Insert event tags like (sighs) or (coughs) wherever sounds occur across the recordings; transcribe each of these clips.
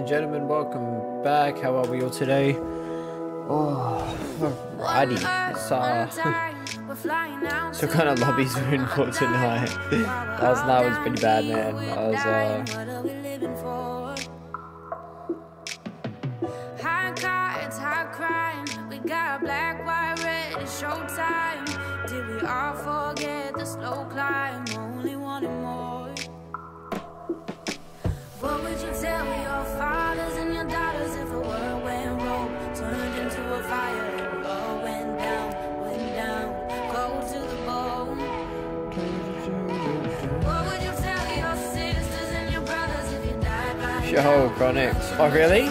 And gentlemen, welcome back. How are we all today? Oh, alrighty. So, so kind of lobbies we're in for tonight. Last night was pretty bad, man. I was, uh... Chronix. Oh, really?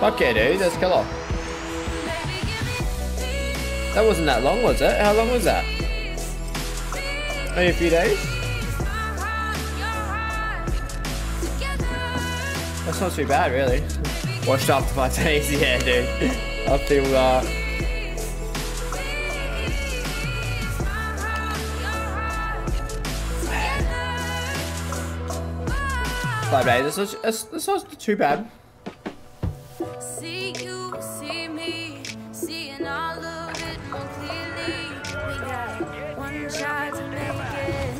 Fuck yeah, dude. Let's kill off. That wasn't that long, was it? How long was that? Only a few days? That's not too bad, really. Washed up my (laughs) days, yeah, dude. I feel, uh... Five days, not, that's, that's not too bad.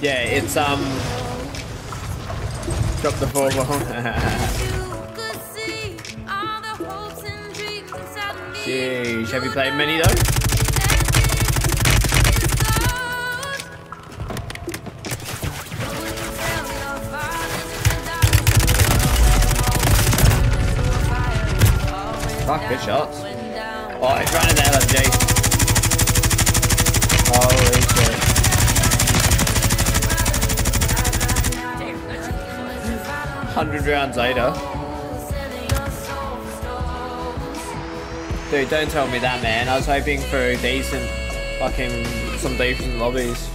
Yeah, it's um. Drop the four ball. Sheesh, have you played many though? Good shots. Oh, he's running the LMG. Holy shit. 100 rounds later. Dude, don't tell me that, man. I was hoping for decent, fucking, some decent lobbies.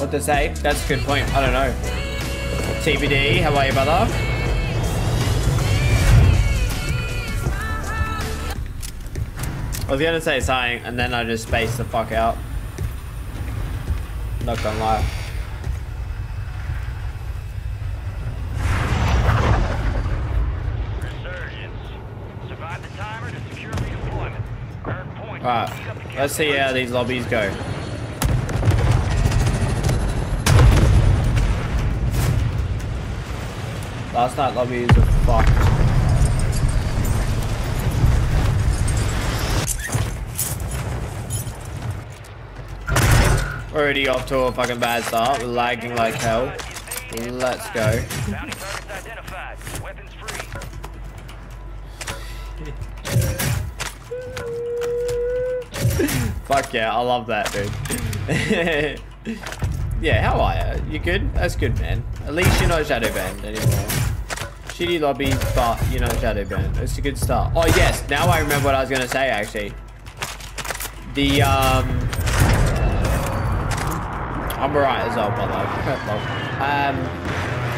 What to say? That's a good point. I don't know. TBD, how are you, brother? I was gonna say something, and then I just spaced the fuck out. Not gonna lie. Alright, let's see how these lobbies go. Last night lobbies were fucked. Already off to a fucking bad start. We're lagging like hell. Let's go. (laughs) Fuck yeah, I love that, dude. (laughs) yeah, how are you? You good? That's good, man. At least you're not shadow banned anymore. Shitty lobby, but you know, shadow banned. It's a good start. Oh yes, now I remember what I was gonna say actually. The um I'm alright as well, by the way. um,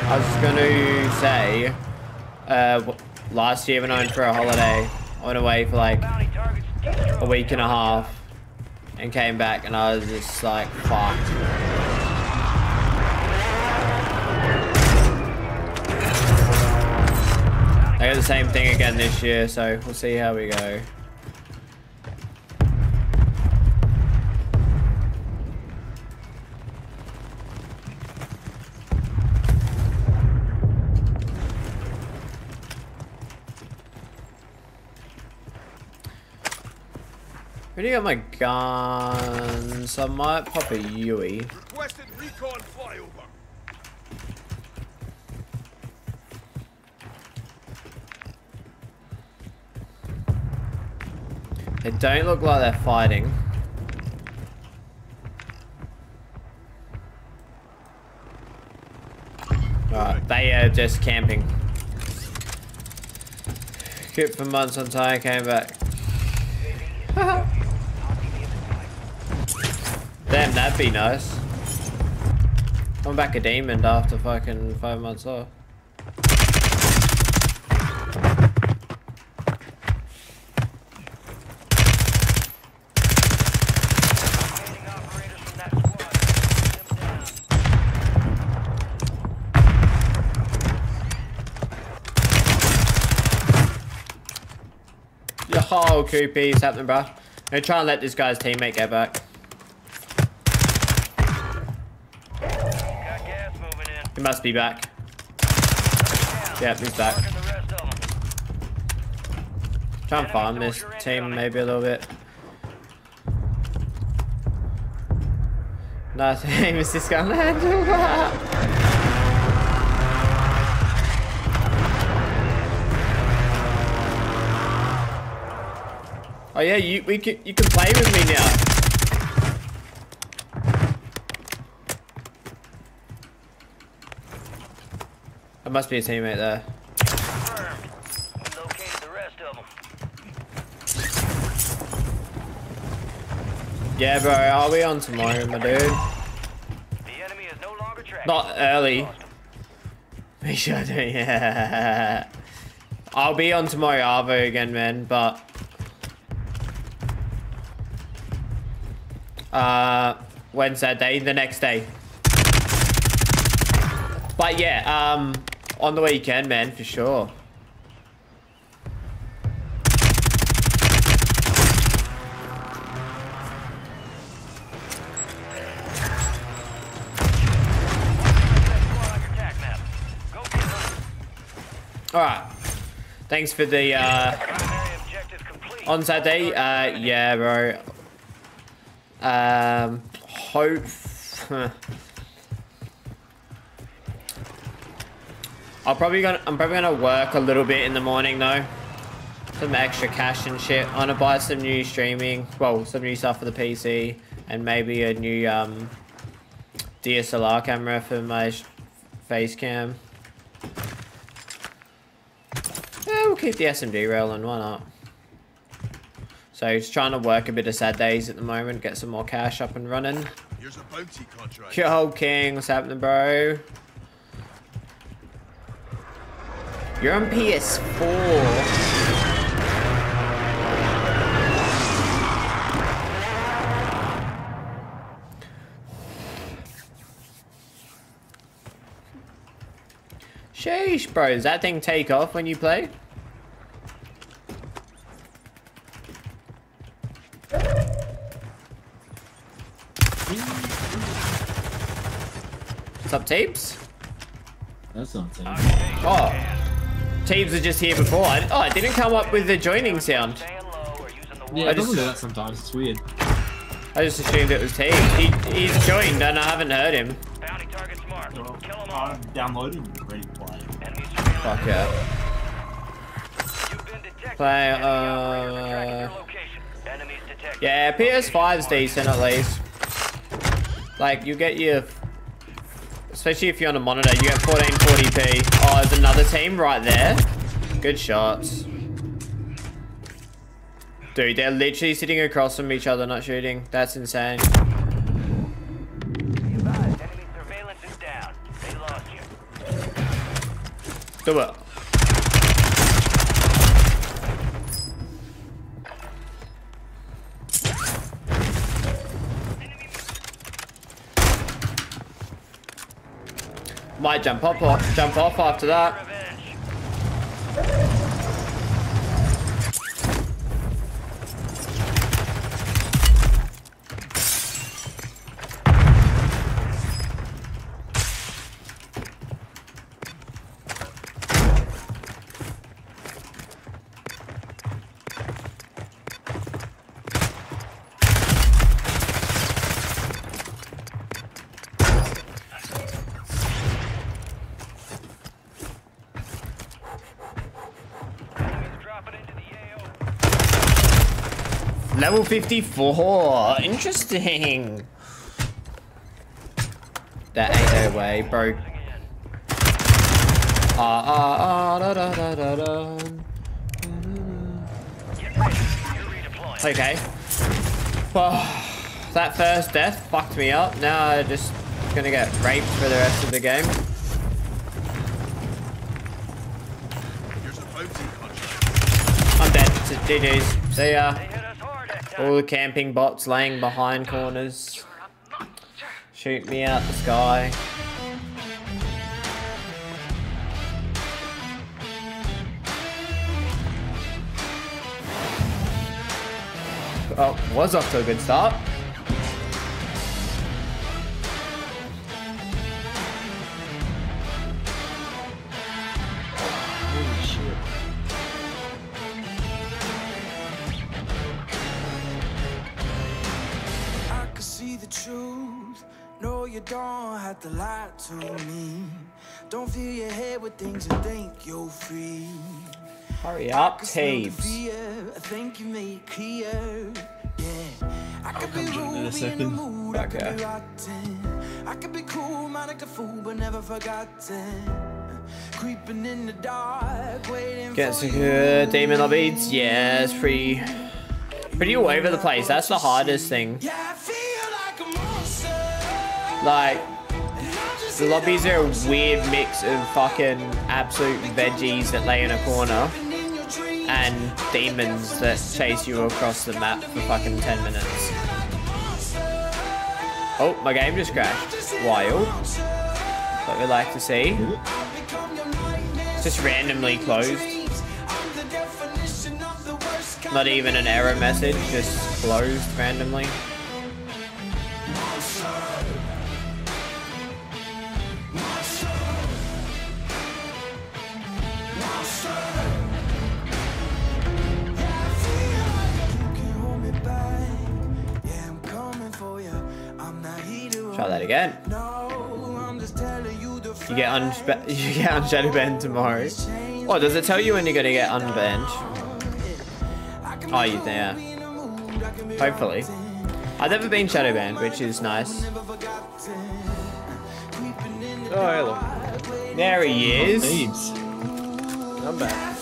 I was going to say, uh, last year when I went for a holiday, I went away for like a week and a half and came back and I was just like, fucked. The same thing again this year, so we'll see how we go. Already got my guns. I might pop a UAV. Requested recon flyover. They don't look like they're fighting. Alright, they are just camping. Quit for months on time, came back. (laughs) Damn, that'd be nice. I'm back a demon after fucking five months off. Whole Coopy's happening, bro. I'm gonna try and let this guy's teammate get back. He must be back. Yeah, he's back. Try and farm this team maybe a little bit. Nice (laughs) aim is this gonna (laughs) Oh yeah, you we can you can play with me now. There must be a teammate there. Confirmed. We located the rest of 'em. Yeah, bro, I'll be on tomorrow, my dude. The enemy is no. Not early. Make sure I do, yeah. I'll be on tomorrow Arvo again, man, but... Uh, Wednesday day, the next day. But yeah, um, on the weekend, man, for sure. Squad on your attack map. Go get 'em. Alright. Thanks for the, uh, on Saturday, uh, yeah, bro. Um, hope. I'll probably gonna. I'm probably gonna work a little bit in the morning though. Some extra cash and shit. I'm gonna buy some new streaming. Well, some new stuff for the PC and maybe a new um DSLR camera for my face cam. Yeah, we'll keep the SMD rolling. Why not? So he's trying to work a bit of sad days at the moment, get some more cash up and running. Here's a bounty contract. Yo, King, what's happening, bro? You're on PS4. Sheesh, bro. Does that thing take off when you play? What's up, Teeps? That's not taking. Oh, Teeps was just here before. I, oh, it didn't come up with the joining sound. Staying low or using the Yeah, I it doesn't just- do that sometimes. It's weird. I just assumed it was Teeps. He, he's joined and I haven't heard him. bounty targets marked. Kill them all. I'm downloading and ready to play. Fuck yeah. You've been detected. Play, Enemy operators are tracking uh, your location. Enemies detected. Yeah, PS5's decent at least. Like, you get your... Especially if you're on a monitor, you get 1440p. Oh, there's another team right there. Good shots. Dude, they're literally sitting across from each other, not shooting. That's insane. Be advised, Might jump off, jump off after that. Level 54. Interesting. That ain't no way, bro. Ah, ah, ah, da, da, da, da, da. Get ready. You're redeploying. Okay. Well, that first death fucked me up. Now I'm just gonna get raped for the rest of the game. Here's a bounty contract. I'm dead. GG's. See ya. All the camping bots laying behind corners. Shoot me out the sky. oh, was off to a good start. You don't have to lie to me. Don't fill your head with things and think you're free. Hurry up, Cause no the I think you made clear. Yeah, I could be come join in a rude, be in the second. mood, I could Okay. be rotten. I could be cool, man, like a fool, but never forgotten. Creeping in the dark, waiting Get for some good demon lobbies. Yeah, it's pretty, pretty all over the place. That's the hardest thing. Yeah, Like, the lobbies are a weird mix of fucking absolute veggies that lay in a corner and demons that chase you across the map for fucking 10 minutes. Oh, my game just crashed. Wild. What we like to see. It's just randomly closed. Not even an error message, just closed randomly. Try that again. You get un (laughs) you get unshadow banned tomorrow. Oh, does it tell you when you're gonna get unbanned? Oh, you there? Hopefully. I've never been shadow banned, which is nice. Oh, look. There he is. I'm back.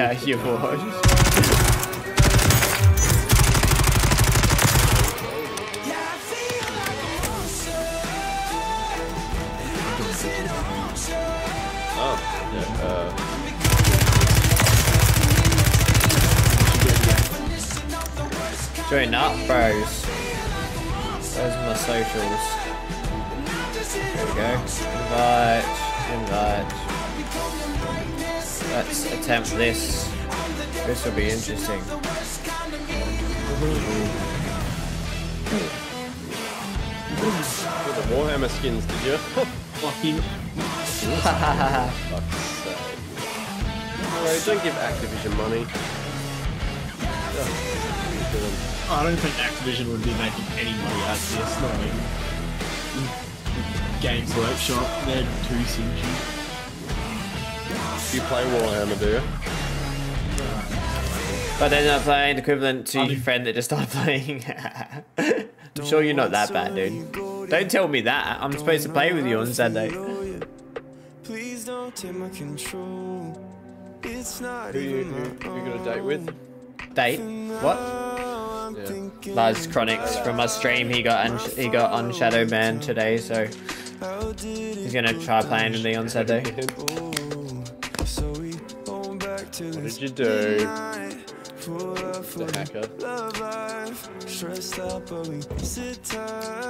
So you found out your voice. Oh, yeah. Join up, bros. Those are my socials. There we go. Invite, invite. Let's attempt this. This will be interesting. with the Warhammer skins, did you? (laughs) Fucking. Fuck's sake. Alright, don't give Activision money. I don't think Activision would be making any money out of this. Not even. Games Workshop, they're too stingy. You play Warhammer, do you? But they're not playing equivalent to I your um, friend that just started (laughs) playing. I'm sure you're not that bad, dude. Don't tell me that. I'm supposed to play with you on Sunday. Please don't take my control. It's not Who you, even who, my who you got a date with? Date? What? Yeah. Thinking Lars Chronics from my stream. He got un- he got on shadow banned today, so he's gonna try playing with me on Saturday. What did you do? The hacker.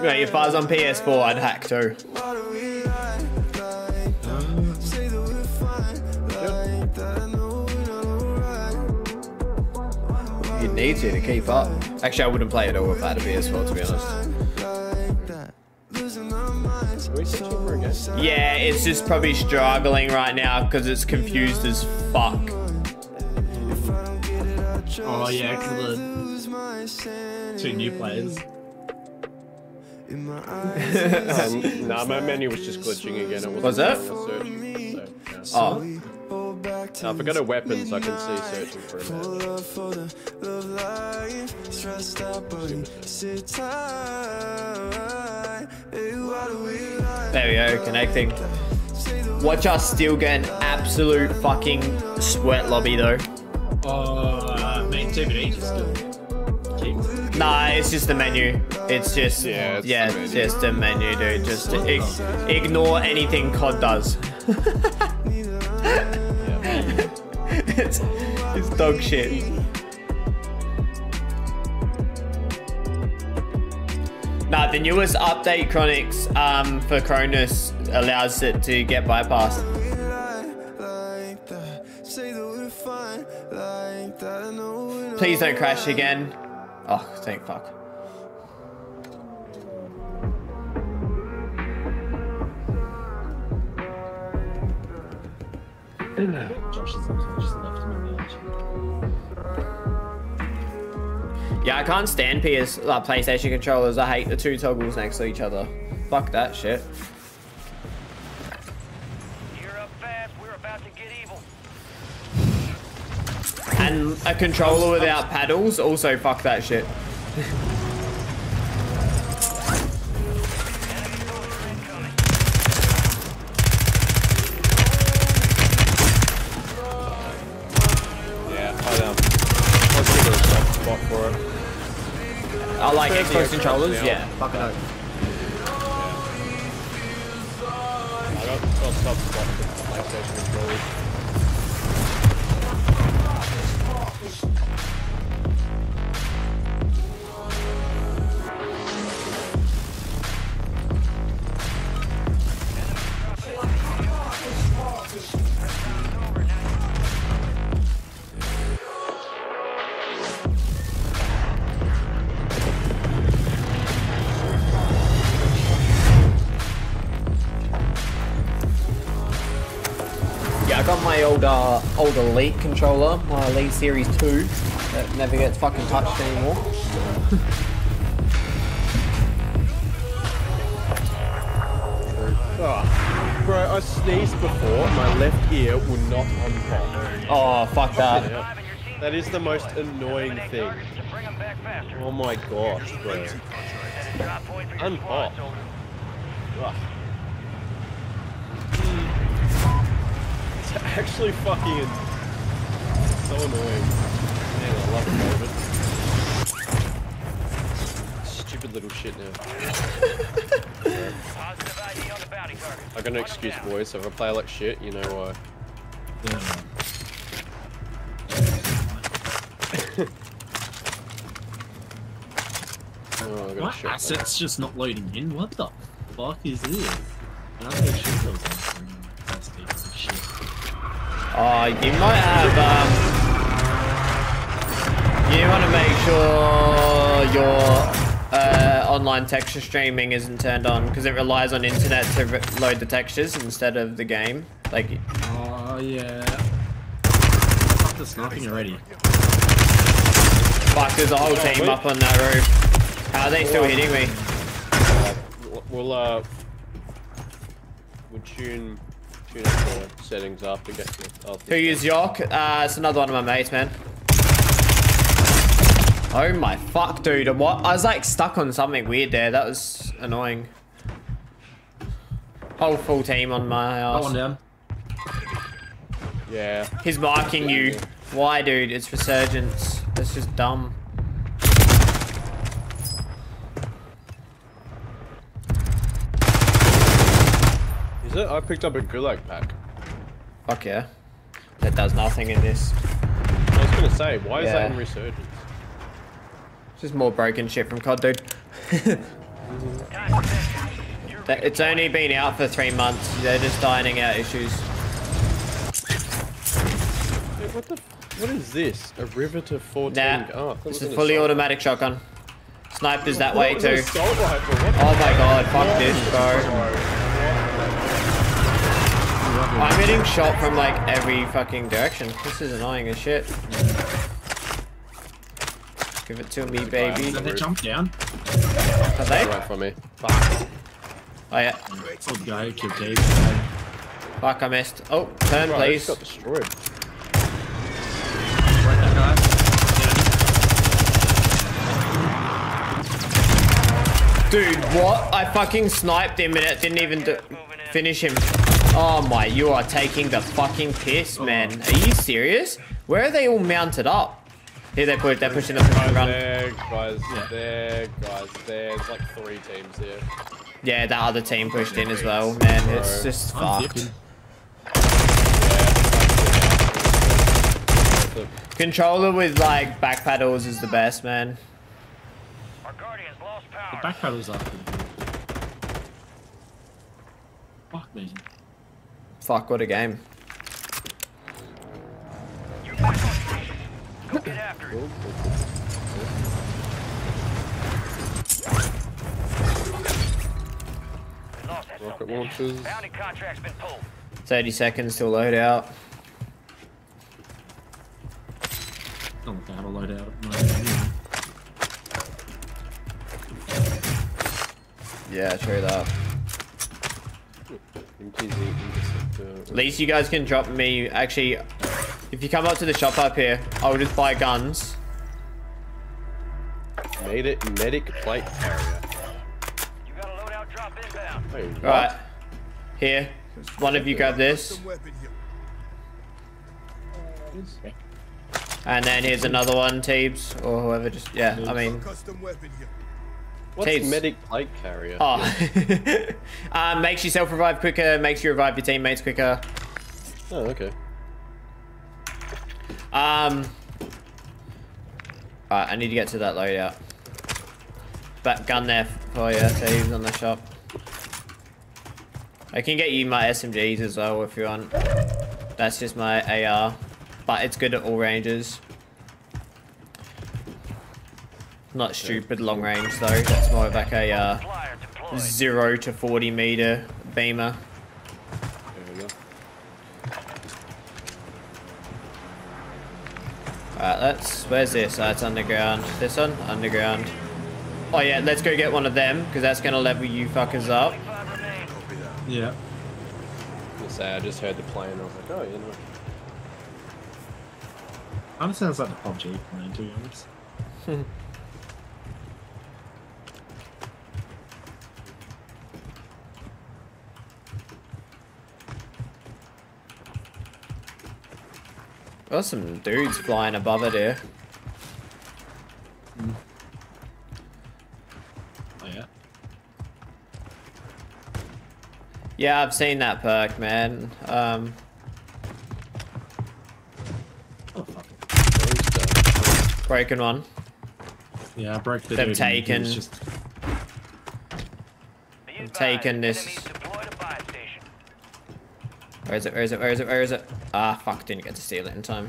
Right, if I was on PS4, I'd hack too. You'd need to to keep up. Actually, I wouldn't play it all if I had a PS4, to be honest. Yeah, it's just probably struggling right now because it's confused as fuck. Oh yeah, because the Lose my sanity. two new players. In my (laughs) eyes. Um, nah, my menu was just glitching again. It was that? Was it? letting us search, so, yeah. Oh, Hold Now, if I go to weapons, I can see searching for a match. Love for the love life, stressed out, but you sit tight. Hey, why do we lie? There we go, connecting. Watch us still get an absolute fucking sweat lobby though. Uh, main TBD just still keeps. Nah, it's just the menu. It's just Yeah, it's yeah, the it's just the menu, dude. Just ig- ignore anything COD does. (laughs) it's, it's dog shit. Nah, the newest update, Chronix, um, for Cronus allows it to get bypassed. Please don't crash again. Oh, thank fuck. Josh has just left him in the arch. Yeah, I can't stand PS like PlayStation controllers. I hate the two toggles next to each other. Fuck that shit. Gear up fast. We're about to get evil. And a controller without paddles, also fuck that shit. Yeah, I um, let's give it a soft spot for it. I like Xbox controllers, yeah. yeah. Fuck it. I got got a spot for PlayStation controllers. Controller, my Elite Series 2, that never gets fucking touched anymore. Ah, bro, I sneezed before. My left ear would not unpop. Oh, fuck that. Yeah. That is the most annoying thing. Targets to bring 'em back faster. Oh my gosh, bro. And a drop point for your Unpop. Ugh. It's actually fucking so annoying. Man, I love COVID. Stupid little shit now. Positive ID on the bounty target. I got an Run 'em excuse, boys. So if I play like shit, you know why. Yeah. (laughs) Oh, I got My shot. asset's just not loading in. What the fuck is this? And I think shit goes on. That's the shit. Oh, you might have, um... You want to make sure your uh, online texture streaming isn't turned on because it relies on internet to load the textures instead of the game. Like, Oh yeah. Fuck the sniping already. fuck, there's a whole Oh, team wait. up on that roof. How are they still hitting me? We'll- We'll uh, we'll tune tune up the settings after get to. After Who used York? Uh, it's another one of my mates, man. Oh my fuck, dude. What? I was like stuck on something weird there. That was annoying. Whole full team on my Got one ass. down. Yeah. He's marking you. Why, dude? It's resurgence. That's just dumb. Is it? I picked up a Gulag pack. Fuck yeah. That does nothing in this. I was gonna say, why is that Yeah. in resurgence? It's just more broken shit from COD, dude. (laughs) It's only been out for three months. They're just ironing out issues. Hey, what the? What is this? A Riveter 14? Nah, Oh, that it's was a fully assault- automatic shotgun. Snipers that What way too. assault rifle? What the Oh my god, fuck this, bro. I'm getting shot from like every fucking direction. This is annoying as shit. Give it to me, baby. Did they jump down? Are they? Right for me. Fuck. Oh, yeah. Good guy, killed Dave. Fuck, I missed. Oh, turn, Bro, please. got destroyed. Dude, what? I fucking sniped him and it didn't even finish him. Oh my, you are taking the fucking piss, man. Are you serious? Where are they all mounted up? Here they put, they're pushing the pushing Guys run. there, guys there, guys there. There's like three teams here. Yeah, that other team pushed in as well, man. It's just I'm fucked. dipping. Controller with like back paddles is the best, man. Our Guardians lost The back paddles are pretty good. Fuck me. Fuck, what a game. Go get after it. We Rocket son of a bitch. launchers. Bounty contract's been pulled. 30 seconds till loadout. Don't look to have a loadout at the moment. anyway. Yeah, true that. MTZ interceptor. At least you guys can drop me. Actually, if you come up to the shop up here, I'll just buy guns. Made it medic plate carrier. You got a loadout drop inbound. Wait, what? Right. Here. One of you grab this. Custom weapon here. And then here's another one, Teebs. Or whoever just. Yeah, I mean. Custom weapon here. What's medic plate carrier? Oh. um, (laughs) makes yourself revive quicker, makes you revive your teammates quicker. Oh, okay. Um. Alright, I need to get to that loadout. That gun there for you, Teebs, on the shop. I can get you my SMGs as well if you want. That's just my AR. But it's good at all ranges. Not stupid long range though. That's more of like a uh, 0 to 40 meter beamer. There we go. Alright, let's. Where's this? Uh, it's underground. This one? Underground. Oh yeah, let's go get one of them, because that's gonna level you fuckers up. Five remain. Yeah. I was say, I just heard the plane. I was like, oh, you know. Kind of sounds like the PUBG plane, to be honest. (laughs) There's some dudes flying above it here. Oh yeah. Yeah, I've seen that perk, man. Um, Oh fuck. Broken one. Yeah, I broke the They've dude and he taken- was Just, Be advised, taken this- Enemies deployed a buy station. Where is it? Where is it? Where is it? Where is it? Ah, fuck, didn't get to steal it in time.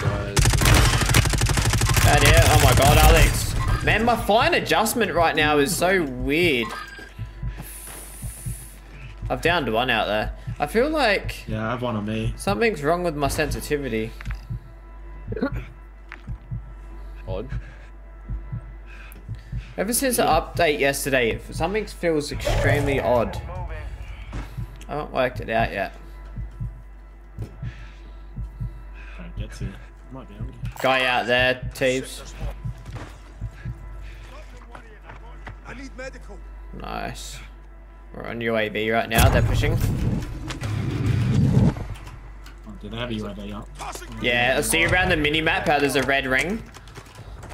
Guys. Yeah. Oh my god, Alex. Man, my fine adjustment right now is so weird. I've downed one out there. I feel like yeah, I have one on me. something's wrong with my sensitivity. (laughs) Odd. Ever since the update yesterday, if something feels extremely odd. I haven't worked it out yet. Don't get to. Might be able to. Guy out there, Teebs. I need medical. Nice. We're on UAV right now. They're pushing. Oh, did they have a UAV up? Passing. Yeah, see around the mini map how there's a red ring.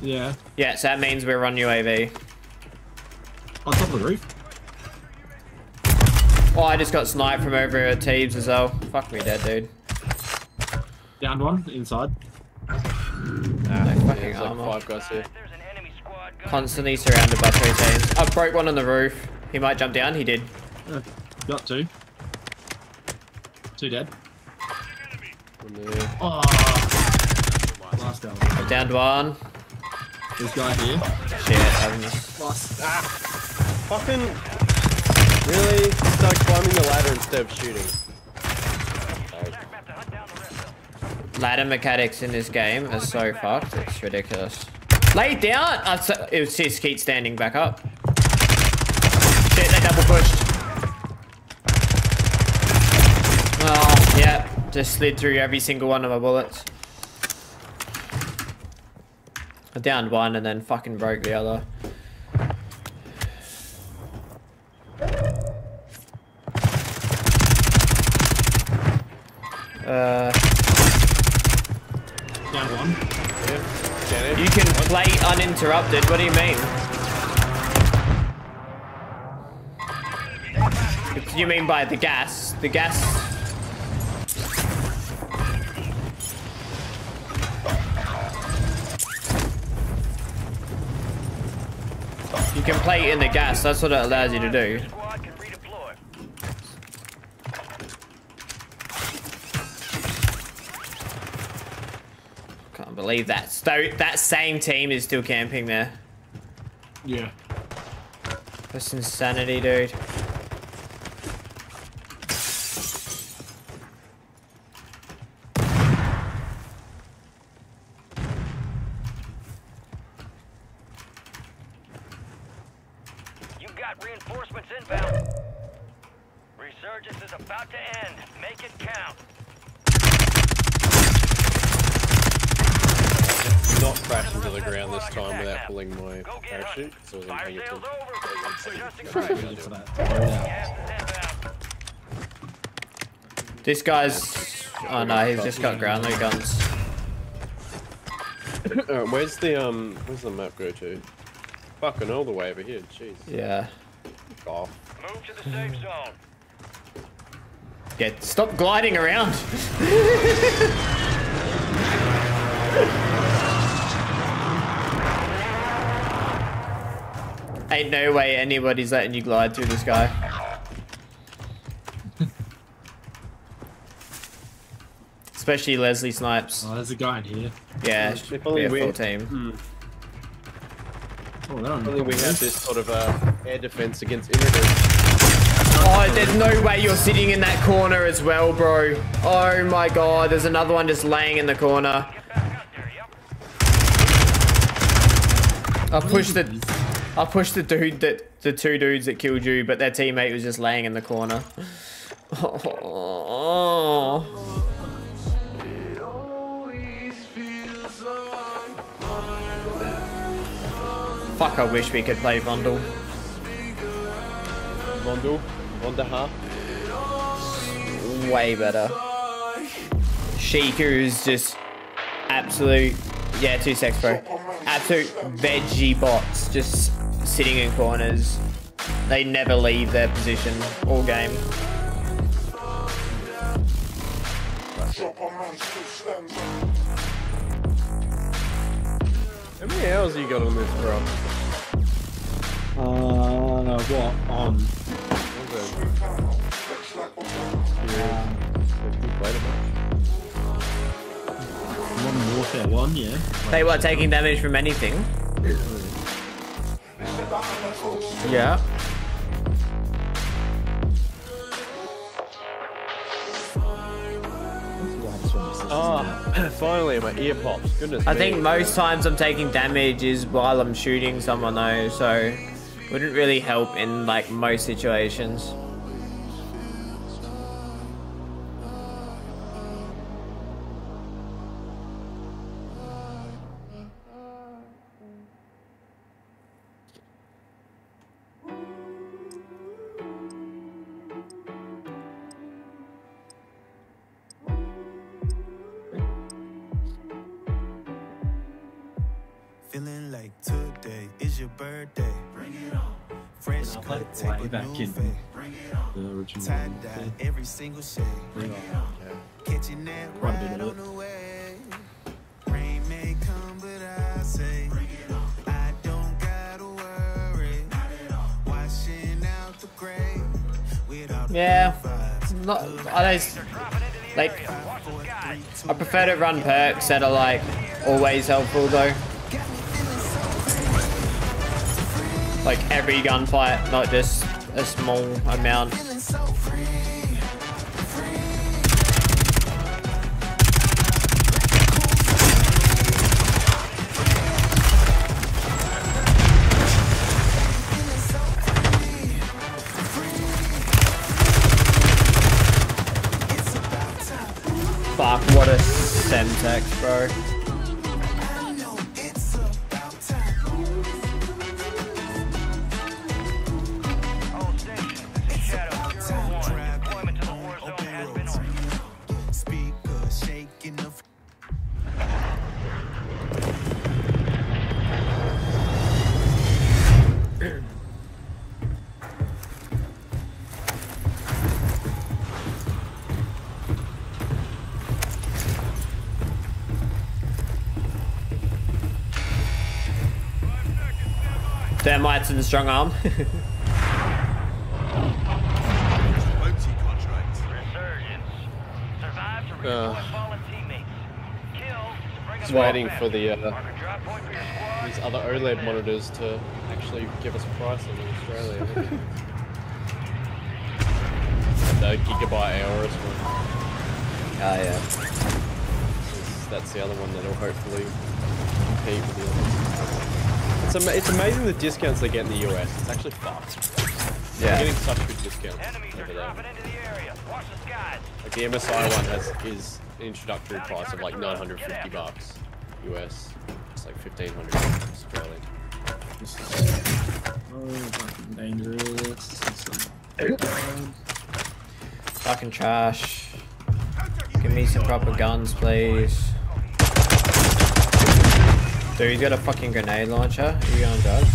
Yeah. Yeah, so that means we're on UAV. On top of the roof. Oh, I just got sniped from over at Teebs as well. Fuck me dead, dude. Down one inside. No Yeah, fucking there's like armor. five guys here. There's an enemy squad. Constantly surrounded by three teams. I broke one on the roof. He might jump down. He did. Uh, got two. Two dead. One there. Oh. Last guy. I downed one. This guy here. Shit. I'm just... Last. Fucking. Really? Start climbing the ladder instead of shooting. Sorry. Attack map to hunt down the rest of them. Ladder mechanics in this game are so fucked. It's ridiculous. Lay down! Uh, so, it was just keep standing back up. Shit, they double pushed. Oh, yeah. Just slid through every single one of my bullets. I downed one and then fucking broke the other. Uh, Down one. Janet? you can play uninterrupted. What do you mean? You mean by the gas? The gas. Can play in the gas. That's what it allows you to do. Squad can redeploy. Can't believe that. So that same team is still camping there. Yeah. That's insanity, dude. You got reinforcements inbound. Resurgence is about to end. Make it count. Not crash into the ground this time without pulling my parachute. So I was Fire hanging sales to over. Adjusting Ready prices. for that. Load out. Gas is inbound. This guy's. Oh no, he's just got ground loot guns. (laughs) Alright, where's the um where's the map go to? Fucking all the way over here, jeez. Yeah. Fuck off. Move to the safe zone. Yeah, stop gliding around. (laughs) Ain't no way anybody's letting you glide through this (laughs) guy. Especially Leslie Snipes. Oh, there's a guy in here. Yeah, If should only be a we- full team. Oh, they're on. Only we have this sort of uh, air defense against immigrants. Oh, there's no way you're sitting in that corner as well, bro. Oh my god, there's another one just laying in the corner. Get back out there, yep. I pushed the, I pushed the dude that the two dudes that killed you, but their teammate was just laying in the corner. Oh. Fuck! I wish we could play Vondel. Rondo, Rondaha. Way better. Shiku's just absolute. Yeah, two sex, bro. Absolute veggie bots, just sitting in corners. They never leave their position all game. How many hours you got on this, bro? Uh, what? On. What's? Yeah. Have you played it much? Modern Warfare 1, yeah. They were taking damage from anything. (laughs) Yeah. Ah, (clears throat) finally, my ear pops. Goodness I me. think most times I'm taking damage is while I'm shooting someone though, so wouldn't really help in like most situations. I'll play cut, it take way a back new in. The original. Tie dye, every single shade. Bring it Catching that Quite a bit ride of on the way. Rain may come, but I say, I don't gotta worry. Washing out the gray without Yeah. Not, I don't, like, I prefer to run perks that are like always helpful though. Like every gunfight, not just a small amount. Fuck, what a Semtex, bro. Strong arm. Bounty contract. Resurgence. Survive to Uh. redeploy fallen teammates. Kill to bring Just waiting for the, uh, Mark a drop point for your squad. These other OLED monitors to actually give us pricing in Australia. (laughs) the Gigabyte Aorus one. Ah, yeah. That's the other one that'll hopefully compete with the others. It's, ama- it's amazing the discounts they get in the US. It's actually fucked. They're Yeah. getting such good discounts Enemies are over dropping there. into the area. Watch the skies. Like the MSI one has is an introductory price of like 950 bucks US. It's like 1500 Australian. This is so fucking dangerous. This is. Fucking trash. Give me some proper guns, please. Dude, he's got a fucking grenade launcher. Are you on drugs?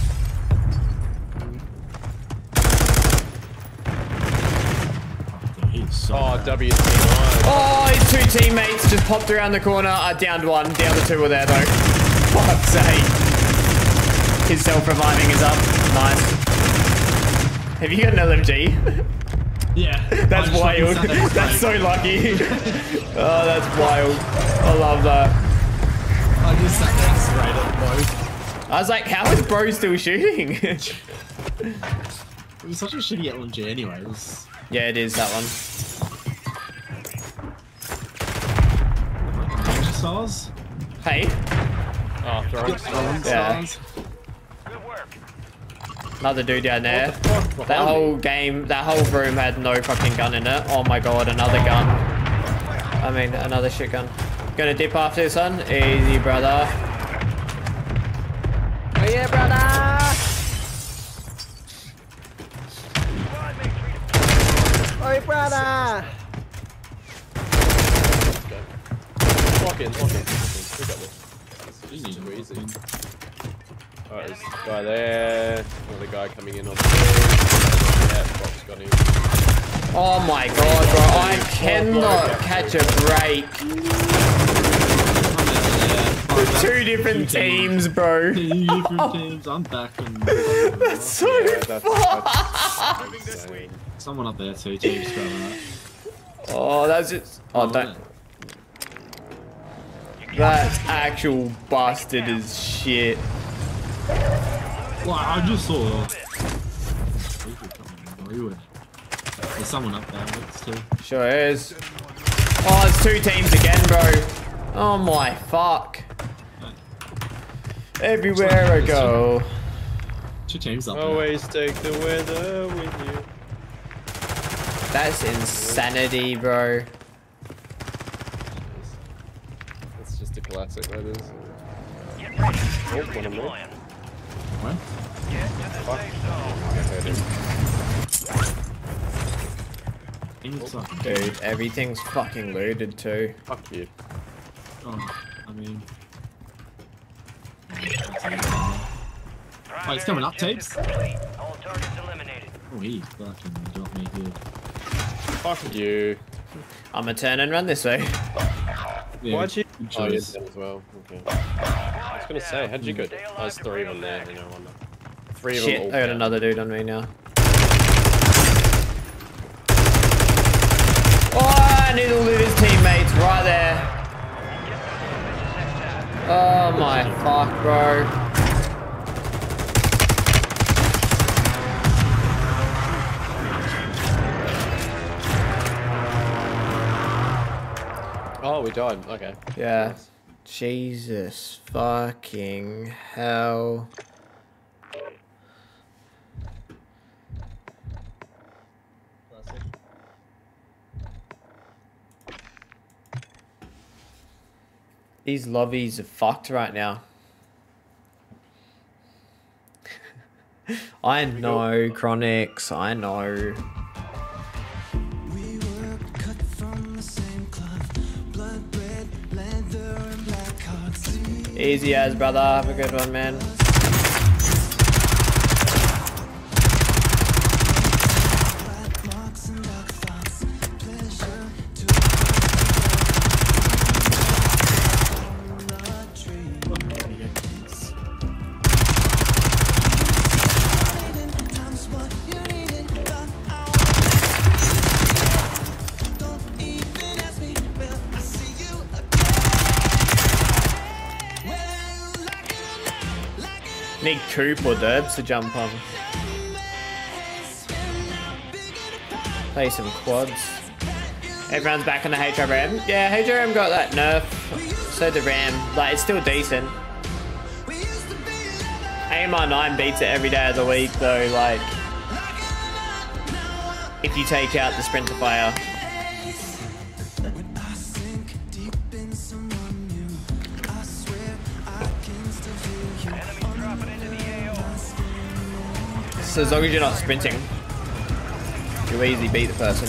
Fuck, He's so Oh, bad. WT9. Oh, his two teammates just popped around the corner. I downed one. The other two were there though. (laughs) Fuck's sake. His self-reviving is up. Nice. Have you got an LMG? (laughs) Yeah. (laughs) That's I just fucking wild. sat That's so lucky. oh, that's wild. I love that. I just sat there straight at both. I was like, how is bro still shooting? (laughs) It was such a shitty LMG anyway. It was yeah, it is that one. Ranger stars. Hey, Oh, throwing Throwing Yeah. Good work. another dude down there. Fuck, That whole game, that whole room had no fucking gun in it. Oh my god, another gun. I mean, another shit gun. Gonna dip after this one. Easy, brother. Oh yeah, brother. Squad mates. Oh, brother. Lock in, lock in. We got this. Easy, Super easy. fucking- Alright, there's a guy there. Another guy coming in on the field. Yeah, Fox got him. Oh my god, bro. I cannot catch a break. Yeah. (laughs) Two different teams, bro. Two different oh. teams. I'm back and (laughs) That's so Yeah, that's, that's insane. someone up there too. Teams. Oh, that's just. Oh, Oh, don't. That's actual busted is shit. Well, I just saw. People oh, coming in Leeward. There's someone up there. That's two. Sure is. Oh, it's two teams again, bro. Oh my fuck. Everywhere I go. Two teams up there. Always take the weather with you. That's insanity, bro. It's just a classic, that is. Get ready. Oh, You're one of them. redeploying. Where? Get to the safe zone. I heard him. Dude, everything's fucking looted too. Fuck you. Oh, I mean. Primary it's coming up, tapes. complete. All targets eliminated. Oh, he fucking got me good. Fuck you. I'ma turn and run this way. Yeah, Why'd you? Oh, you did as well. Okay. I was gonna say, how'd you go? Oh, there's three of them there. You know, one. Three of Shit, them. I got another dude on me now. Oh, I need to loot his teammates right there. Oh my fuck, bro. Oh, we died. Okay. Yeah. Jesus fucking hell. These lobbies are fucked right now. (laughs) I know, Chronics, I know. We were cut from the same cloth, blood red leather and black hearts. Easy as, brother. Have a good one, man. Need Coop or Derbs to jump on. Play some quads. Everyone's back on the HRM. Yeah, HRM got that nerf. So the RAM, like it's still decent. AMR 9 beats it every day of the week though, like if you take out the sprint to fire. So as long as you're not sprinting, You'll easily beat the person.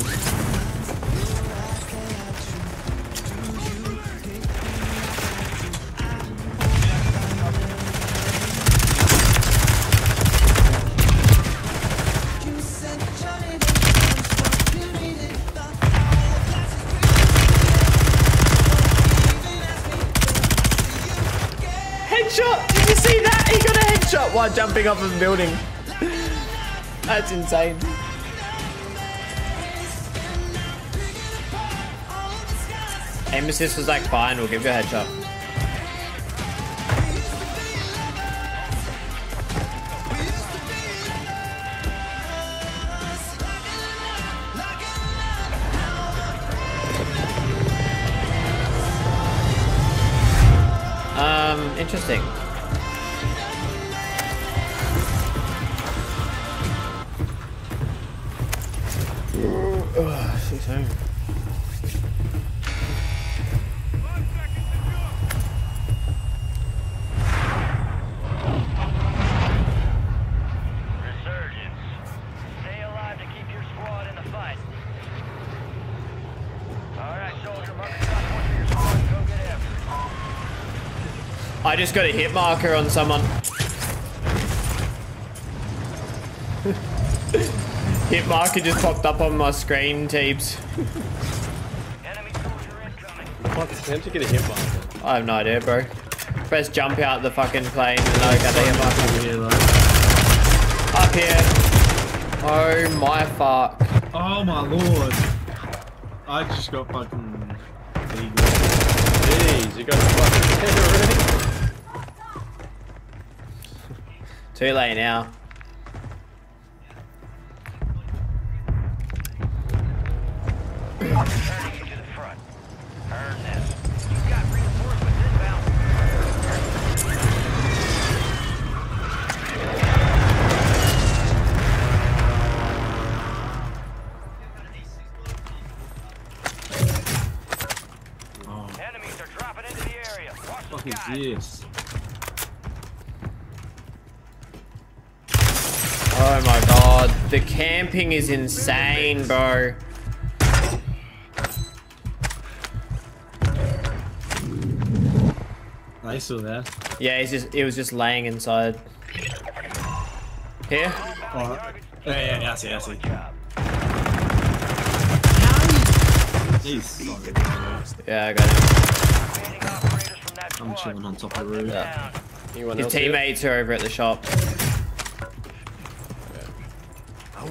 Headshot! Did you see that? He got a headshot while jumping off of a building. That's insane. Aim assist was like fine, we'll give you a headshot. Um, interesting. I just got a hit marker on someone. (laughs) hit marker just popped up on my screen, Teebs. Enemy incoming. What? How'd you get a hit marker? I have no idea, bro. Press jump out the fucking plane and I got the hit marker. Yeah, though. Up here. Oh my fuck. Oh my lord. I just got fucking. Jeez, you got fucking head (laughs) already? Too late now. Is insane, bro. Are they still there? Yeah, he's just it was just laying inside. Here? Oh, yeah, yeah, yeah, I see, I see. Job. Yeah, I got him. Banding operators from that I'm chilling on top of the roof. Yeah. His else here? teammates are over at the shop. I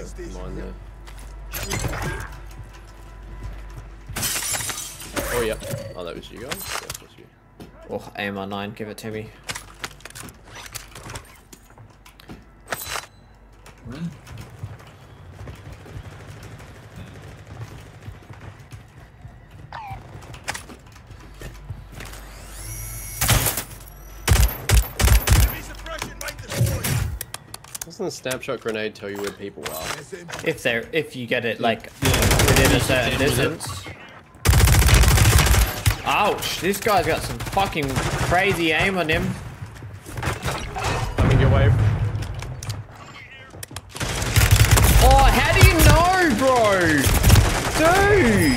Mine there. Oh, yeah. Oh, that was you guys? Yeah, that was you. Oh, AMR 9, give it to me. Where? Enemy suppression right destroyed. Doesn't the snapshot grenade tell you where people are? If they're if you get it like Yeah. within a certain distance. Ouch, this guy's got some fucking crazy aim on him. Coming your way. Oh, how do you know, bro? Dude!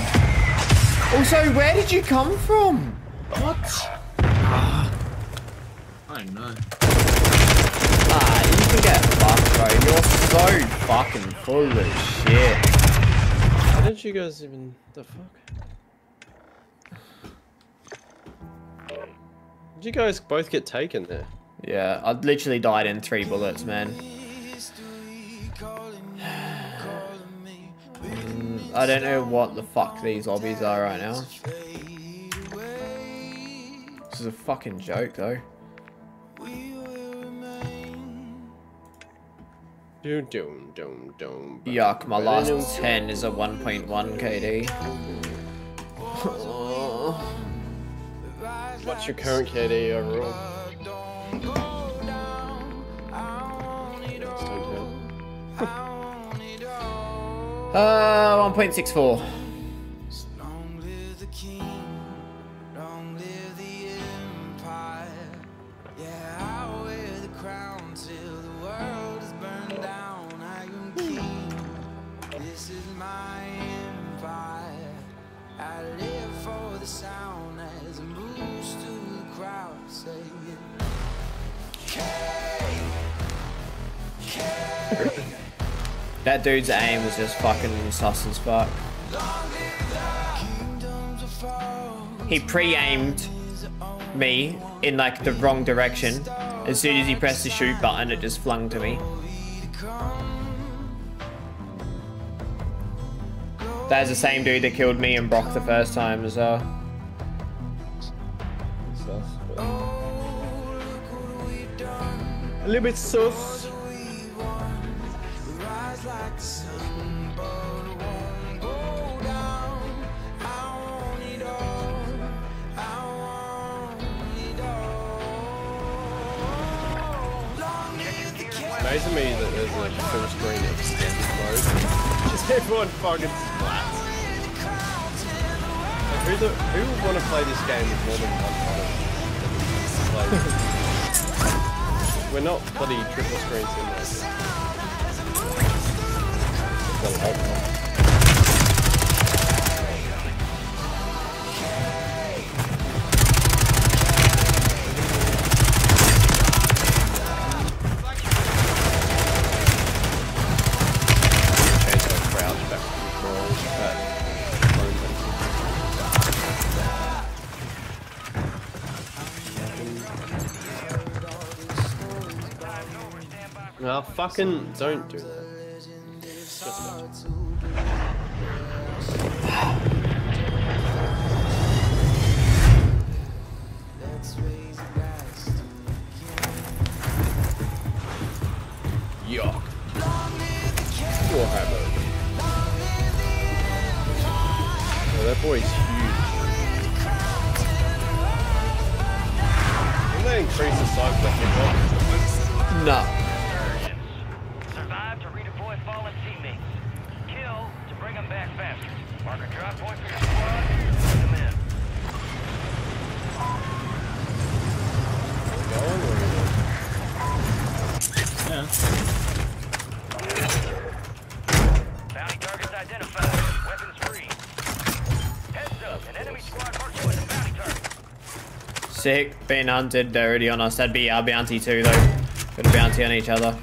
Also, where did you come from? What? I don't know. Ah, you can get fucked, bro. You're so fucking full of shit. How did you guys even the fuck? Did you guys both get taken there? Yeah, I literally died in three bullets, man. (sighs) Mm, I don't know what the fuck these lobbies are right now. This is a fucking joke, though. Doom doom doom doom. Yuck, my last 10 is a 1.1 KD. (laughs) What's your current KD overall? Uh, 1.64. That dude's aim was just fucking sus as fuck. He pre-aimed me in like the wrong direction. As soon as he pressed the shoot button, it just flung to me. That's the same dude that killed me and Brock the first time as well. A little bit sus. Amazing me that there's a full screen extended mode. Just everyone fucking splats. Like, who, the, who would want to play this game with more than one monitor? Like, (laughs) we're not bloody triple screens screen simulators. No, fucking don't do that. Sick, being hunted, they're already on us. That'd be our bounty too, though. Got a bounty on each other.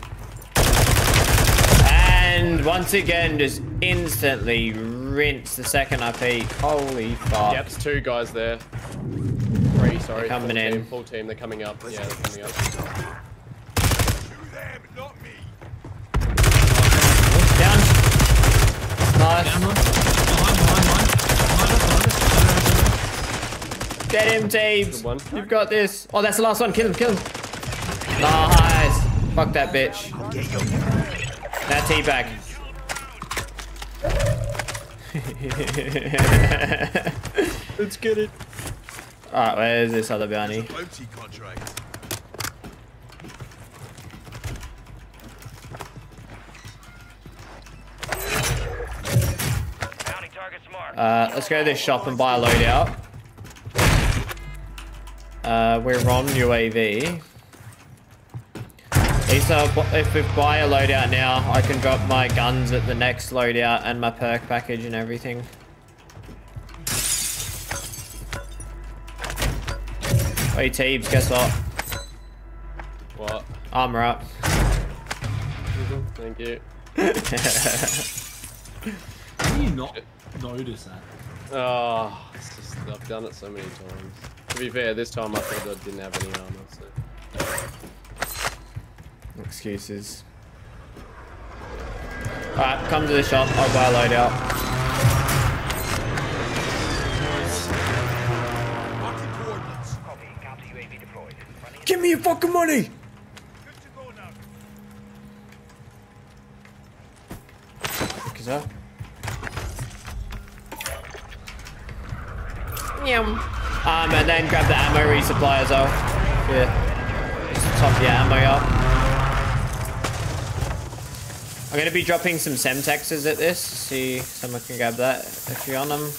And once again, just instantly rinse the second I peek. Holy fuck. Yep, there's two guys there. Three, sorry. They're coming full in. Team, full team, they're coming up. Yeah, they're coming up. Them, not me. Down. Nice. Down one. Behind, behind, behind. Behind us, behind us. Get him, Teebs. Good one. You've got this. Oh, that's the last one. Kill him, kill him. Nice. Fuck that bitch. Now teabag. (laughs) Let's get it. Alright, where's this other bounty? Bounty contract. Bounty targets marked. Uh, let's go to this shop and buy a loadout. Uh, we're on UAV. Lisa, if we buy a loadout now, I can drop my guns at the next loadout and my perk package and everything. Hey Teebs, guess what? What? Armor up. Thank you. How do you not notice that? Oh, it's just, I've done it so many times. To be fair, this time I thought I didn't have any armor, so. Excuses. Alright, come to the shop. I'll buy a loadout. Marking coordinates. Copy. Counter UAV deployed. Running Give me your fucking money! Good to. Because up. Yum. Um, and then grab the ammo resupply as well. Yeah. Just top your ammo up. I'm gonna be dropping some Semtexes at this. See if someone can grab that if you're on them.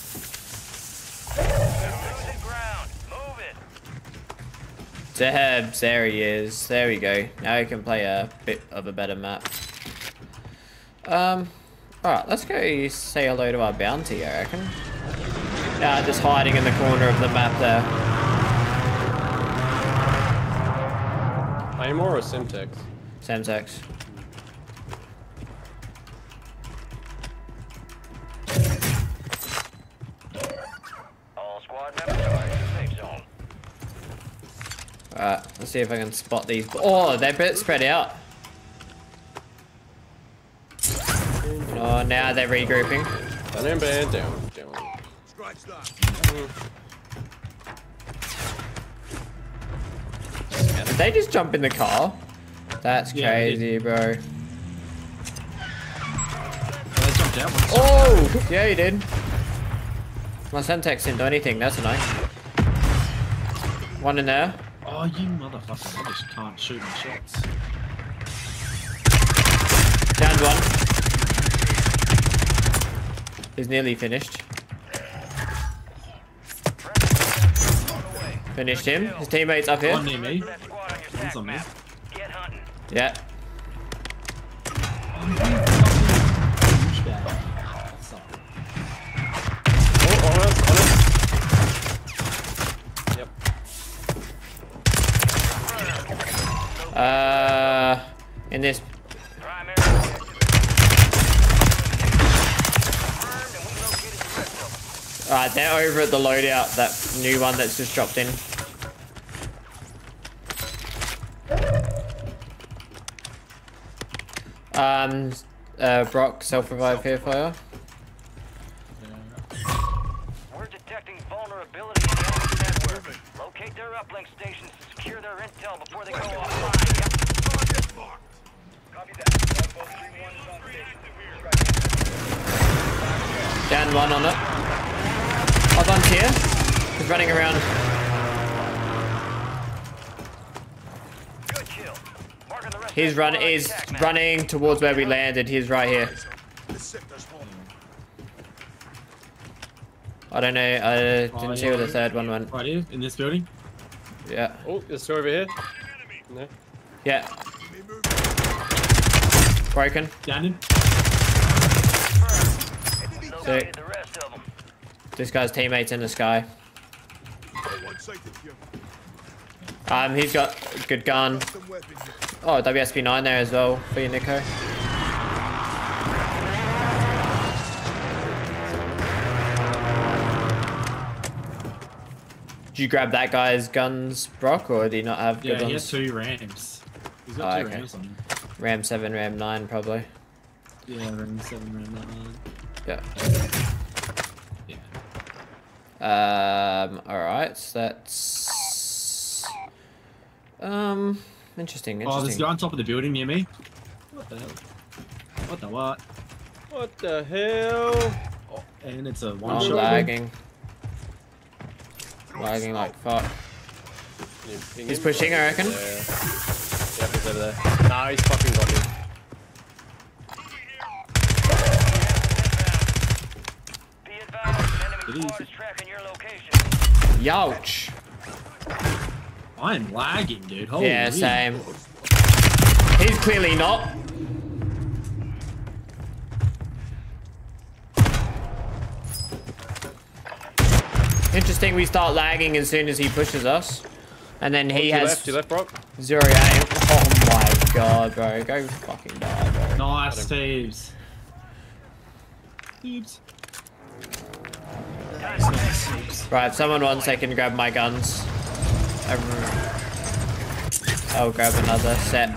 Debs, there he is. There we go. Now we can play a bit of a better map. Um, alright, let's go say hello to our bounty, I reckon. Yeah, just hiding in the corner of the map there. Aim or a Semtex? Semtex. All squad members are in the safe zone. Alright, let's see if I can spot these. Oh, they're a bit spread out. Oh, now they're regrouping. Down and down, Scratch that. Did they just jump in the car? That's Yeah, crazy, bro. Oh, they jumped out. once. Oh! Yeah, you did. My Semtex didn't do anything, that's annoying. One in there. Oh, you motherfucker. I just can't shoot my shots. Downed one. He's nearly finished. Finished him. His teammate's up One here. near me. That squad on your One's on me. map. Get hunting. Yeah. Oh, you fucking douchebag. Sorry. Oh, on us, on us. Yep. Uh, in this. Primary objective confirmed, and we located the rest of them. Alright, they're over at the loadout, that new one that's just dropped in. Um, uh, Brock, self-revive here for you. We're detecting vulnerability in the network. Locate their uplink stations to secure their intel before they go offline. Copy that. Longbow 3-1 is on station. Down one on it. Othon's here. He's running around. Good kill. The He's run that is squad attack running towards where we landed. He's right here. This sector's home. I don't know. I didn't Oh, see where the third one went. Right here, in this building. Yeah. Oh, there's two over here. No. Yeah. Broken. Down him. Located the rest of them. This guy's teammates in the sky. One sighted here. Um, he's got a good gun. Custom weapon here. Oh, WSP9 there as well for you, Nico. Did you grab that guy's guns, Brock, or did he not have good Yeah, he has two rams. He's got Oh, two okay. rams on him. Ram 7, Ram 9, probably. Yeah, ram 7, ram 9. Yeah. Yeah. Um, alright, so that's... Um, interesting, Oh, there's a interesting. guy on top of the building near me. What the hell? What the what? What the hell? And it's a one I'm shot. lagging. Lagging like fuck. Can you ping He's pushing, I reckon. There. Yep, he's over there. Nah, he's fucking got me. Youch! I am lagging, dude. Holy Yeah, same. He's clearly not. Interesting, we start lagging as soon as he pushes us. And then he has left, to left, Brock. zero aim. Oh my god, bro. Go fucking die, bro. Nice, Thieves. Thieves. Right, if someone wants, they can grab my guns. I'll grab another set.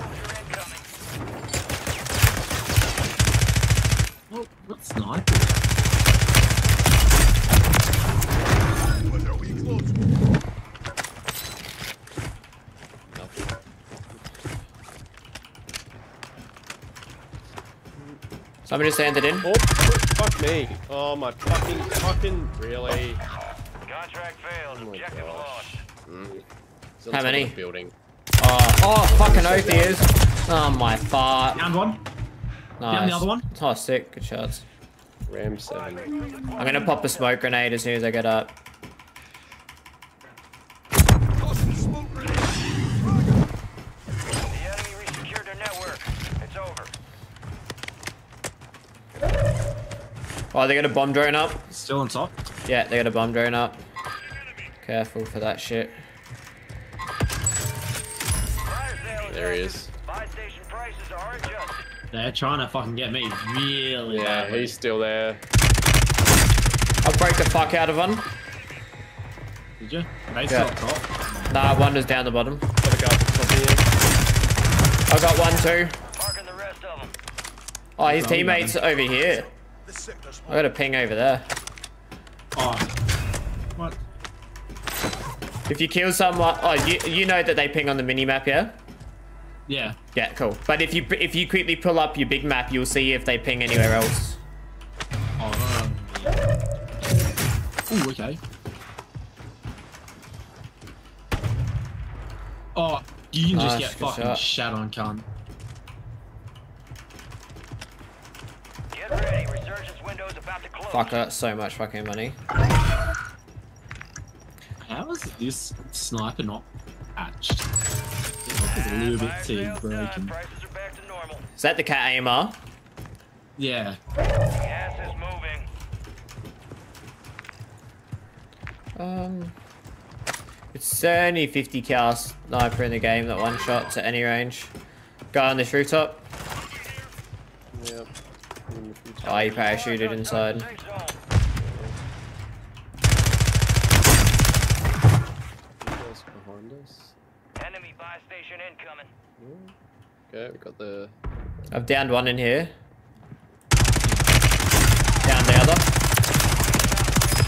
Oh, what sniper? When are we close? Somebody just landed in. Oh, fuck me. Oh my fucking, fucking, really? Contract failed. Oh my Objective gosh. lost. He's on How many? Building. Oh, oh, fucking oath he is. Oh my fart. Down one. Nice. the other one. Oh, sick. Good shots. Ram 7. I'm gonna pop a smoke grenade as soon as I get up. Tossing smoke grenade. The enemy resecured their network. It's over. Oh, they got a bomb drone up. Still on top. Yeah, they got a bomb drone up. Careful for that shit. There he is. Buy station prices are adjusted. They're trying to fucking get me really Yeah, badly. he's still there. I'll break the fuck out of one. Did you? They still Yeah. on top. Nah, one was down the bottom. Got a guy the top here. I got one too. Marking the rest of them. Oh, his Got him, teammate's over here. The sector's I got a ping over there. Oh. What? If you kill someone, oh, you you know that they ping on the mini map, yeah? Yeah. Yeah, cool. But if you if you quickly pull up your big map, you'll see if they ping anywhere else. Oh, um, yeah. Ooh, okay. Oh, you can just Nice, get fucking shot. shat on, cunt. Get ready. Resurgence window's about to close. Fuck, that's so much fucking money. How is this sniper not patched? It's a little bit too broken. Prices are back to normal. Is that the KATT AMR? Yeah. Gas is moving. Um, it's only 50 cal sniper in the game that one shot to any range. Guy on this rooftop. Yep. Oh, he parachuted inside. Safe zone. Behind us. Enemy buy station incoming. Okay, we got the. I've downed one in here. Down the other.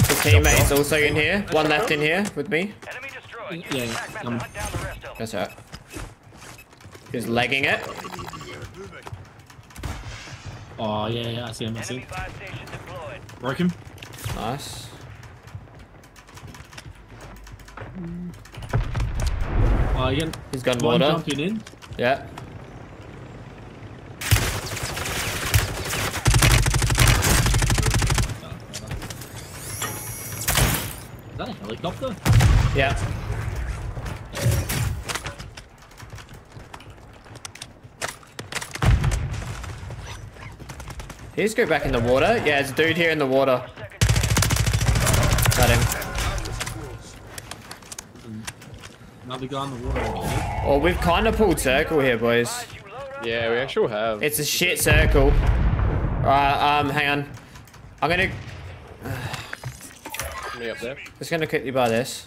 His teammate's also in here. One left in here with me. Enemy destroyed. Use Yeah, the yeah, um, down the rest of them. That's right. He's legging it. Moving. Oh, yeah, yeah, I see him, I see Enemy him. buy station deployed. Broke him. Nice. Oh, again. He's got One water. jumping in. Yeah. Is that a helicopter? Yeah. He just go back in the water. Yeah, there's a dude here in the water. Second chance. Got him. Another guy in the water. over here. Well, we've kind of pulled circle here, boys. Advise you load up Yeah, we actually have. It's a shit circle. Right, um, hang on. I'm gonna me up there. just gonna quickly buy this.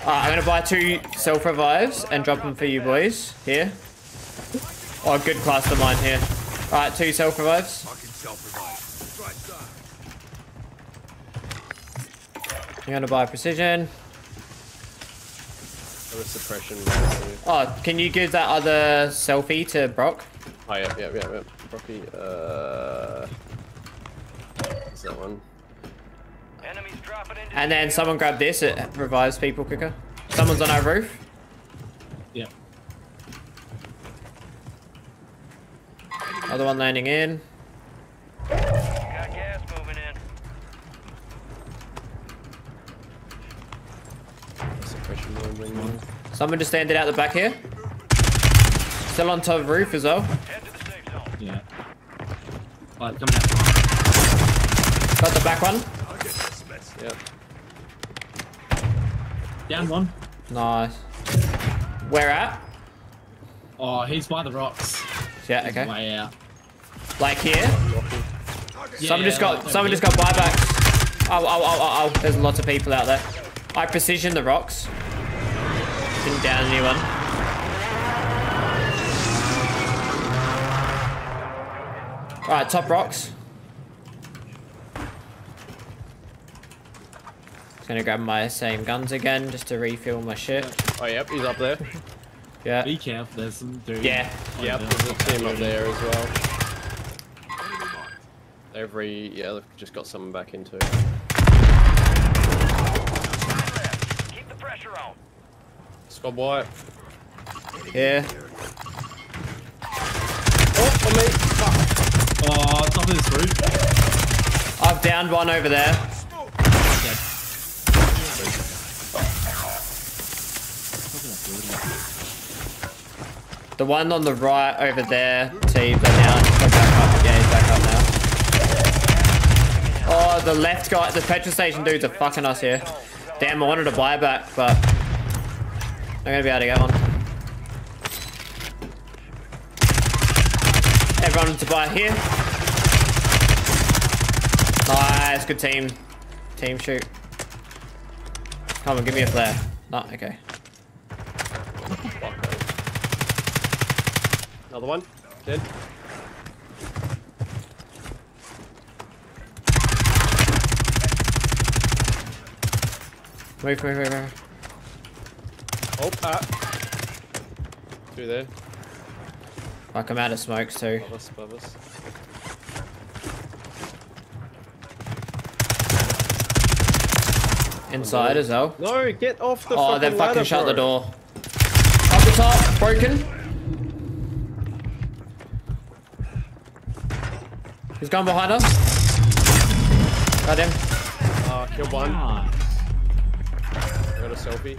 Alright, I'm gonna buy two self revives and drop them for you boys here. Oh, good cluster mine here. Alright, two self revives. Fucking self-revive. Right side. I'm gonna buy precision. Got a suppression. Oh, can you give that other selfie to Brock? Oh, yeah, yeah, yeah, yeah. Rocky, uh. What's that one? Enemies dropping into And then AO. someone grab this, it revives people quicker. Someone's on our roof. Yeah. Other one landing in. Got gas moving in. Suppression one ring. Someone just standing out the back here. Still on top of roof as well. Head to the safe zone. Yeah. Like coming out. Got the back one. Yep. Down one. Nice. Where at? Oh, he's by the rocks. Yeah, He's okay. Way out. Like here. Yeah, someone just got like someone just got buybacks. Oh, oh, oh, oh, oh. There's lots of people out there. I precision the rocks. Didn't down anyone. Alright, top rocks. Just gonna grab my same guns again just to refill my shit. Oh, yep, he's up there. Yeah. Be careful, there's some dude. Yeah. Yep, there's a team up there as well. Every, yeah, they've just got someone back into. Keep the pressure on. Squad white. Yeah. Oh, on me. Fuck. Oh, top of this roof. I've downed one over there. Dead. Look at that building. The one on the right over there, teams are down. Back up. Yeah, he's back up now. Oh, the left guy, the petrol station dudes are fucking us here. Damn, I wanted to buy back, but I'm gonna be able to get one. Everyone to buy here. Nice, good team. Team shoot. Come on, give me a flare. No, okay. Another one. Dead. Move, move, move, move. Oh, ah. Two there. Fuck, I'm out of smokes too. Above us, above us. Inside as well. No, get off the Oh, fucking they fucking ladder, shut the door. Up the top, broken. He's gone behind us. Got him. Uh, kill one. Ah, I got a selfie.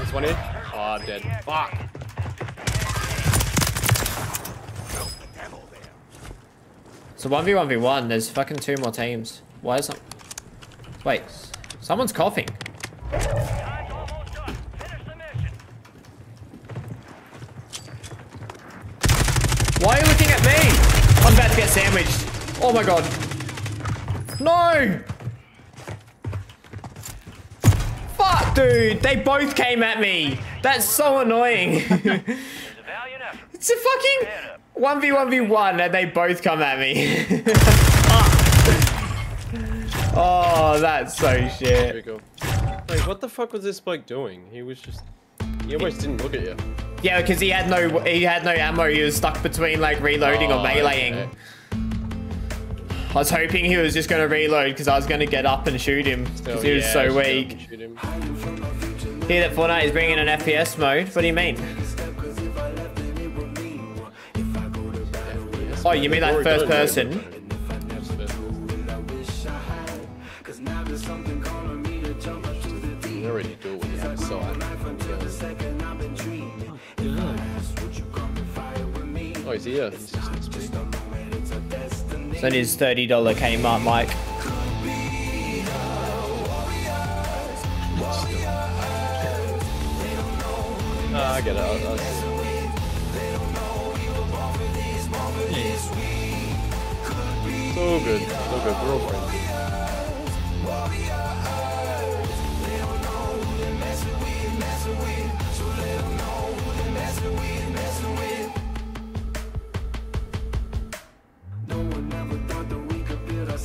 This one here. Oh, dead. Fuck. So 1v1v1, there's fucking two more teams. Why is that? Wait, someone's coughing. Time's almost up. Finish the mission. Why are you looking at me? I'm about to get sandwiched. Oh my god. No! Fuck, dude. They both came at me. That's so annoying. There's a valiant effort. it's a fucking 1v1v1 and they both come at me. (laughs) oh, that's so shit. Wait, what the fuck was this bloke doing? He was just... He almost didn't look at you. Yeah, because he had no he had no ammo. He was stuck between like reloading or Oh, meleeing. okay. I was hoping he was just gonna reload because I was gonna get up and shoot him because he was yeah, so weak. go and shoot him. Hear that Fortnite is bringing an FPS mode? What do you mean? Oh, you mean like first person? yeah, it's first person. You already do it when you have oh, a sight. yeah. Oh, he's here. His thirty dollar Kmart mic. I get it. I, see. Yeah, It's all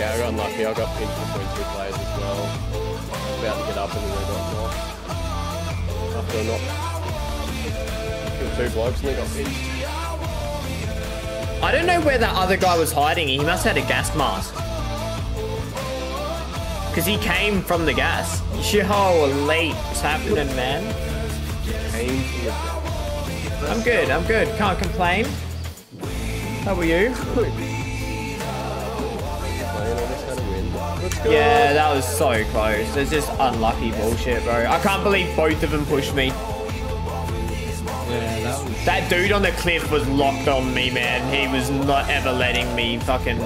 yeah. I got unlucky. I got pinched between two players as well. About to get up and then they got knocked. After. Killed two blokes and they got pinched. I don't know where that other guy was hiding. He must have had a gas mask. Because he came from the gas. Late. What's happening, man? Came from the I'm good. I'm good. Can't complain. How are you? (laughs) go. Yeah, that was so close. It's just unlucky bullshit, bro. I can't believe both of them pushed me. Yeah, that was. That dude on the cliff was locked on me, man. He was not ever letting me fucking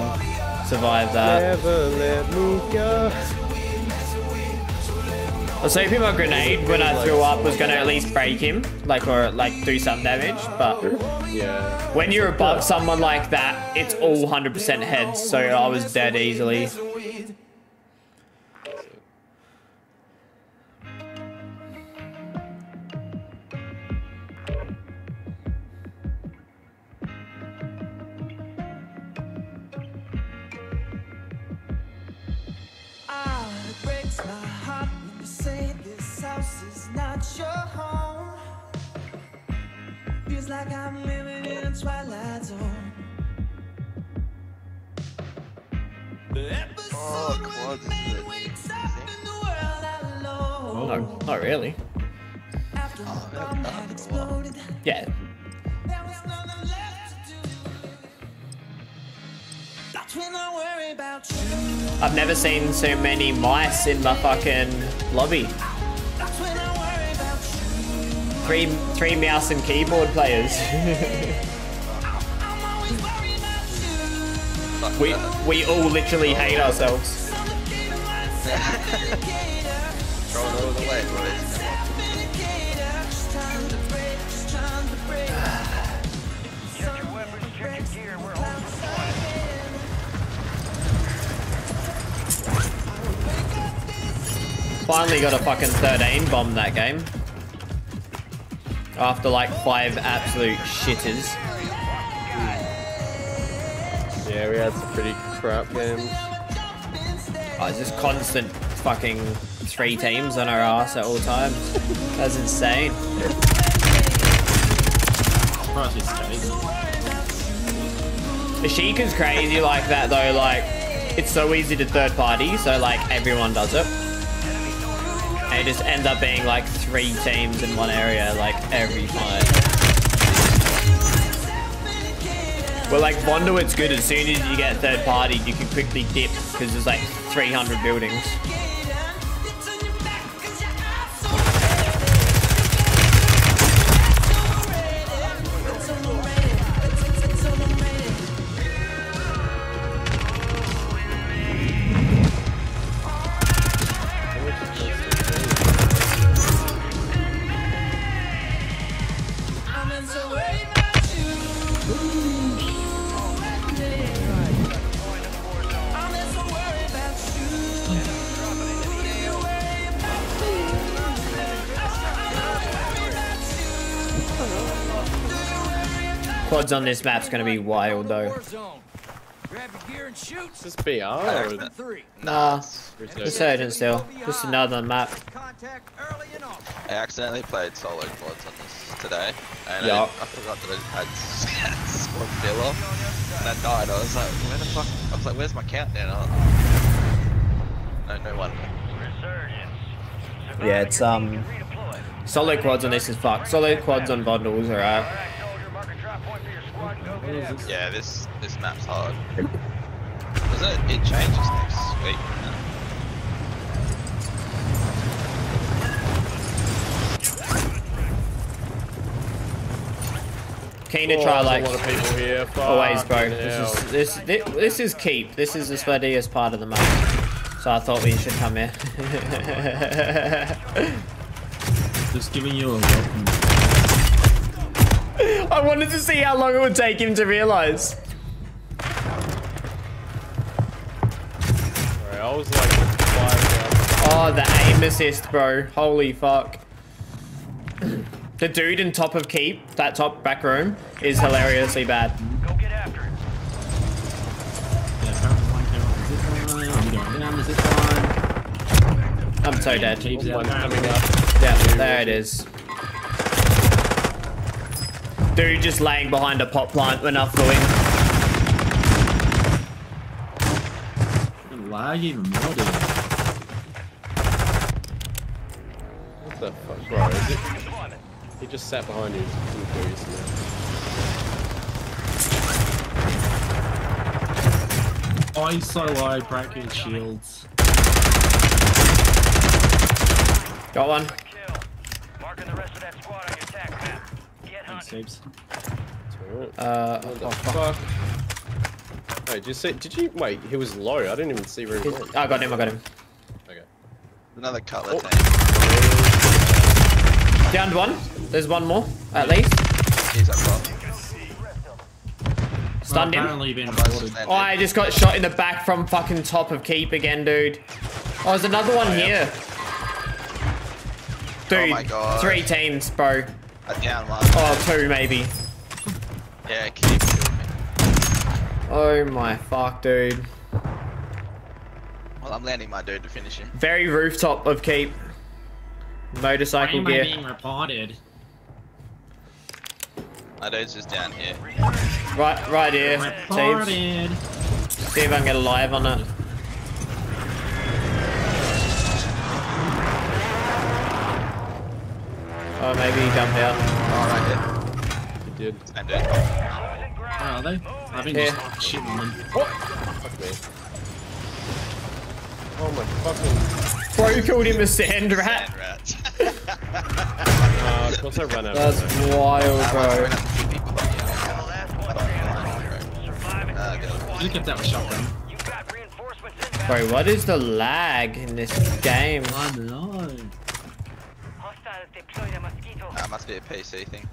survive that. Never let me go. I was hoping my grenade when I threw up was gonna at least break him, like or like do some damage. But Yeah. when you're above someone like that, it's all 100% heads. So I was dead easily. Is not your home. Feels like I'm living in a twilight zone. The episode where the man wakes up in the world alone. No, not really. After the bomb had exploded, Yeah, there was nothing left to do. That's when I worry about you. I've never seen so many mice in my fucking lobby. Three, three mouse and keyboard players. (laughs) We we all literally hate ourselves. Throwing all the way, boys. Finally got a fucking 13 bomb that game. After like five absolute shitters. Yeah, we had some pretty crap games. Oh, it's just constant fucking three teams on our ass at all times. (laughs) That's insane. Surprised it's stayed. Ashika's crazy like that though, like it's so easy to third party, so like everyone does it. And it just ends up being like three teams in one area like every fight. Well like Vonderwood's good as soon as you get third party you can quickly dip because there's like 300 buildings. Quads on this map's gonna be wild though. Grab your gear and shoot. Is this BR or Three. Nah, Resurgence still. Just another map. Early and often. I accidentally played solo quads on this today, and Yeah. I, I forgot that I had (laughs) squad fill off, and I died. I was like, where the fuck? I was like, where's my countdown? I- No, no wonder. Yeah, it's, um, Solo quads on this is fucked. Solo quads on bundles, alright. Yeah, this this map's hard. Does it? It changes next week. Keen to Oh, try there's like a lot of people here. always, bro. This hell. is this, this this is keep. This is the sweatiest part of the map. So I thought we should come here. (laughs) Just giving you a welcome. I wanted to see how long it would take him to realize. Sorry, I was like five Oh, the aim assist, bro. Holy fuck. The dude in top of keep, that top back room, is hilariously bad. Go get after it. Yeah, apparently one came up with this going down the zip line. I'm so dead. Keeps out One there. coming up. Yeah, there it is. Dude just laying behind a pot plant when not going. And lag even more, dude. What the fuck, bro? Is it, he just sat behind you. Didn't do his Oh, he's so low, break his shields. Got one. Marking the rest of that squad on your attack map. Get Thanks, hunting. Uh, What the oh, fuck. fuck? Wait, did you see? Did you wait? He was low. I didn't even see where he was. I got him, I got him. Okay. Another cutlet Oh. Downed one. There's one more, at least. He's up top. Stunned well, him. Been Almost Oh, I just got shot in the back from fucking top of keep again, dude. Oh, there's another one here. Dude, Oh my God. three teams, bro. A down one. Oh, two maybe. Yeah, keep killing me. Oh my fuck, dude. Well, I'm landing my dude to finish him. Very rooftop of keep. Motorcycle Why am I gear. being reported? My dude's just down here. Right, right here. Teams. See if I can get a live on it. Oh, maybe he jumped out. Oh, right here. He did. Same dude. Where are they? I've been Yeah. just shitting them. Fuck me. Oh my fucking. Bro, you called him a sand rat. Sand rats. (laughs) Uh, of course I ran out. That's of time. wild, bro. went up to two people like You're the last one standing. Survive and Uh, keep go. your squad You kept that with shotgun. You've got reinforcements inbound. Bro, what is the lag in this game? I don't know. Must be a PC thing.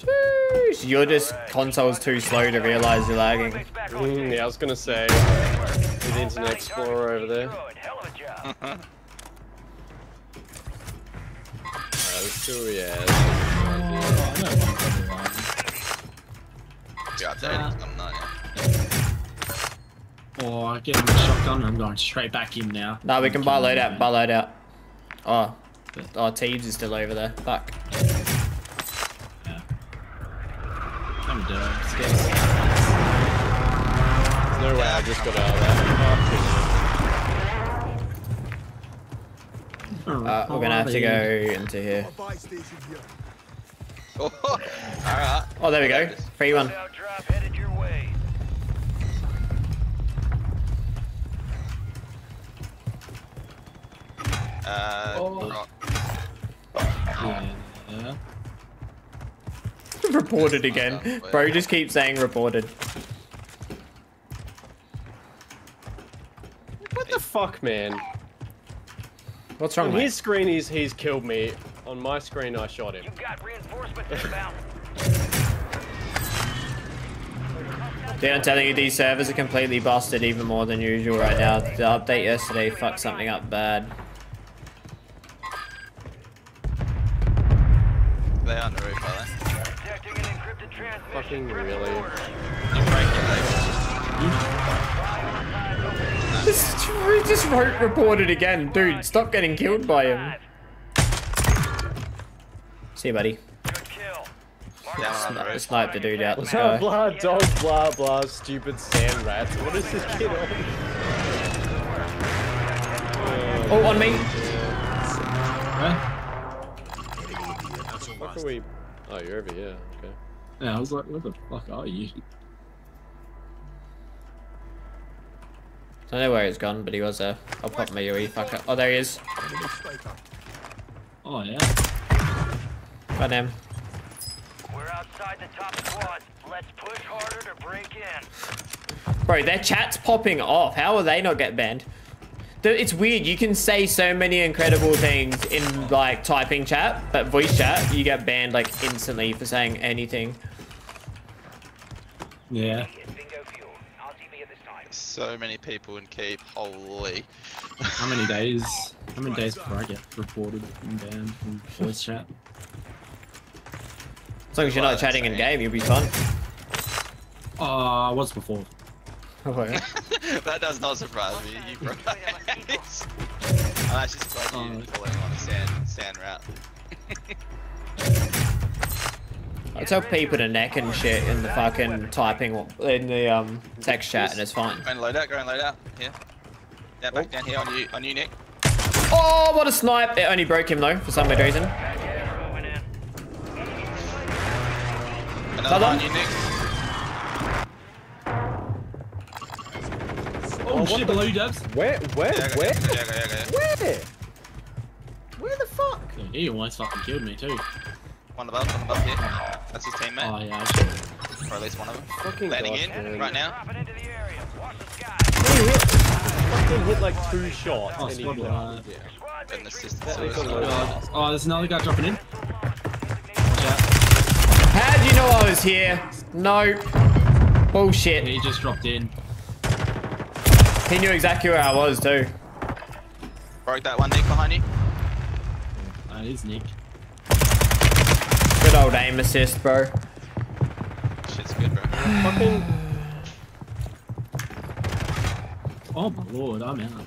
Sheesh, You're just console's too slow to realize you're lagging. Teammates back on Mm, yeah, I was gonna say. The Internet Bounty Explorer over there. destroyed. Hell of a job. (laughs) Uh, there's two, yeah. Oh, I got Yeah, updating. I'm not. Or I get him a shotgun. I'm going straight back in now. Nah, we can buy loadout, buy loadout. Oh. Oh, Teebs is still over there. Fuck. I'm dead. There's no way I just got out of that. Uh, we're gonna have to go into here. A buy station here. Oh, alright. Oh, there we go. Free one. Loadout drop headed your way. Uh, Oh. rock. Yeah. (laughs) reported again. Bro just keeps saying reported. What the fuck, man? What's wrong, On mate? his screen, he's, he's killed me. On my screen, I shot him. You've got reinforcements (laughs) inbound. Dude, I'm telling you, these servers are completely busted even more than usual right now. The update yesterday fucked something up bad. They're on the roof, are they? Fucking really? (laughs) This he just wrote reported again. Dude, stop getting killed by him. See you, buddy. Good kill. Mark the Sni- roof. Snipe the dude out the (laughs) Blah, sky. blah, dog, blah, blah, stupid sand rats. What is this kid on? Oh, on me. Huh? That's all are we? Oh, you're over here. Okay. Yeah, I was like, where the fuck are you? I Don't know where he's gone, but he was there. I'll pop my UE. Fuck it. Oh, there he is. Oh yeah. Got him. We're outside the top squad. Let's push harder to break in. Bro, their chat's popping off. How will they not get banned? It's weird. You can say so many incredible things in like typing chat, but voice chat, you get banned like instantly for saying anything. Yeah. Bingo fuel. RTB at this time. So many people in keep. Holy. How many (laughs) days? How many days before I get reported and banned from voice chat? As long as you're not chatting in game, you'll be fine. Uh, oh, I was before. (laughs) Oh, yeah. (laughs) that does not surprise me. You bro. I'm actually surprised you Oh. didn't follow him on a sand sand route. I tell people to neck and shit in the fucking typing in the um text chat and it's fine. Go and load out. Go and load out. Here. Down back down here on you on you Nick. Oh, what a snipe! It only broke him though for some weird reason. Another Another one on you Nick. Oh, shit, below you, Debs. Where? Where? Yeah, go, Where? Yeah, go, yeah, yeah. Where? Where the fuck? Yeah, he almost fucking killed me too. One above, one above here. That's his teammate, Oh yeah, actually. or at least one of them. Fucking Landing gosh, in man. right now. Dropping into the area. Watch the sky. He hit, fucking hit like two shots Oh, and he squad died. Yeah. Squad Got an victory. assist. Oh, that So is a it's- load. God. Oh, there's another guy dropping in. Watch out. How'd you know I was here? Nope. Bullshit. he just dropped in. He knew exactly where I was too. Broke that one Nick behind you. That is Nick. Good old aim assist, bro. Shit's good, bro. Fucking. Oh my lord, I'm out.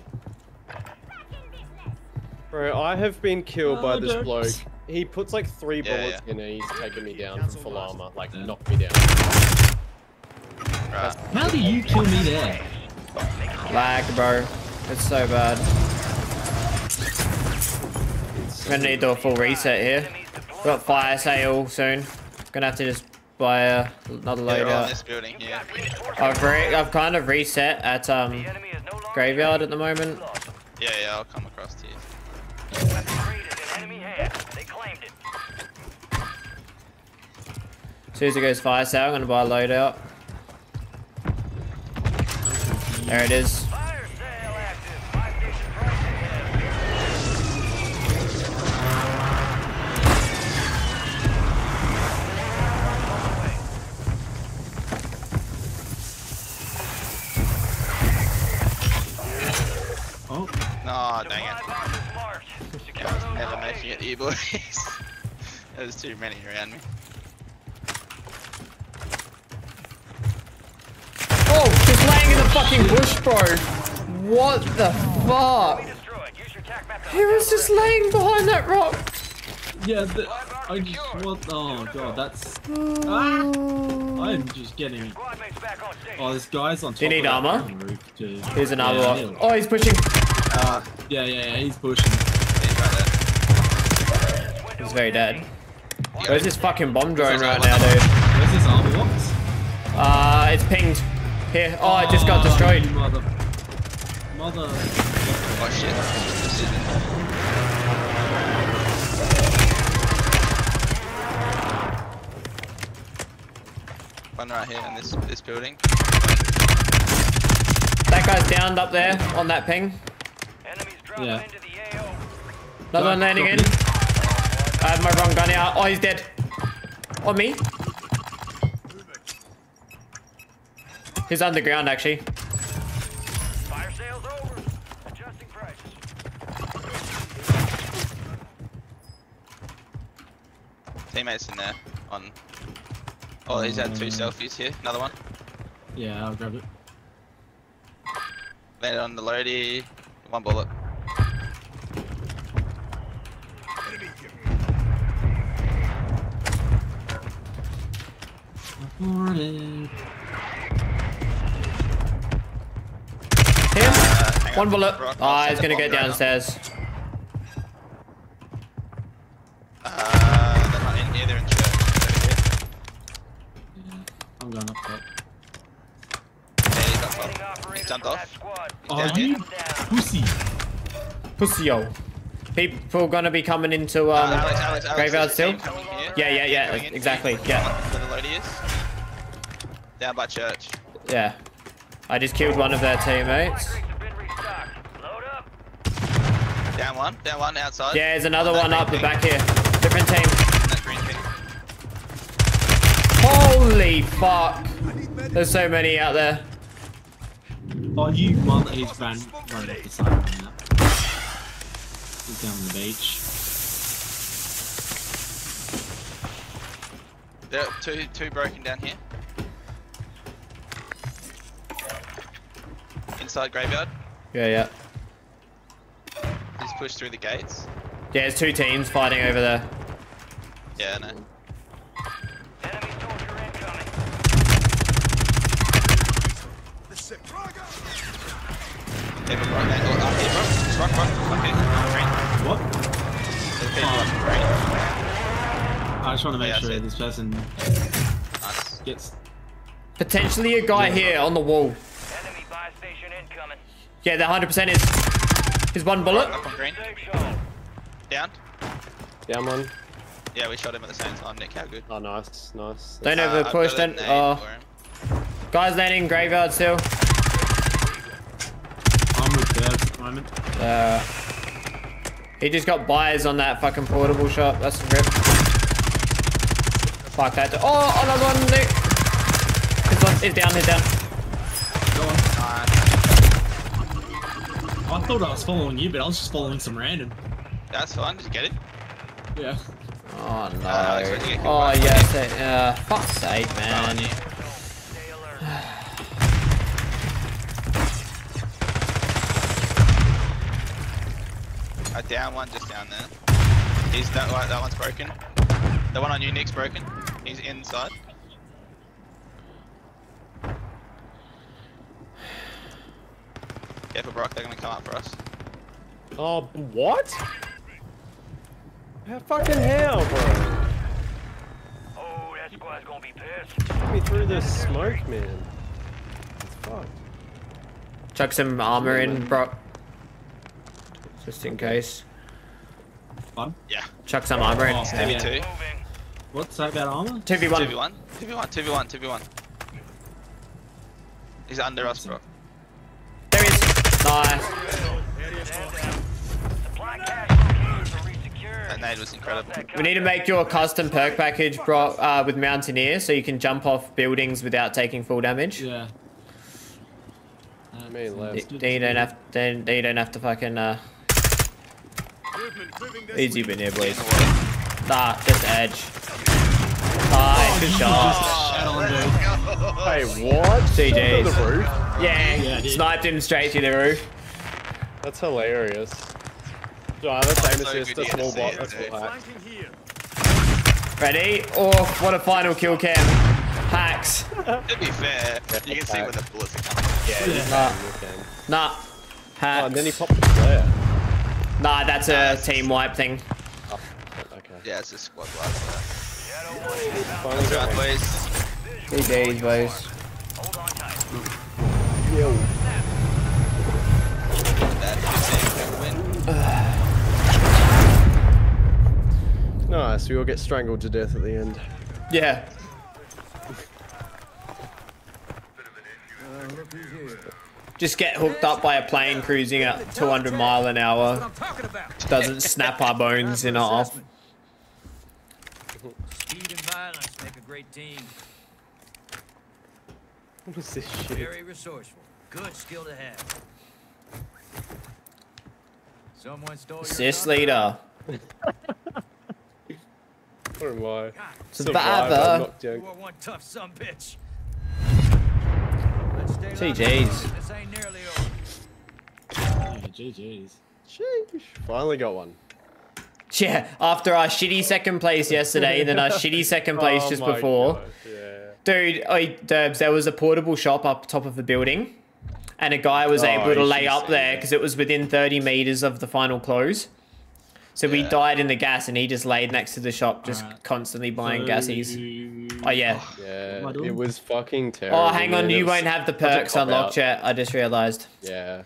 Bro, I have been killed by Oh, this Dex. bloke. He puts like three Yeah, bullets yeah. in and he's taken me down from full armor. Like, Yeah. knocked me down. Right. How do you kill me there? Lag, bro. It's so bad. I'm gonna need to do a full reset here. Got fire sale soon. Gonna have to just buy uh, another Yeah, they're all in loadout. this building. Yeah. I've re I've kind of reset at um no graveyard at the moment. Yeah, yeah. I'll come across to you. Weapon grade is in enemy hands. They claimed it. As soon as it goes fire sale, I'm gonna buy a loadout. There it is. Oh, No, dang it. Supply box is marked. Secure Yeah, (laughs) I was never making it here, boys. There's too many around me. Oh, just laying in the fucking bush, bro. What the fuck? Destroyed. Use your tac map to He was just laying behind that rock. Yeah, the, I just, want. oh god, that's, ah, I'm just getting, Squad mates back on station. oh, this guy's on top you need of armor? roof, too. Here's another yeah, one. he'll- Oh, he's pushing. Uh, Yeah, yeah, yeah, he's pushing. he's right there. He's very dead. Where's this fucking bomb drone right now, dude? Where's his armor box? Uh, it's pinged. Here. Oh, it just got destroyed. Mother, mother, Oh shit. One right here in this this building. That guy's downed up there on that ping. Enemies dropping Yeah. into the AO. Another one landing in. I have my wrong gun out. Oh, he's dead. On me. He's underground, actually. Fire sale's over. Adjusting prices. Teammates in there. On. Oh, he's had two selfies here. Another one. yeah, I'll grab it. Landed on the Lodi. One bullet. Morning. Him. Uh, hang One bullet. Rock, Ah, I'll he's gonna the get bomb downstairs. Uh, they're not in here. They're in church. Over here. Yeah, I'm going up top. Yeah, he's up Getting top. operators jumped off. that squad. Oh, down you pussy! Pussy-o. People gonna be coming into Uh, um. Alex, Alex, Alex, graveyard still? team coming here. Yeah, yeah, yeah, exactly, yeah. Where the Lodi is. Down by church. Yeah. I just killed one of their teammates. Supply crates have been restocked. Load up. Down one. Down one outside. Yeah, there's another On that one green up the back here. Different team. That green thing. Holy fuck. There's so many out there. Oh, you mother, he's ran right off the side of that. He's down on the beach. There are two two broken down here. Inside graveyard. Yeah, yeah. He's pushed through the gates. Yeah, there's two teams fighting over there. Yeah, no. Enemy soldier incoming. Hey, bro, bro, hey, oh, up here, bro. Just rock, rock. Up here. What? There's people up green. I just want to make Yeah, sure see. this person Nice. gets. Potentially a guy here on the wall. Enemy buy station incoming. Yeah, the 100% is. Is one bullet. Up on green. Down. Down one. Yeah, we shot him at the same time. Nick, how good? Oh, nice, nice. Don't Uh, over I've push. Don't. Oh, for him. guys landing graveyard still. Moment. Uh, he just got buyers on that fucking portable shop. That's a rip. Fuck that. Oh, another one, Nick. He's, on, he's down, he's down. Go on. I thought I was following you, but I was just following some random. that's fine. Did you get it? Yeah. Oh no. Uh, it's gonna get killed oh yeah, yes. Uh, fuck's sake, Oh, man. A down one just down there. He's that right, that one's broken. The one on you, Nick's broken. He's inside. Careful, Brock. They're gonna come up for us. Oh, what? How fucking hell, bro? Oh, that squad's gonna be pissed. Took me through the smoke, man. It's fucked. Chuck some armor in, Brock. Just in case. Fun. Yeah. Chuck some armor in. Oh, Yeah. yeah. Two. Moving. What's that about armor? 2v1. 2v1. 2v1. 2v1. 2v1. He's under us, bro. There he is. Nice. Stand down. Supply cache located for resecure. That nade was incredible. We need to make your custom perk package, bro, uh, with Mountaineer, so you can jump off buildings without taking full damage. Yeah. Then you don't have, then then you don't have to fucking uh, easy win here, boys. Nah, just edge. Nice, good shot. Shat on, dude. (laughs) Hey, what? GGs. Shot through the roof? Yeah, Yeah, sniped him straight through the roof. That's hilarious. Oh, that's aim So assist, good a to small see bot, it, that's dude. full hack. Ready? Oh, what a final kill cam. Hacks. To be fair, you can see when the bullets are coming. Yeah, you Nah, can, you can. nah. Oh, and then he popped the flare. Nah, that's a team wipe thing. Oh, okay. Yeah, it's a squad wipe. Shadow one inbound. Finally That's got right, one. boys. GG's, boys. Hold on tight. That 15 win. Nice, we all get strangled to death at the end. Yeah. Just get hooked up by a plane cruising at 200 mile an hour. Doesn't snap our bones in half. Speed and violence make a great team. What is this shit? Very resourceful. Good skill to have. Someone stole your Assist thunder. leader. (laughs) What am I? Survivor. knocked You are one tough son bitch. Let's stay locked GG's. on. This ain't nearly over. Yeah, GG's. Sheesh. Finally got one. Yeah, after our shitty second place yesterday, and then our shitty second place (laughs) Oh just before. yeah. Dude, oi, Derbs, there was a portable shop up top of the building, and a guy was Oh, able to lay up there because it was within 30 meters of the final close. So we died in the gas, and he just laid next to the shop, just Alright. constantly buying So, gassies. Oh yeah. Yeah, What am I doing? it was fucking terrible. Oh, hang on, man. You was won't have the perks unlocked cop-out. yet. I just realized. Yeah.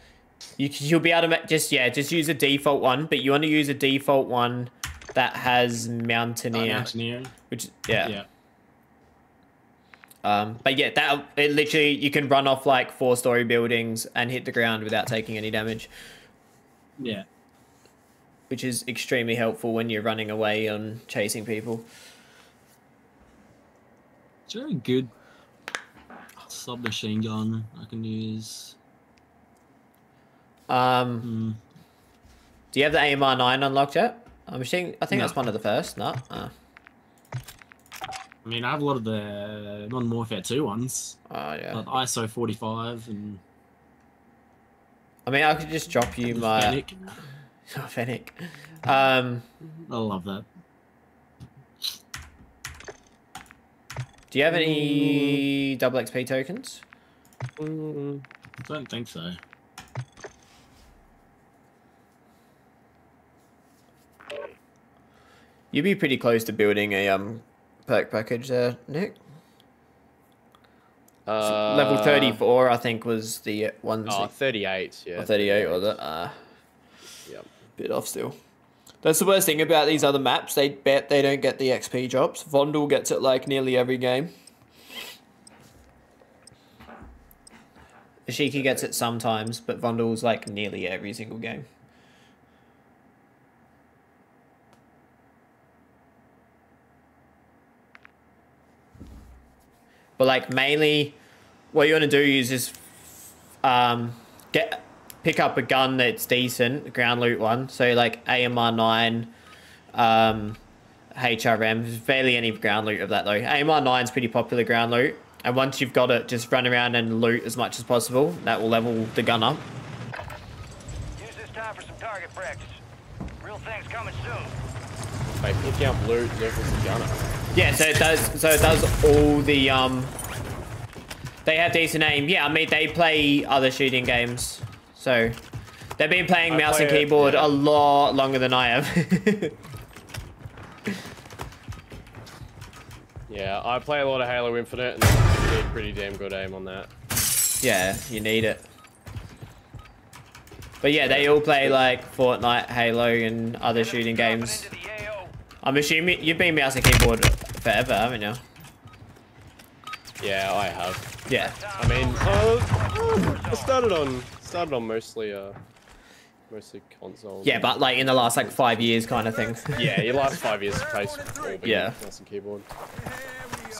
You, you'll be able to just yeah, just use a default one, but you want to use a default one that has Mountaineer, Mountaineer. which yeah. Yeah. Um, but yeah, that it literally you can run off like four story buildings and hit the ground without taking any damage, Yeah. Which is extremely helpful when you're running away and chasing people. It's very good. Submachine gun I can use. Um, Hmm. do you have the AMR nine unlocked yet? I'm seeing. I think No. that's one of the first. No. Uh, I mean, I have a lot of the Modern Warfare 2 ones. oh yeah. Like ISO 45 and I mean, I could just drop you my Fennec. (laughs) Oh, Fennec. Um, I love that. do you have any double XP tokens? Mm, I don't think so. You'd be pretty close to building a um perk package there, Nick. uh, Level 34, I think, was the one. Oh, 38, yeah. or 38 or the uh, Yep. Bit off still. That's the worst thing about these other maps. They bet they don't get the XP drops. Vondel gets it like nearly every game. Ashika gets it sometimes, but Vondel's like nearly every single game. But like mainly, what you want to do is just um, get pick up a gun that's decent, ground loot one. So like AMR nine, um, HRM. There's barely any ground loot of that though. AMR nine is pretty popular ground loot. And once you've got it, just run around and loot as much as possible. That will level the gun up. Use this time for some target practice. Real things coming soon. Wait, picking up loot levels the gunner. Yeah, so it does. So it does all the um. They have decent aim. Yeah, I mean they play other shooting games, so they've been playing I mouse and play it, keyboard yeah. a lot longer than I have. (laughs) Yeah, I play a lot of Halo Infinite and need pretty damn good aim on that. yeah, you need it. But yeah, they all play like Fortnite, Halo, and other shooting games. into the AO. I'm assuming you've been mouse and keyboard forever, haven't you? Yeah, I have. Yeah. I mean, uh, I started on started on mostly uh mostly consoles. Yeah, but like in the last like five years, kind of thing. (laughs) yeah, your last five years face (laughs) all been Yeah. mouse and keyboard.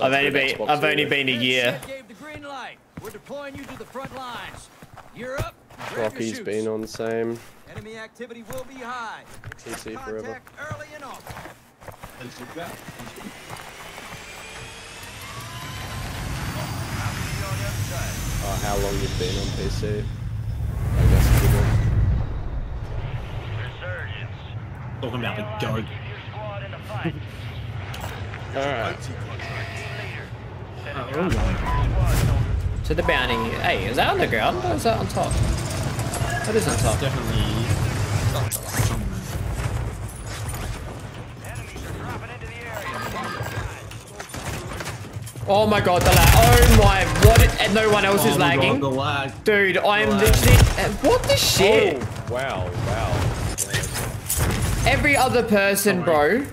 I've only been Xbox I've only been a year. Gave the. We're deploying you to the front lines. You're up. Grab your Rocky's chutes. been on the same. Enemy activity will be high. TC forever. Early and often. Let's look back. Oh, how long you've been on PC? I guess keyboard. Resurgence. Talking about the goat. Keep your squad in the fight. Alright. Oh. To the bounty. Hey, is that on the ground or is that on top? What is on top? Definitely. Oh my god, the lag. Oh my, what? Is, and no one else Oh is my God, lagging. the lag. Dude, I am literally. uh, What the shit? Oh, wow, wow. Every other person, bro,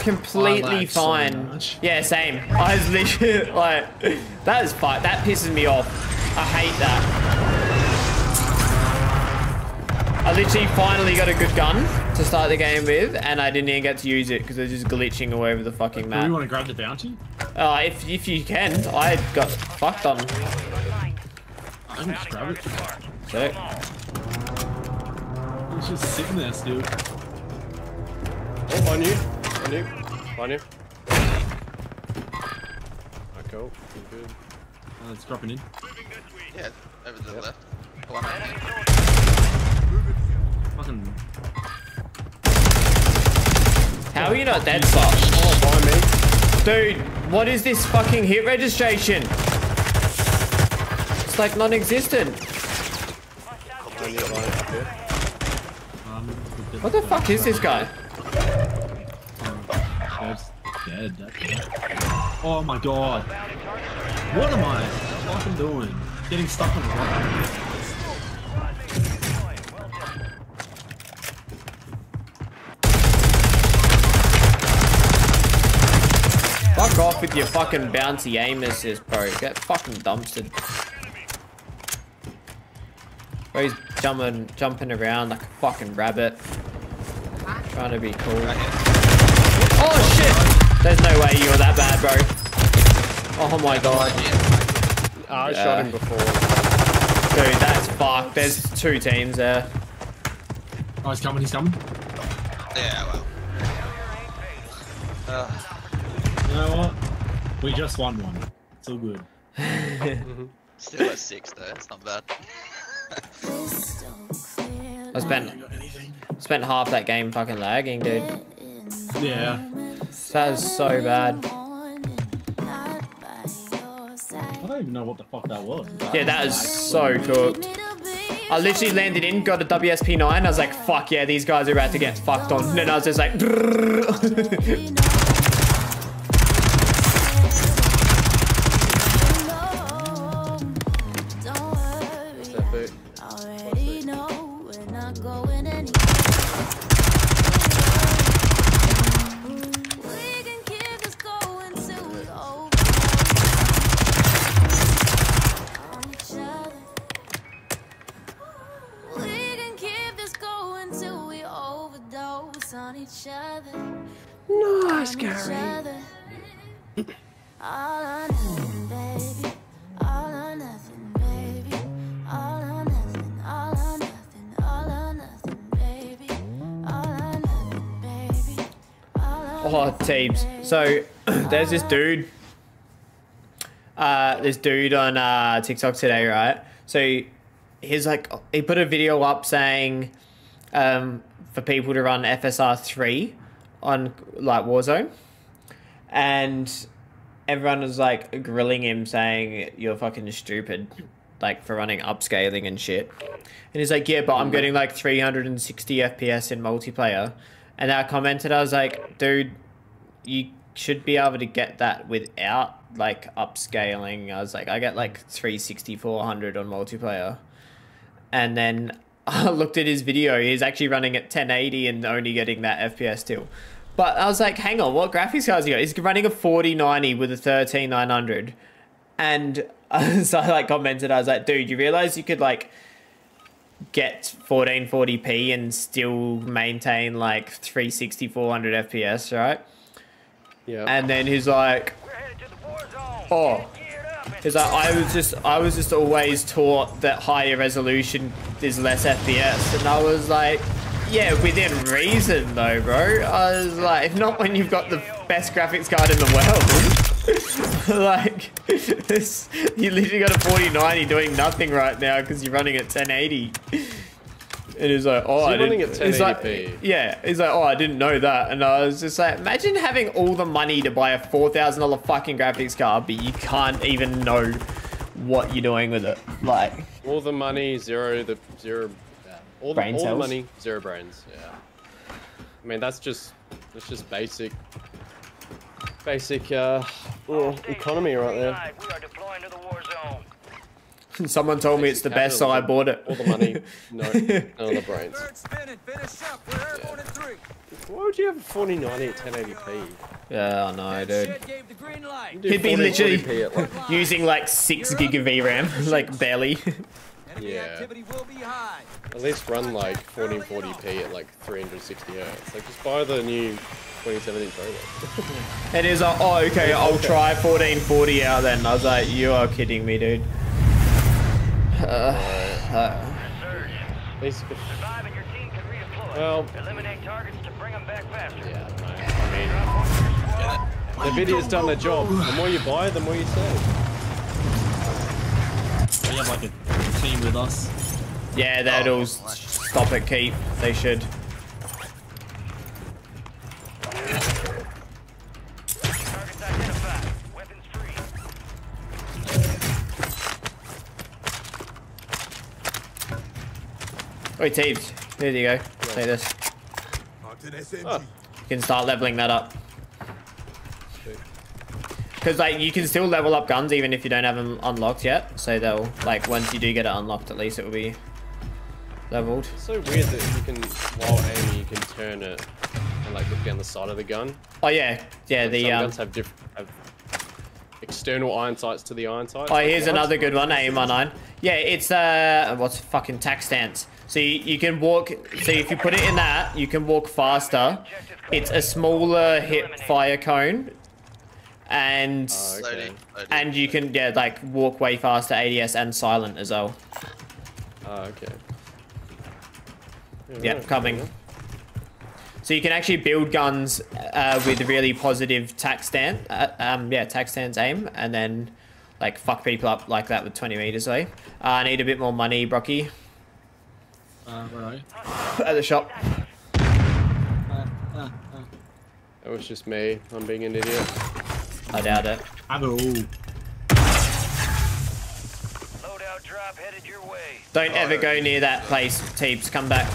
completely I lag so fine. yeah, same. I was literally (laughs) like, that is fine. That pisses me off. I hate that. I literally finally got a good gun to start the game with, and I didn't even get to use it because it was just glitching all over the fucking map. Do we map. want to grab the bounty? Uh, if if you can, I got fucked on. I can just grab it. So, It's just sitting there still. Oh, on you. On you. On you. Oh, cool. Good, good. Uh, it's dropping in. Yeah, over to the left. One on me. Fucking. how are you not dead, Slot? Oh. Dude, what is this fucking hit registration? It's like non-existent. On you, line up here. What the fuck is this guy? Dead. Guy. Oh my god. What am I fucking doing? Getting stuck on the rock. Fuck off with your fucking bouncy aim assist, bro. Get fucking dumpstered. Bro, he's jumping, jumping around like a fucking rabbit. Trying to be cool. Oh shit! There's no way you were that bad, bro. Oh my god. I Yeah. shot him before. Dude, that's fucked. There's two teams there. Oh, he's coming, he's coming. Yeah, well. Uh, You know what? We just won one. It's all good. (laughs) still at six though, it's not bad. (laughs) I spent spent half that game fucking lagging, dude. Yeah. That is so bad. I don't even know what the fuck that was. Yeah, that is so cooked. I literally landed in, got a WSP9. I was like, fuck yeah, these guys are about to get fucked on. And then I was just like, (laughs) Nice, on each other. All or nothing, baby. All or nothing, baby. All or nothing, all or nothing, all or nothing, baby. All or nothing, baby. All or oh, teams. So (clears throat) there's this dude. Uh, this dude on uh, TikTok today, right? So he's like, he put a video up saying um, for people to run FSR three on like Warzone, and everyone was like grilling him, saying you're fucking stupid, like for running upscaling and shit. And he's like, yeah, but I'm getting like 360 FPS in multiplayer. And I commented, I was like, dude, you should be able to get that without like upscaling. I was like, I get like 360, 400 on multiplayer. And then I looked at his video. He's actually running at 1080 and only getting that FPS still. But I was like, hang on, what graphics cards he got? He's running a 4090 with a 13900. And (laughs) so I like commented, I was like, dude, you realize you could like get 1440p and still maintain like 360, 400 FPS, right? Yeah. And then he's like, We're headed to the zone. oh, He's like, I was just, I was just always taught that higher resolution is less FPS, and I was like, yeah, within reason though, bro. I was like, not when you've got the best graphics card in the world. (laughs) like, this, (laughs) you literally got a 4090 doing nothing right now because you're running at 1080. And he's like, oh, I running didn't. at he's like, 1080p? yeah, he's like, oh, I didn't know that. And I was just like, imagine having all the money to buy a $4,000 fucking graphics card, but you can't even know what you're doing with it. Like, All the money, zero the zero. All the, all the money, zero brains. Yeah. I mean that's just that's just basic, basic uh, well, economy right there. Someone told me it's the best, so I bought it. All the money, no, (laughs) none of the brains. Third spinning, finish up. We're airborne in three. Why would you have a 4090 at 1080p? Yeah, I know, dude. Shed gave the green light. Do He'd be literally at like, using like 6 gig of VRAM, (laughs) like barely. (laughs) Yeah. activity will be high. at least run like 1440p at like 360 hertz. Like just buy the new 27 inch OLED. And he's like, oh, okay, I'll try 1440 out then. I was like, you are kidding me, dude. Uh, uh, Surge. Basically, Survive your team can redeploy. Well- Eliminate targets to bring them back faster. yeah, I don't mean, the video's done their job. The more you buy, the more you save. We have like a team with us. yeah, they'd all stop at keep. They should. Wait, Teebs. There you go. Say this. Onto an SMG. Oh. You can start leveling that up. Because like you can still level up guns even if you don't have them unlocked yet. So they'll like once you do get it unlocked, at least it will be leveled. It's so weird that you can, while aiming, you can turn it and like look down the side of the gun. Oh yeah, yeah. Like, The some um, guns have different have external iron sights to the iron sights. Oh, Like, here's what? another good one, AIM-19. Yeah, it's, uh, what's fucking tack stance. So you, you can walk, so if you put it in that, you can walk faster. It's a smaller hip fire cone. And, Oh, okay. Loading. loading. and you can, yeah, like, walk way faster ADS and silent as well. Oh, okay. Yeah, Yep, coming. So you can actually build guns uh, with really positive tac stance, uh, um, yeah, tac stance aim, and then like fuck people up like that with 20 meters away. Uh, I need a bit more money, Brocky, Uh, where are you? at the shop. Uh, uh, uh. That was just me. I'm being an idiot. I doubt it. Hello. Loadout drop headed your way. Don't ever go near that place, Teeps. Come back. (laughs)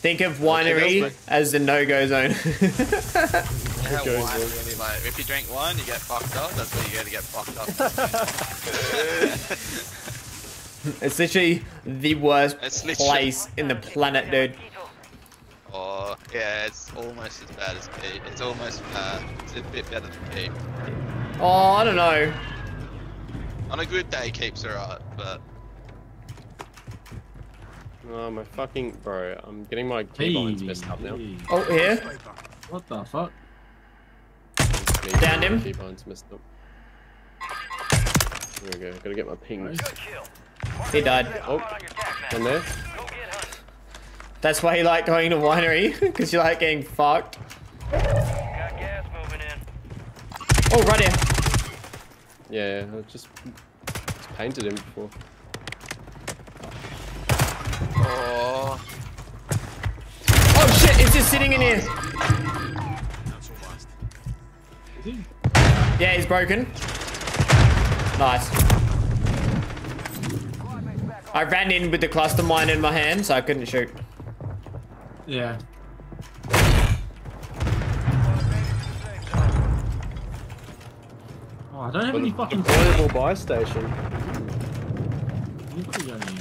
Think of winery goes, as the no-go zone. Yeah, goes wine really like if you drink wine, you get fucked up. That's where you go to get fucked up. (laughs) (laughs) (laughs) it's literally the worst literally- place in the planet, dude. Oh, yeah, it's almost as bad as pee. It's almost uh, it's a bit better than pee. Oh, I don't know. On a good day, keeps her alright, but Oh my fucking bro! I'm getting my keybinds Hey, messed up now. hey. Oh, here. What the fuck? Me, Downed him. Keybinds messed up. There we go. Gotta get my pings. Good kill. He died. Oh, On your tac map. one there. Go get hunting. That's why you like going to winery, (laughs) because you like getting fucked. Got gas moving in. Oh, right here. Yeah, I just, just painted him before. oh, Oh shit, it's just sitting in here. Yeah, he's broken. Nice. I ran in with the cluster mine in my hand, so I couldn't shoot. Yeah. Oh, I don't have any fucking. Deployable buy station. Anybody got any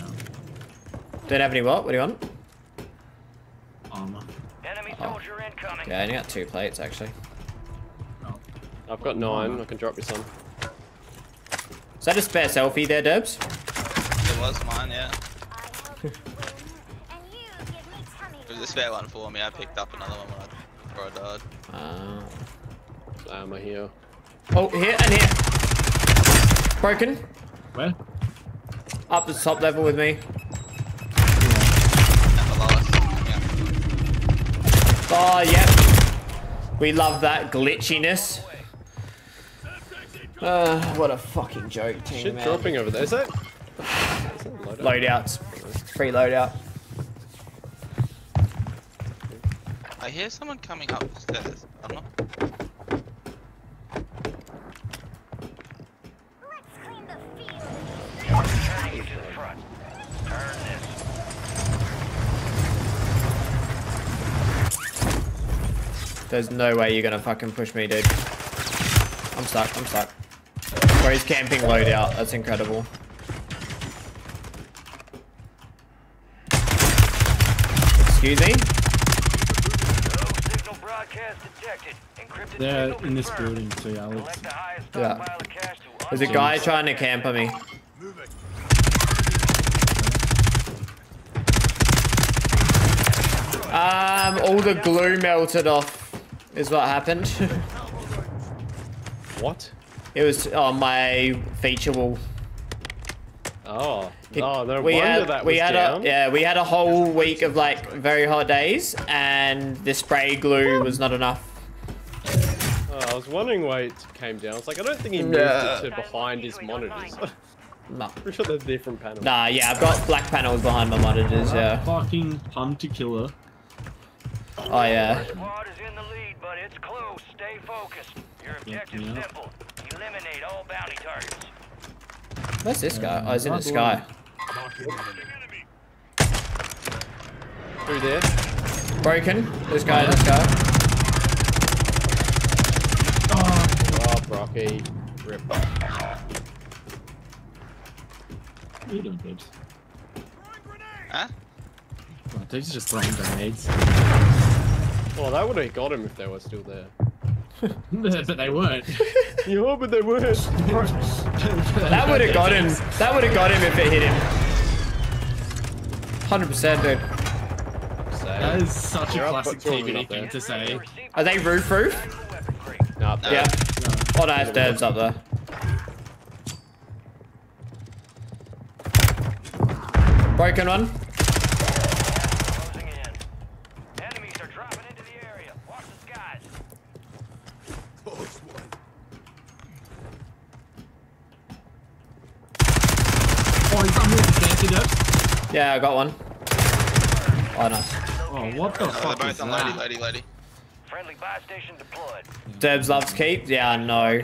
Don't have any what? What do you want? armor? Enemy oh. soldier incoming. Yeah, I only got two plates actually. Oh. I've got nine. I can drop you some. Is that a spare selfie there, Derbs? It was mine, yeah. I help win, and you give It was a spare one for me. I picked up another one when I, before I died. Uh, Am I here? oh, here and here. Broken. Where? Up the top level with me. At the last, yeah. Oh, yep. We love that glitchiness. Uh, what a fucking joke, team, Shit man. dropping over there. Is that? Is that loadout? Loadouts. Free loadout. I hear someone coming up the stairs. I'm not. Let's clean the field. Turning you to the front. Turn this. There's no way you're gonna fucking push me, dude. I'm stuck, I'm stuck. Bro, he's camping loadout. That's incredible. Excuse me? Low signal broadcast detected. Encrypted They're in this building, so yeah, Select let's. the Yeah. stockpile of cash to There's a guy trying to camp on me. Um, all the glue melted off, is what happened. (laughs) What? it was on my feature wall. Oh. It- oh, no we wonder had, that we had down. a yeah we had a whole week of like very hot days and the spray glue was not enough Oh, I was wondering why it came down. It's like I don't think he moved Nah. it to behind his monitors. (laughs) no. Pretty sure they're different panels. nah yeah i've got black panels behind my monitors yeah Fucking hunter killer. oh yeah Squad is in the lead, but it's close. Stay focused. Your objective's simple. Eliminate all bounty targets. where's this guy oh he's in the sky Through there. broken this guy this guy Oh, Brocky. Rip. What are you doing, Dibs? Huh? Oh, Dibs is just throwing grenades. Well, that would have got him if they were still there. (laughs) but they weren't. (laughs) Yeah, but they weren't. (laughs) that would have got him that would have got him if it hit him 100% dude that is such You're a classic TV thing to say. Are they roof proof? No, no. Yeah. No. Oh no, it's Derb's up there. Broken one. Oh, yeah, I got one. Oh, nice. Oh, what the they're fuck is both on that? lady, lady. Friendly buy station deployed. Derbs loves keep. Yeah, I know.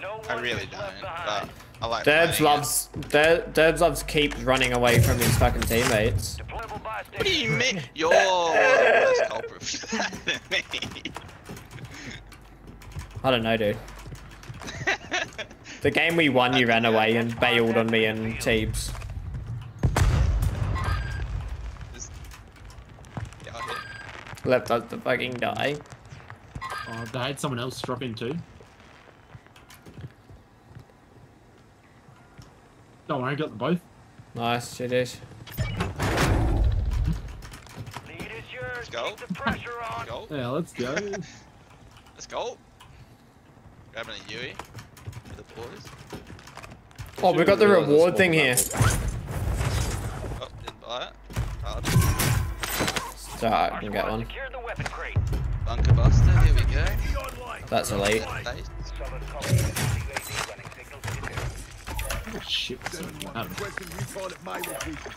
No I really don't, but. I like Derbs playing it. loves Der- Derbs loves keep running away from his fucking teammates. What do you mean? You're the worst culprit than me. I don't know, dude. The game we won, you ran away and bailed on me and Teebs. Left us to fucking die. Oh, they had someone else drop in too. Don't worry, got them both. Nice, it is. Lead is yours. Let's go. Keep the pressure on. Let's go. Yeah, let's go. (laughs) Let's go. Grabbing a Yui for the boys. Oh, we got the reward thing here. Oh, didn't buy it. Hard. So I get one. Secure the weapon crate. Bunker buster, here we go. That's elite. Nice. Solid copy. UAV running signals to oh shit, so loud. Requesting recon at my location.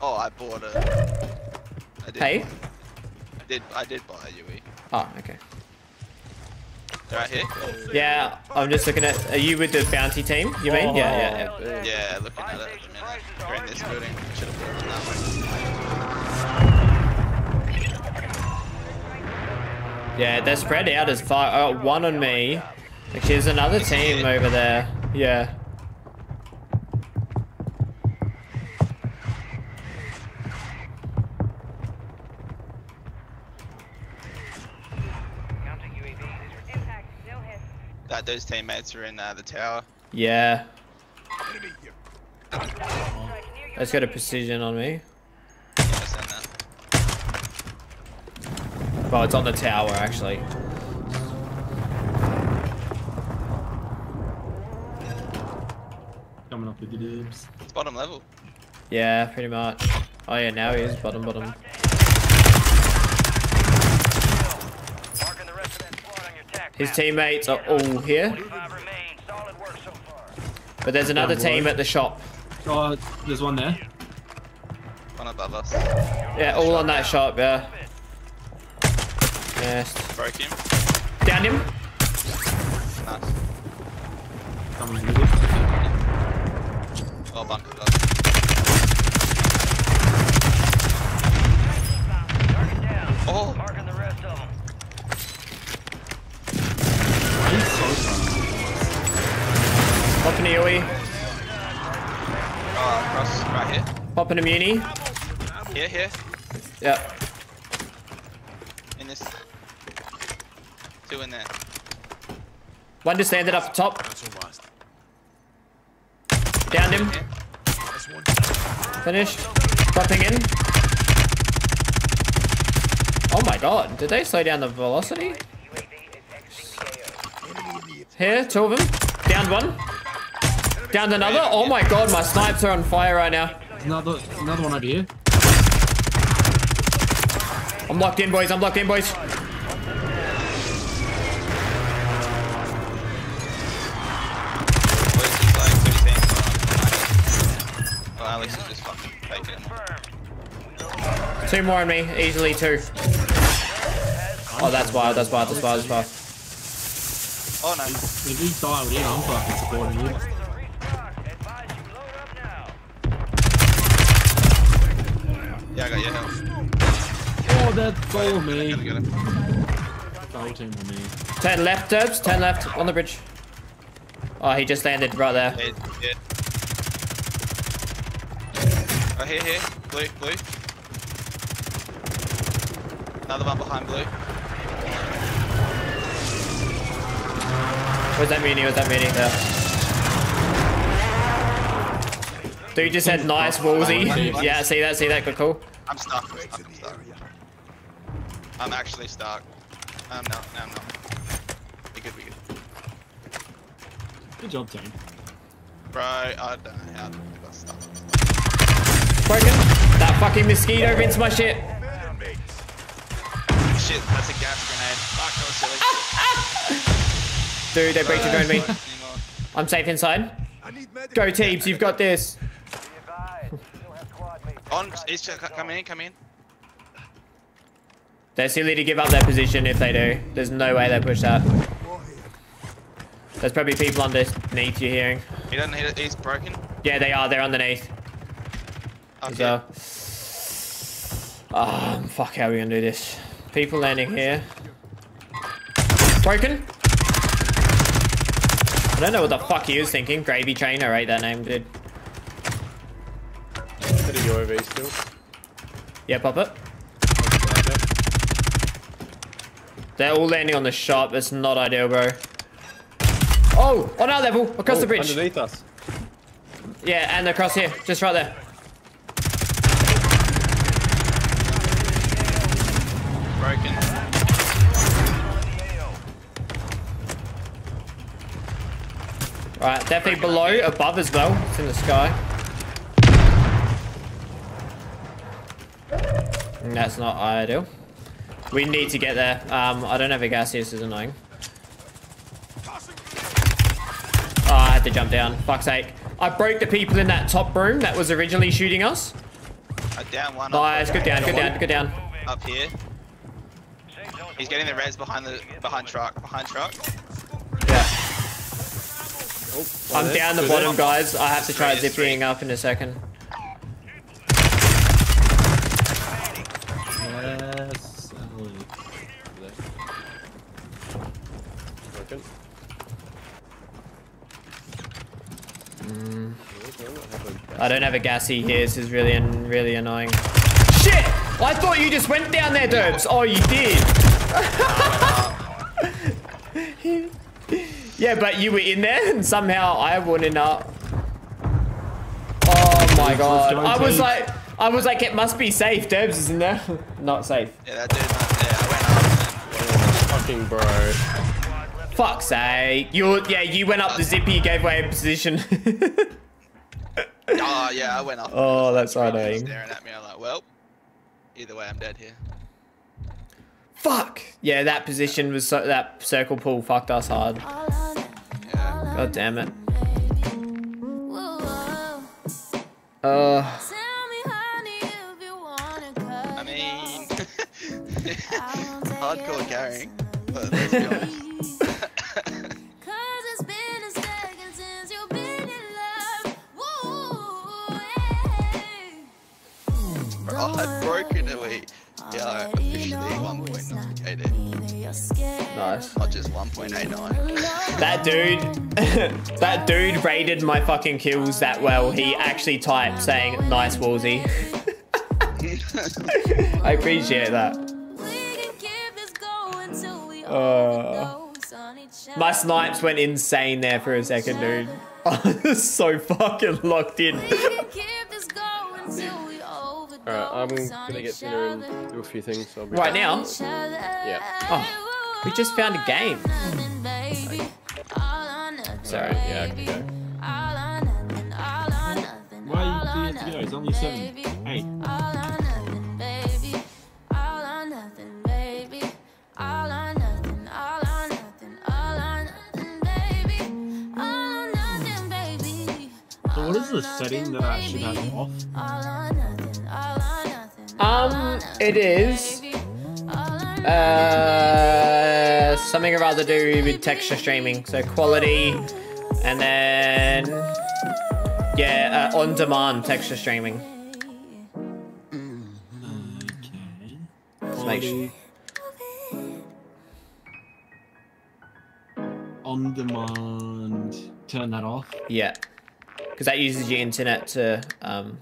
Oh, I bought it. I did Hey? buy- I did. I did buy a Yui. Oh, ah, okay. They're right here. Yeah, I'm just looking at. Are you with the bounty team? You mean? Oh, yeah, yeah, yeah. Yeah, looking at it at the minute. They're in this building. Should have bought that one. Yeah, they're spread out as far. Oh, one on me. Like, there's another team over there. Yeah. That those teammates are in uh, the tower. Yeah. Let's get a precision on me. Yeah, send that. Well, it's on the tower, actually. Coming up with the dibs. It's bottom level. Yeah, pretty much. Oh, yeah, now he is bottom, bottom. Marking the rest of that squad on your tac His teammates are all here, 45 remain. Solid work so far. but there's another team at the shop. Oh, there's one there. One above us. Yeah, all on that shop, yeah. Yes. Broke him. Down him. Nice. Coming with it. Oh, bunker does. Target down. Oh, Marking the rest of them. He's so far. Popping a Yui. oh, ah, across right here. Popping a Muni. Here, here. Yeah. In this. Two in there. One just landed up top. Downed him. Finished. Popping in. Oh my god, did they slow down the velocity? Here, two of them. Downed one. Downed another. Oh my god, my snipes are on fire right now. Another, another one over here. I'm locked in, boys. I'm locked in, boys. Boys Two more on me. Easily two. Oh, that's wild. That's wild. That's wild. That's wild. Oh no. If he dialed in, I'm fucking supporting you. Restock. Advise you load up now. Yeah, I got your health. Oh, that's all of me. Gotta him. Team on me. Ten left, Derbs. Ten left on the bridge. Oh, he just landed right there. Dead, dead. Oh, here, here. Blue, blue. Another one behind blue. Where's that meaning? Where's that meaning? There. Dude just had nice Wallzy. Yeah, see that? See that? Good call. I'm stuck. I'm stuck. I'm stuck. I'm actually stuck. Um, no, no, I'm not. We good, we good. Good job, team. Bro, I don't know how I got stuck. Broken. That fucking mosquito rinsed my shit. Shit, that's a gas grenade. Fuck, that was silly. Dude, they breached and me. Anymore. I'm safe inside. I need medic. Go Teebs, you've got this. On, he's c- coming in, come in. They're silly to give up their position if they do. There's no way they push that. There's probably people underneath you're hearing. He doesn't hit it, he's broken. Yeah, they are. They're underneath. Up As here. well. Um, fuck, how are we gonna do this? People landing here. Broken. I don't know what the fuck he was thinking. Gravy train, I rate that name, dude. Bit of UAV still. Yeah, pop it. They're all landing on the shop. It's not ideal, bro. Oh, on our level, across Oh, the bridge. Underneath us. Yeah, and across here, just right there. Broken. Right, definitely below, above as well. It's in the sky. Mm, That's not ideal. We need to get there. Um, I don't have a gas here, this is annoying. Oh, I had to jump down. Fuck's sake. I broke the people in that top room that was originally shooting us. Uh, down one. Nice, good down, good down, good down. Up here. He's getting the res behind the behind truck. Behind truck. Oh, I'm there. down the bottom, there. guys. I have to try zipping up in a second. Yes, Ellie. Mm. Okay, what happened? I don't have a gassy here. This is really, really annoying. Shit! I thought you just went down there, Derbs. Oh, you did. (laughs) yeah, but you were in there, and somehow I wouldn't up. Uh, oh my god! I was like, I was like, it must be safe. Derbs is in there. (laughs) Not safe. Yeah, that dude. Yeah, I went up. Fucking bro. Fuck's sake! You, yeah, you went up the zippy, you gave away a position. (laughs) Oh yeah, I went up. oh, that's so annoying. Staring at me, I'm like, well, either way, I'm dead here. Fuck! Yeah, that position was so that circle pull fucked us hard. God damn it. Uh, I mean, (laughs) hardcore carrying. But let's be honest. Cause it's (laughs) been a second since you've been in love. Woo, hey. Oh, I broke it away. Yeah, I officially 1.9 Either you're scared nice. Not just 1.89. That dude, (laughs) that dude rated my fucking kills that well. He actually typed saying, nice Wallzy. (laughs) I appreciate that. We can keep this going till we Uh, overdose on each other. My snipes went insane there for a second, dude. (laughs) I was so fucking locked in. Alright, I'm gonna get each dinner and do a few things. So I'll be Right back. now? Yeah. Oh, we just found a game. Nothing, baby. All or nothing, Sorry, yeah, I can baby. go. All or nothing, all or nothing, Why all do you or have to go? It's only seven. baby. Eight. All or nothing, baby. All or nothing, baby. All or nothing, all or nothing, all or nothing, baby. All or nothing, baby. So what is the setting that I should have off? Um, it is. Uh, something I'd rather do with texture streaming. So quality, and then yeah, uh, on demand texture streaming. Let's make sure. On demand. Turn that off. Yeah, because that uses your internet to um,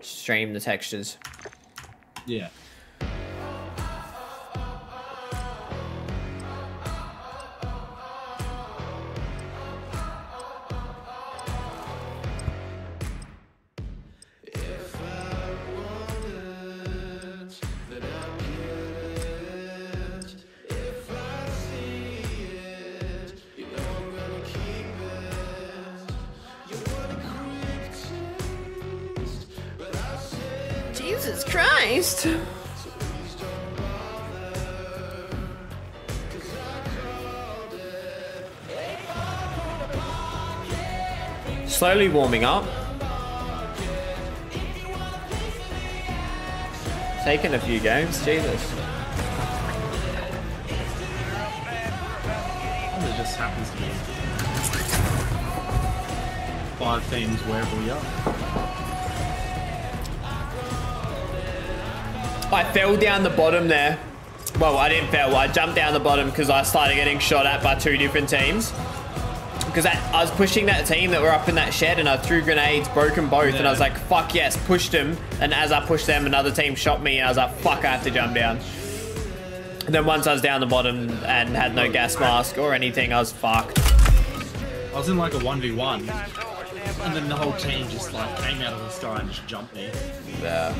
stream the textures. Yeah. Slowly warming up. Taking a few games, Jesus. It just happens to be five teams wherever we are. I fell down the bottom there. Well, I didn't fall. I jumped down the bottom because I started getting shot at by two different teams. Because I, I was pushing that team that were up in that shed and I threw grenades, broke them both, and I was like, fuck yes, pushed them. And as I pushed them, another team shot me and I was like, fuck, I have to jump down. And then once I was down the bottom and had no gas mask or anything, I was fucked. I was in like a 1v1, and then the whole team just like came out of the sky and just jumped me. Yeah.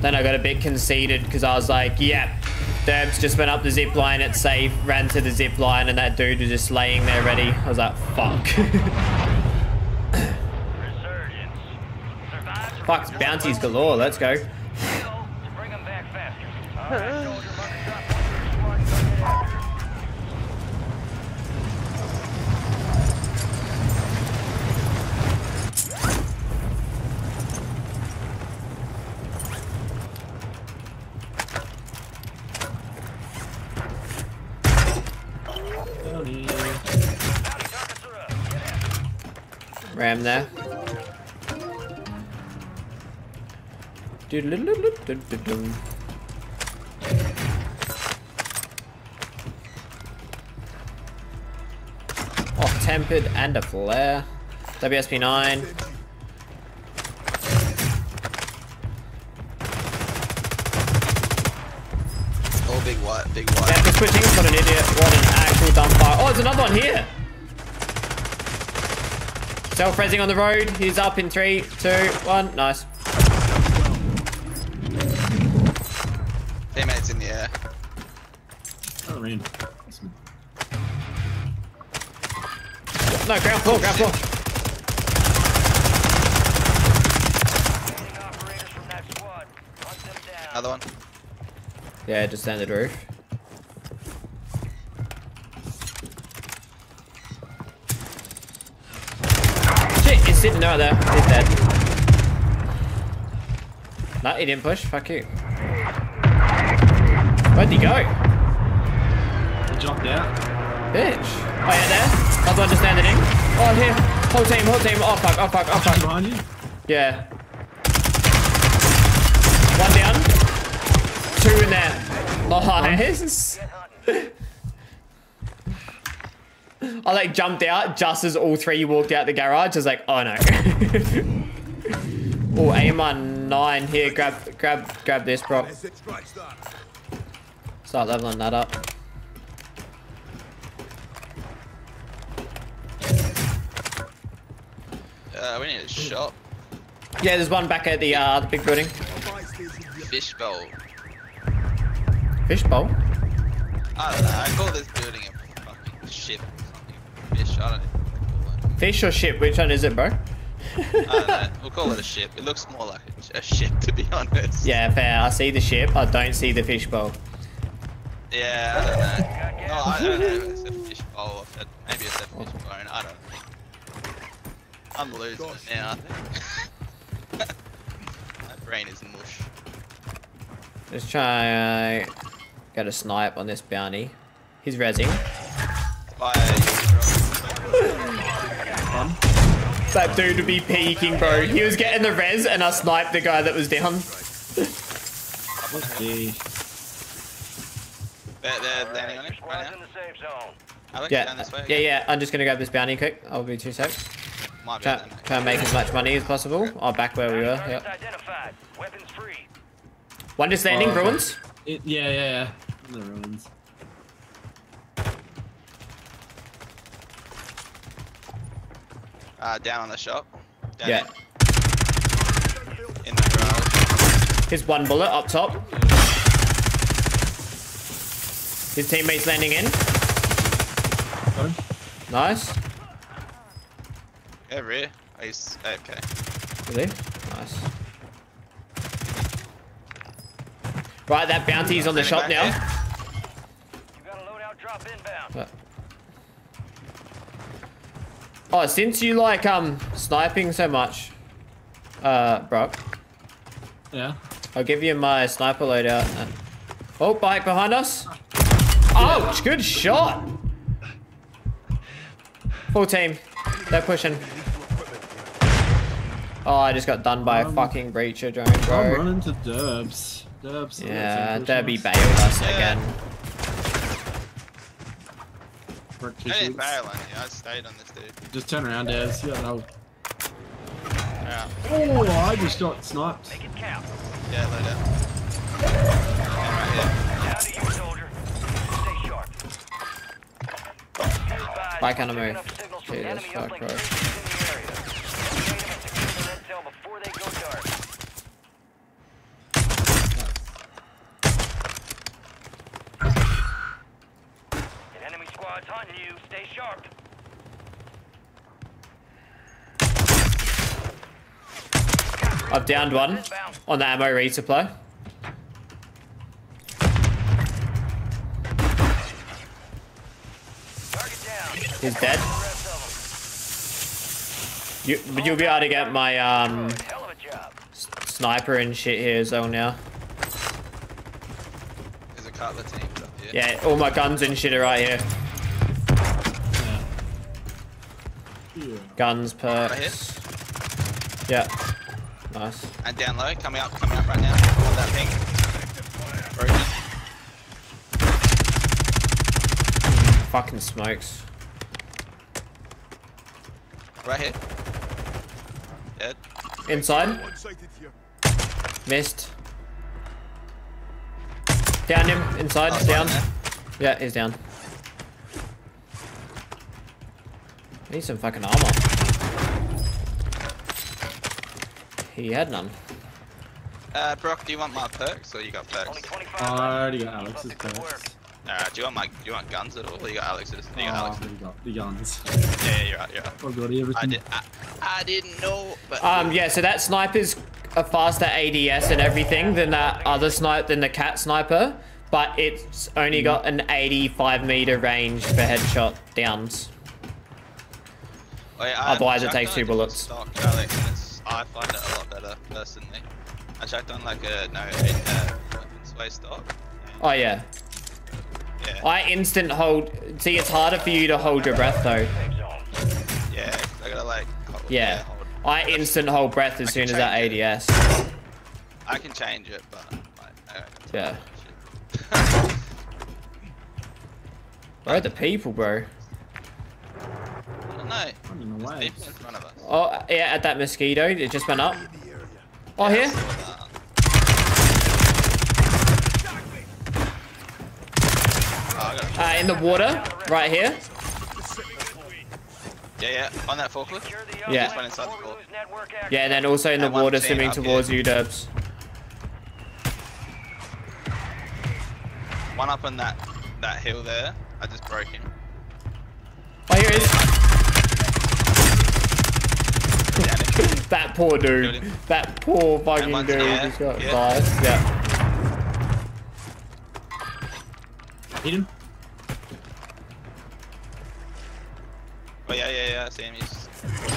Then I got a bit conceited because I was like, yeah, Derbs just went up the zip line, it's safe, ran to the zip line, and that dude was just laying there ready. I was like, fuck. (laughs) Fuck, bounties galore, let's go. Ram there. Oh, tempered and a flare. WSP 9. Oh, big white, big white. Yeah, just switching. What an idiot. What an actual dumb. Oh, there's another one here. Self-resing on the road. He's up in three, two, one. Nice. Teammates in the air. Oh, man. No, ground floor, ground floor. Another one. Yeah, just down the roof. Shit, he's sitting right there. He's dead. No, he didn't push. Fuck you. Where'd he go? He jumped out. Bitch. Oh, yeah, there. Another one just standing in. Oh, here. Whole team, whole team. Oh, fuck, oh, fuck, oh, fuck. Behind you. Yeah. One down. Two in there. Nice. I like jumped out just as all three walked out the garage. I was like, oh no. (laughs) oh, AMR nine here. Grab, grab, grab this, bro. Let's hit scratch that. Start leveling that up. Uh, we need a shop. Yeah, there's one back at the uh, the big building. Fish bowl. Fish bowl. I don't know. I call this building a fucking ship. Fish. I don't know. Fish or ship? Which one is it, bro? I don't know. We'll call it a ship. It looks more like a, a ship, to be honest. Yeah, fair. I see the ship. I don't see the fish bowl. Yeah, I don't know. No, I don't know. It's a fish bowl. If it, maybe it's a fish bone. I don't know. I'm losing it now. (laughs) My brain is mush. Let's try uh, get a snipe on this bounty. He's rezzing. Fire. That dude would be peeking, bro. He was getting the res and I sniped the guy that was down. Okay. They're, they're landing right now. Yeah, down this way. yeah, yeah. I'm just gonna grab this bounty quick. I'll be two secs. Might be Try, try and make as much money as possible. Oh, back where we were. Yep. Weapons free. One just landing, Oh, okay. ruins. It, yeah, yeah, yeah. In the ruins. Uh, down on the shop. Down Yeah. In the garage. Here's one bullet up top. His teammates landing in. Sorry? Nice. Yeah, rear. Oh, he's okay. Really? Nice. Right, that bounty's on the shop now. back You got a loadout drop inbound. But- Oh, since you like um sniping so much, uh, Brock, Yeah. I'll give you my sniper loadout. Uh, Oh, bike behind us. Ouch! Good shot. Full team. They're pushing. Oh, I just got done by a Um, fucking breacher drone, I'm running to Derbs. Derbs. Yeah, Derby bailed us Yeah. again. Brick I didn't tickets. barrel on you. I stayed on this dude. Just turn around, Dez. Yeah, no. Yeah, Oh, I just got sniped. Make it count. yeah, load out. And right here. Down to you, soldier. Stay sharp. Advise, Why can't I move? enough signals from Jesus enemy fuck, uplink bro. stations in the area. Locate them and secure their intel before they go dark. An enemy squad's hunting you. Stay sharp. I've downed one on the ammo resupply. Target down. He's dead. The rest You, you'll be able to get my um them. Hell of a job. s- sniper and shit here as well now. There's a couple of teams up here. Yeah, all my guns and shit are right here. Yeah. Guns, perks. Yeah. Nice. And down low, coming up, coming up right now. On that ping. Broken. Mm, fucking smokes. Right here. Dead. Inside. Missed. Down him. Inside. Last down. Yeah, he's down. Need some fucking armor. He had none. Uh, Brock, do you want my perks or you got perks? 25 I already got Alex's the good work. perks. Alright, do you want my, do you want guns at all? Or you got Alex's? You got Oh, Alex's? you got the guns. Yeah, yeah, you're right, you're right. I got everything. I did, I, I didn't know, but Um, yeah, so that sniper's a faster ADS and everything than that other snipe than the KATT sniper, but it's only got an 85 meter range for headshot downs. Yeah, I- Otherwise it takes two bullets. Stock, Alex, I find it a lot better personally. I checked on like a no in uh, weapons way stock. Oh yeah. Yeah, I instant hold. See, it's harder for you to hold your breath though. Yeah, I gotta like. Hold, Yeah. hold. I instant hold breath as I soon as that change it. ADS. I can change it, but like, Yeah. Where (laughs) are the people, bro? I don't know. Running away. People in front of us. Oh, yeah, at that mosquito. It just went up. Oh, here? Saw that. Oh, I got Uh, in the water, right here. Yeah, yeah, on that forklift. Yeah. uplink Went inside the before we pool. lose network access. Yeah, and then also in the water swimming up here. towards you, Dubs. One up on that that hill there. I just broke him. Oh, here it is. Down him. That poor dude. That poor fucking one's dude here. just got Yeah. sliced. Yeah. Hit him. Oh yeah, yeah, yeah. I see him. He's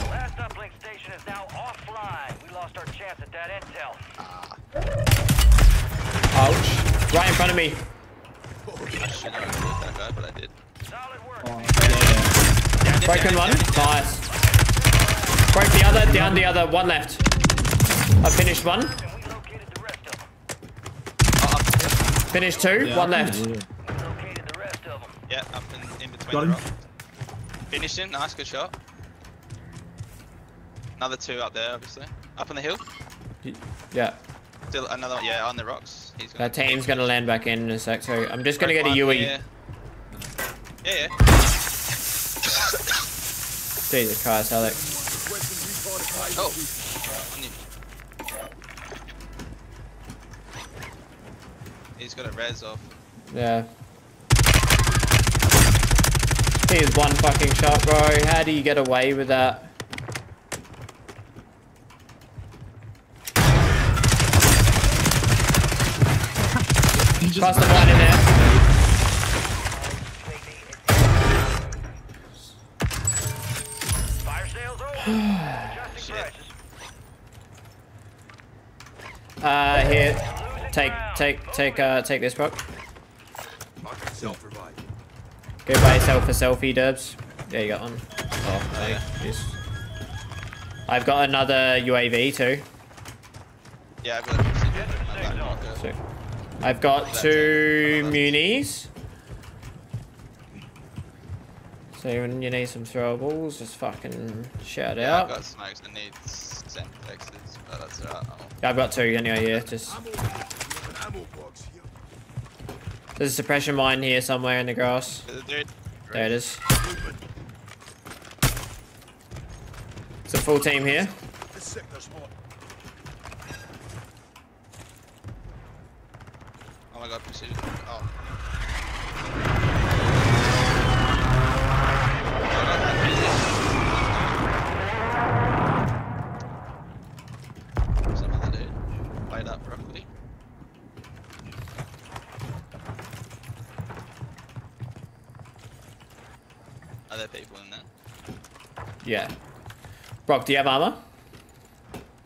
Last uplink station is now offline. We lost our chance at that intel. Ah. Ouch. Right in front of me. I shouldn't have killed that guy, but I did. Solid work. Oh, man. yeah. Down, down, Broken down, one. down, down. Nice. Broke the other. Down the other. One left. I finished one. And we located the rest of them. Up here. Finished two. Yeah, one left. think it is. We located the rest of them. Yeah, up in, in between Got him. rocks. Finished him. Nice, good shot. Another two up there, obviously. Up on the hill. Yeah. Still another. Yeah, on the rocks. He's gonna. That team's gonna land back in in a sec. So I'm just gonna get a One UE. here. Yeah, yeah. (laughs) Jesus Christ, Alex. Oh. He's got a res off. Yeah. Here's one fucking shot, bro. How do you get away with that? Cross the line in there. Sales (sighs) over. Adjusting prices. Uh, here. Take, take, take, uh, take this, Brock. I can self-revive. Go buy yourself a selfie, Derbs. Yeah, you got one. Oh, hey, yes. I've got another UAV too. Yeah, I've got a precision. I've got a marker. So, I've got two munis. So when you need some throwables, just fucking shout Yeah, I've got smokes. I need Semtexes, but that's alright. I'll- Yeah, I've got two anyway, yeah, just... Ammo, an ammo box here. There's a suppression mine here somewhere in the grass. There it is. It's a full team here. This sector's hot. Oh my god, precision. Oh. Yeah. Brock, do you have armor?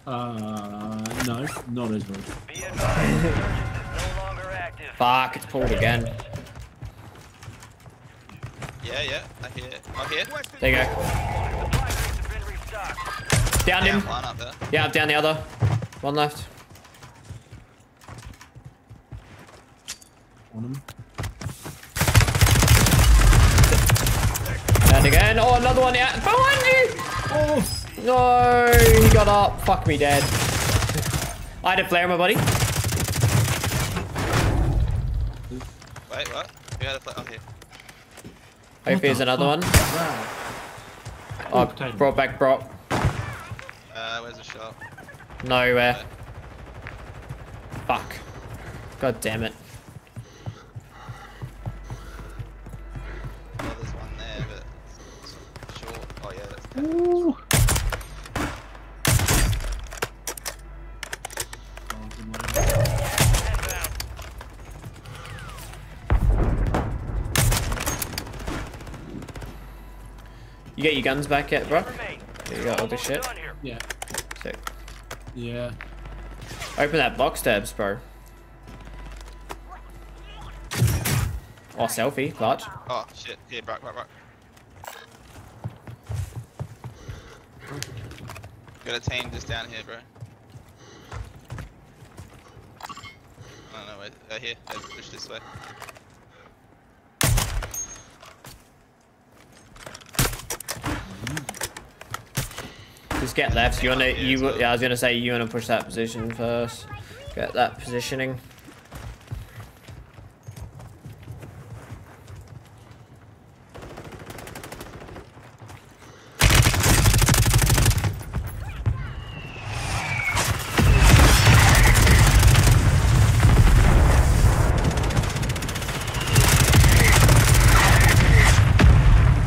Uh, no, not as much. (laughs) Be advised, resurgence is no longer active. Fuck, it's pulled again. Yeah, yeah, I hear it. Oh, here. There you go. Supply crates have been. Down him. Down one up. Yeah, down the other. One left. On him. Down again. Oh, another one out. Behind you! Oh, no. He got up. Fuck me, dead. I had a flare, my buddy. Wait, what? Who had a flare? Oh, here. Hope there's the another one. fuck? Wow. Oh, potato. brought back Brock. Uh, where's the shot? Nowhere. Fuck. God damn it. Ooh. You get your guns back yet, bro? For. Yeah, you got all this shit. Done here. Yeah, Sick. yeah. Open that box tabs, bro. Oh, selfie, clutch. Oh, shit. Here, Brock, Brock, Brock. Got a team just down here, bro. I don't know where. Uh, here. They push this way. Just get left. You wanna, you, yeah, I was gonna say you wanna push that position first. Get that positioning.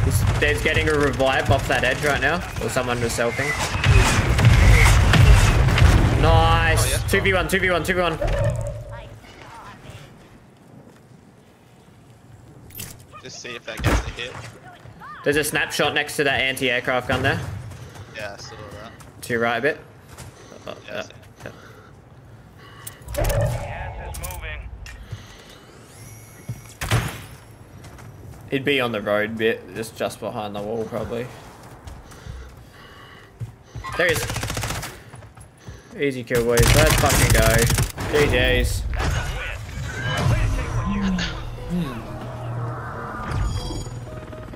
This- Dave's getting a revive off that edge right now, or someone was selfing. Nice. Oh, yeah. 2v1, 2v1, 2v1. Just see if that gets a hit. There's a snapshot next to that anti-aircraft gun there. Yeah, I saw that. To your right a bit. Oh, Yeah, I uh, uh, uh. He'd be on the road bit, just just behind the wall probably. There he is. Easy kill boys, let's fucking go. GG's.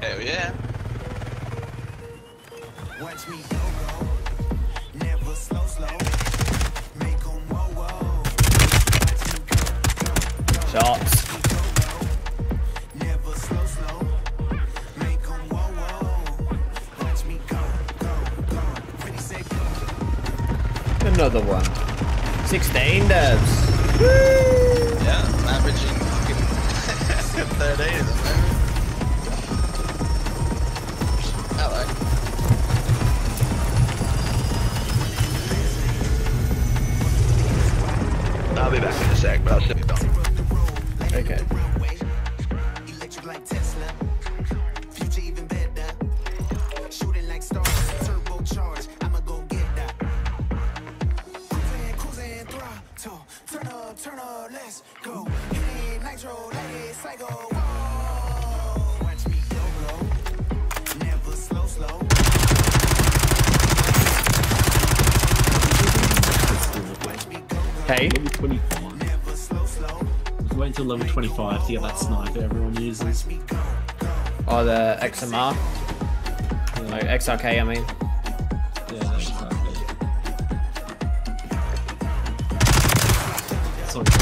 Hell yeah. Watch me go, go. Never slow, slow. Make 'em whoa, whoa. Watch me go, Shots. Another one. 16 devs. Yeah, I'm averaging fucking (laughs) 13 at the moment. Hello. I'll be back in a sec, but I'll still be done. Level 25. Let's wait until level 25 to get that sniper everyone uses. or the XMR, like XRK. I mean, Yeah, exactly. Sorry.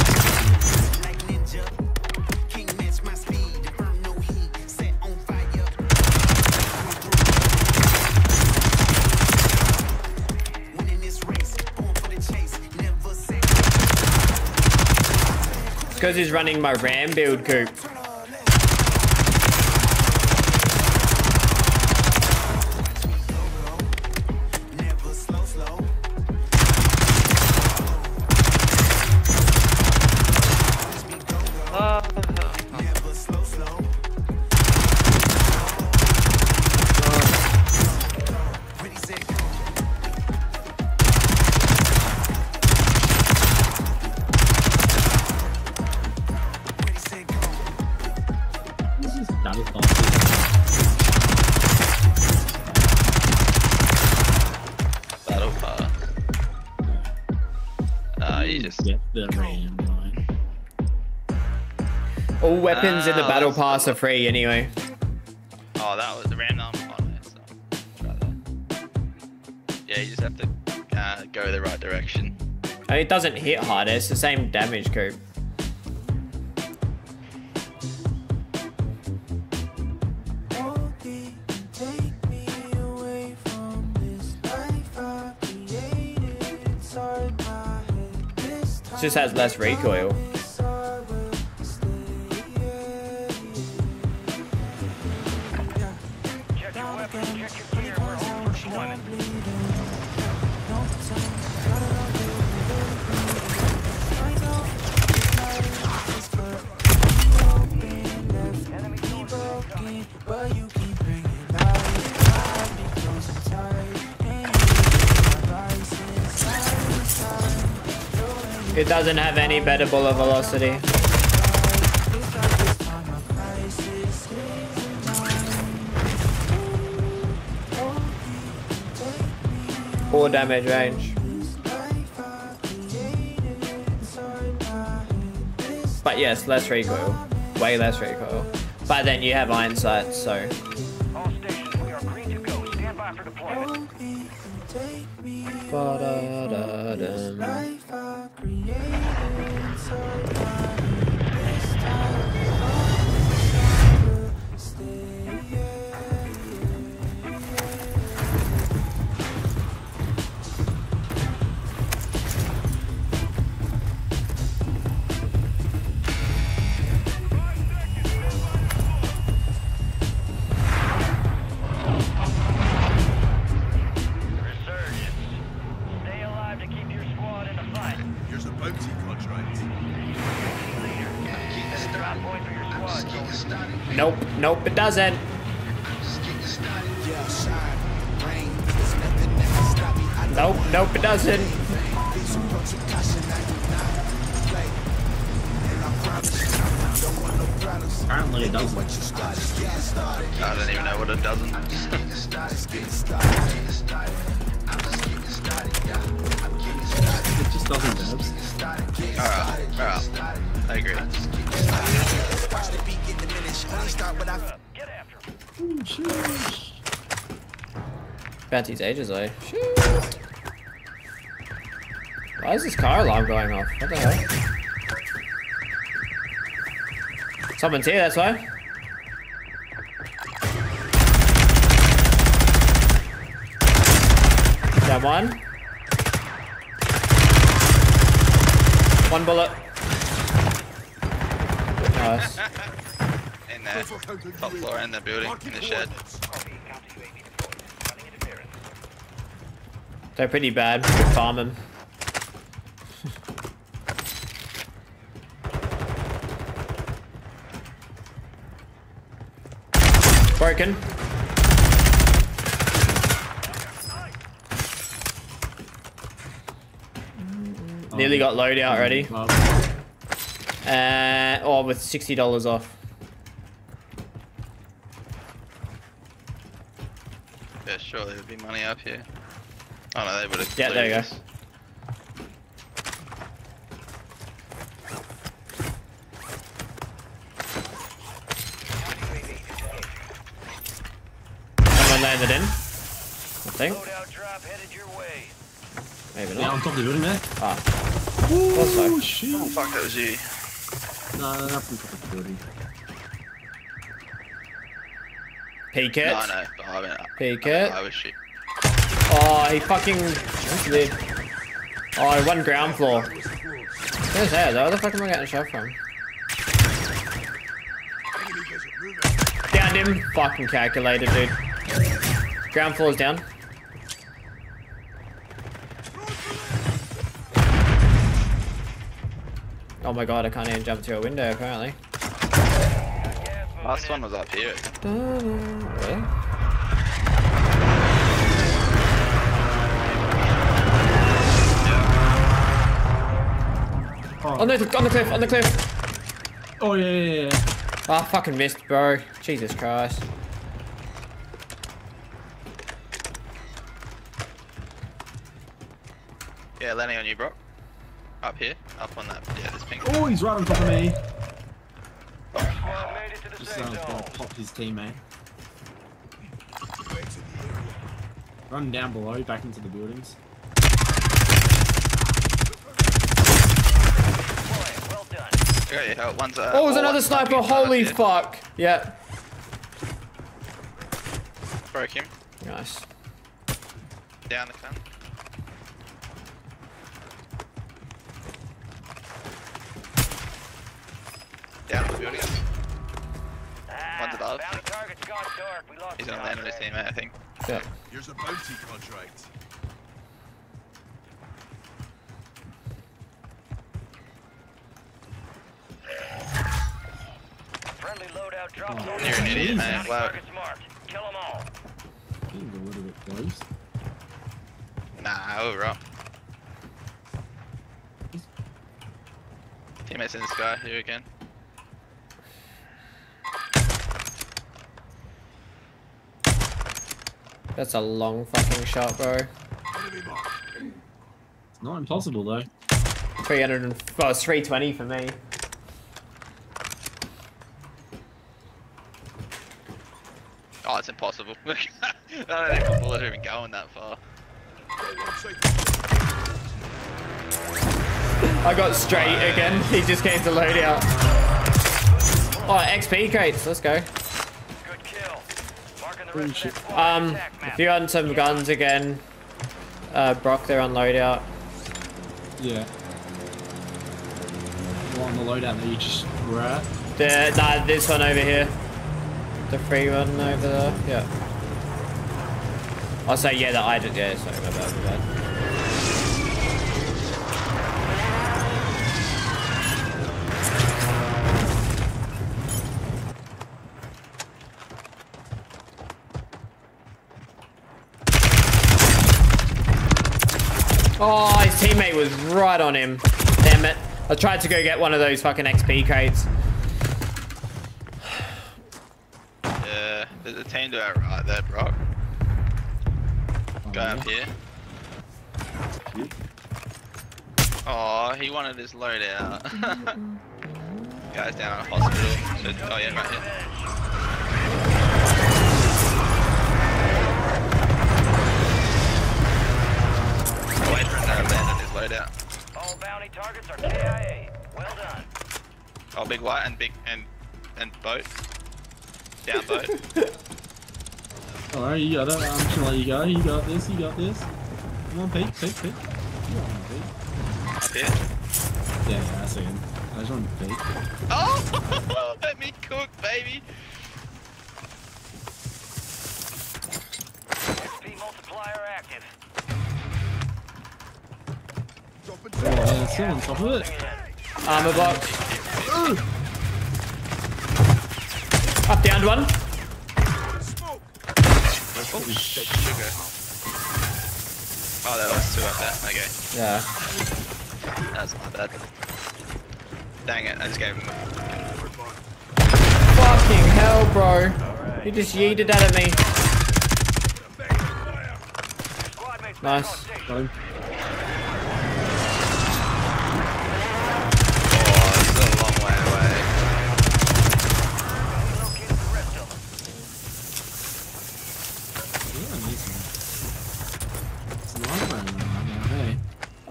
Because he's running my RAM build coop. In the battle that's- pass are free anyway. Oh, that was the random on it, so try that. Yeah, you just have to uh, go the right direction. I mean, it doesn't hit harder. It's the same damage coop. It just has less recoil. Doesn't have any better bullet velocity. Four damage range. But yes, less recoil. Way less recoil. But then you have iron sights, so nope, Bounty's ages. Shit. Why is this car alarm going off? What the hell? Someone's here, that's why. Down one. One bullet. Nice. (laughs) In there. Top floor in the building, in the shed. They're pretty bad. Good farming. Broken. Nearly got loadout already. Uh, oh, with sixty dollars off. Yeah, surely there'd be money up here. Oh no, they would have. Yeah, there you go. landed in. I think. Maybe not. Yeah, on top of the building there. Ah. Oh, shit. Oh, fuck, that was you. No, not on top of the building. Peek it. No, no. I mean, Peek it. I, I was shit. Oh, he fucking. He did? Oh, one ground floor. Where's that? Where the fuck am I getting shot from? Downed him. Fucking calculated, dude. Ground floor's down. Oh my god, I can't even jump through a window apparently. Last one was up here. Really? On the on the cliff, on the cliff. Oh, yeah, yeah, yeah. Ah, fucking missed, bro. Jesus Christ. Yeah, landing on you, bro. Up here. Up on that. Yeah, this pink. Oh, he's right on top of me. Squad made it to the Just safe uh, gonna pop his teammate. Run down below, back into the buildings. Quiet, well done. I got your help. One's uh, Oh, there's oh, another one's sniper. Holy up fuck. Yeah. Broke him. Nice. Down the cunt. Down the building. One's above. Bounty target's gone dark. We lost He's the gonna land on his contract. teammate, I think. Yeah. Here's a bounty contract. Oh, You're an idiot, man. Wow. Kill them all. A little bit close. Nah, over up. Teammates in the sky here again. That's a long fucking shot, bro. It's not impossible, though. 300 and, well, 320 for me. Oh, it's impossible. I don't think the bullet are even going that far. I got straight again. He just came to load out. Oh, XP crates. Let's go. Good kill. Marking the Holy rest shit. of that squad Um, if you want some guns again, uh, Brock, they're on loadout. Yeah. Well, on the loadout that you just were at. The, nah, this one over here. The free one over there. Yeah. I'll say yeah, that I did. Yeah, sorry, my bad, my bad. Oh, his teammate was right on him. Damn it. I tried to go get one of those fucking XP crates. Yeah, there's a team to our right. Oh, Go up here. Oh, he wanted his loadout. (laughs) Guy's down at hospital. So, oh yeah, right here. I'll wait for him to land on his loadout. All bounty targets are KIA. Well done. Oh, big white and big and and boat. Down boat. (laughs) Alright, you got it. I'm just gonna let you go. You got this. You got this. Come on, Pete. Pete, Pete. You got one, Pete. Up here. Yeah, yeah, I see him. I just want Pete. Oh, (laughs) let me cook, baby. XP multiplier active. Oh, yeah, it's still on top of it. Armor box. Up, down one. Oh, shit, sugar. Oh, there was two up there. Okay, Yeah. that's my bad. Dang it, I just gave him. Fucking hell, bro. He just yeeted that at me. Squad mates back Nice. Got him.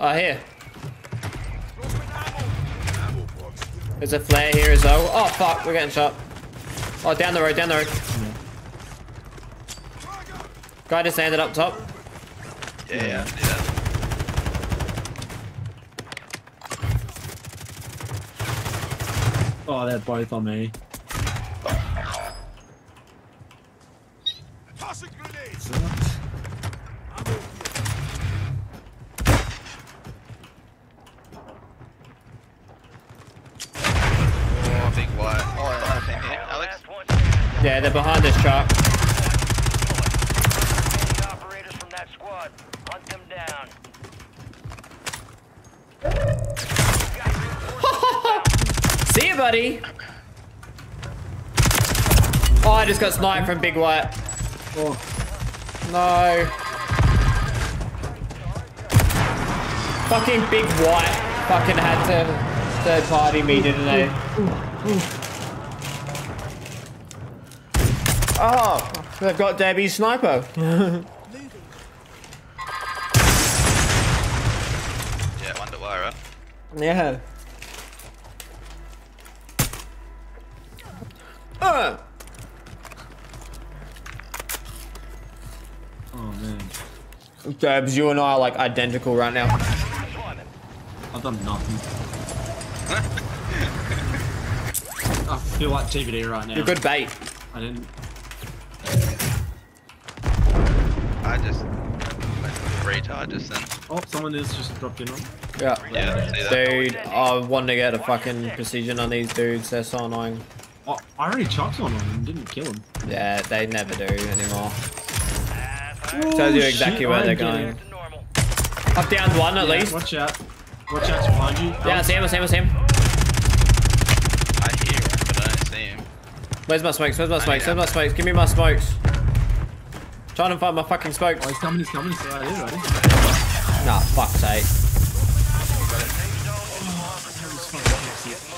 Oh, here. There's a flare here as well. Oh, fuck. We're getting shot. Oh, down the road, down the road. Guy just landed up top. Yeah, yeah, I see that. Oh, they're both on me. I just got sniped from Big White. Oh, No. Fucking Big White fucking had to third party me, didn't they? Oh, they've got Debbie's sniper. (laughs) Yeah, wonder why, right? yeah. Uh. Debs, you and I are like identical right now. I've done nothing. I feel like TBD right now. You're good bait. I didn't. I just retard just then. Oh, someone is just dropped in on. Yeah. Yeah, see that. Dude, I want to get a fucking precision on these dudes. They're so annoying. Oh, I already chucked one on them, and didn't kill him. Yeah, they never do anymore. Oh, Tells you oh, exactly shit, where I they're going. it. Normal. I've downed one at Yeah, least. Watch out. Watch out to behind you. Yeah, I see him, I see him, I see him. I hear him, but I don't see him. Where's my smokes? Where's my smokes? Where's my smokes? Give me my smokes. Trying to find my fucking smokes. Oh, he's coming, he's coming. He's right here, buddy. Nah, fuck's sake.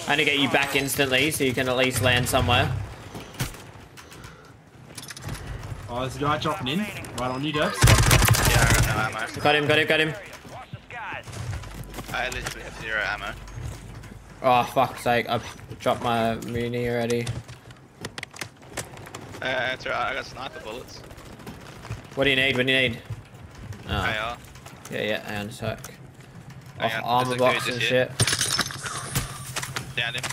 I need to get you back instantly so you can at least land somewhere. Oh, there's a guy dropping in. Right on you, Debs. Yeah, I got no ammo. Got him, got him, got him. Watch the skies. I literally have zero ammo. Oh, fuck's sake. I've dropped my muni already. Uh, that's alright, I got sniper bullets. What do you need? What do you need? Oh, AR. yeah, yeah, hang on a sec. Oh, on, armor there's box and just shit. Downed him.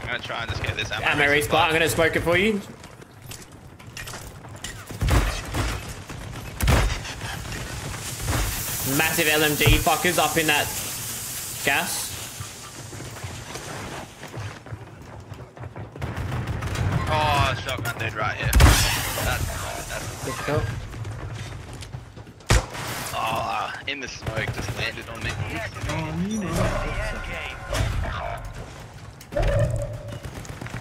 I'm gonna try and just get this ammo. Ammo respawn. I'm gonna smoke it for you. Massive LMG fuckers up in that gas. Oh, shotgun dude right here. That's, that's, Difficult. oh, uh, in the smoke just landed on me.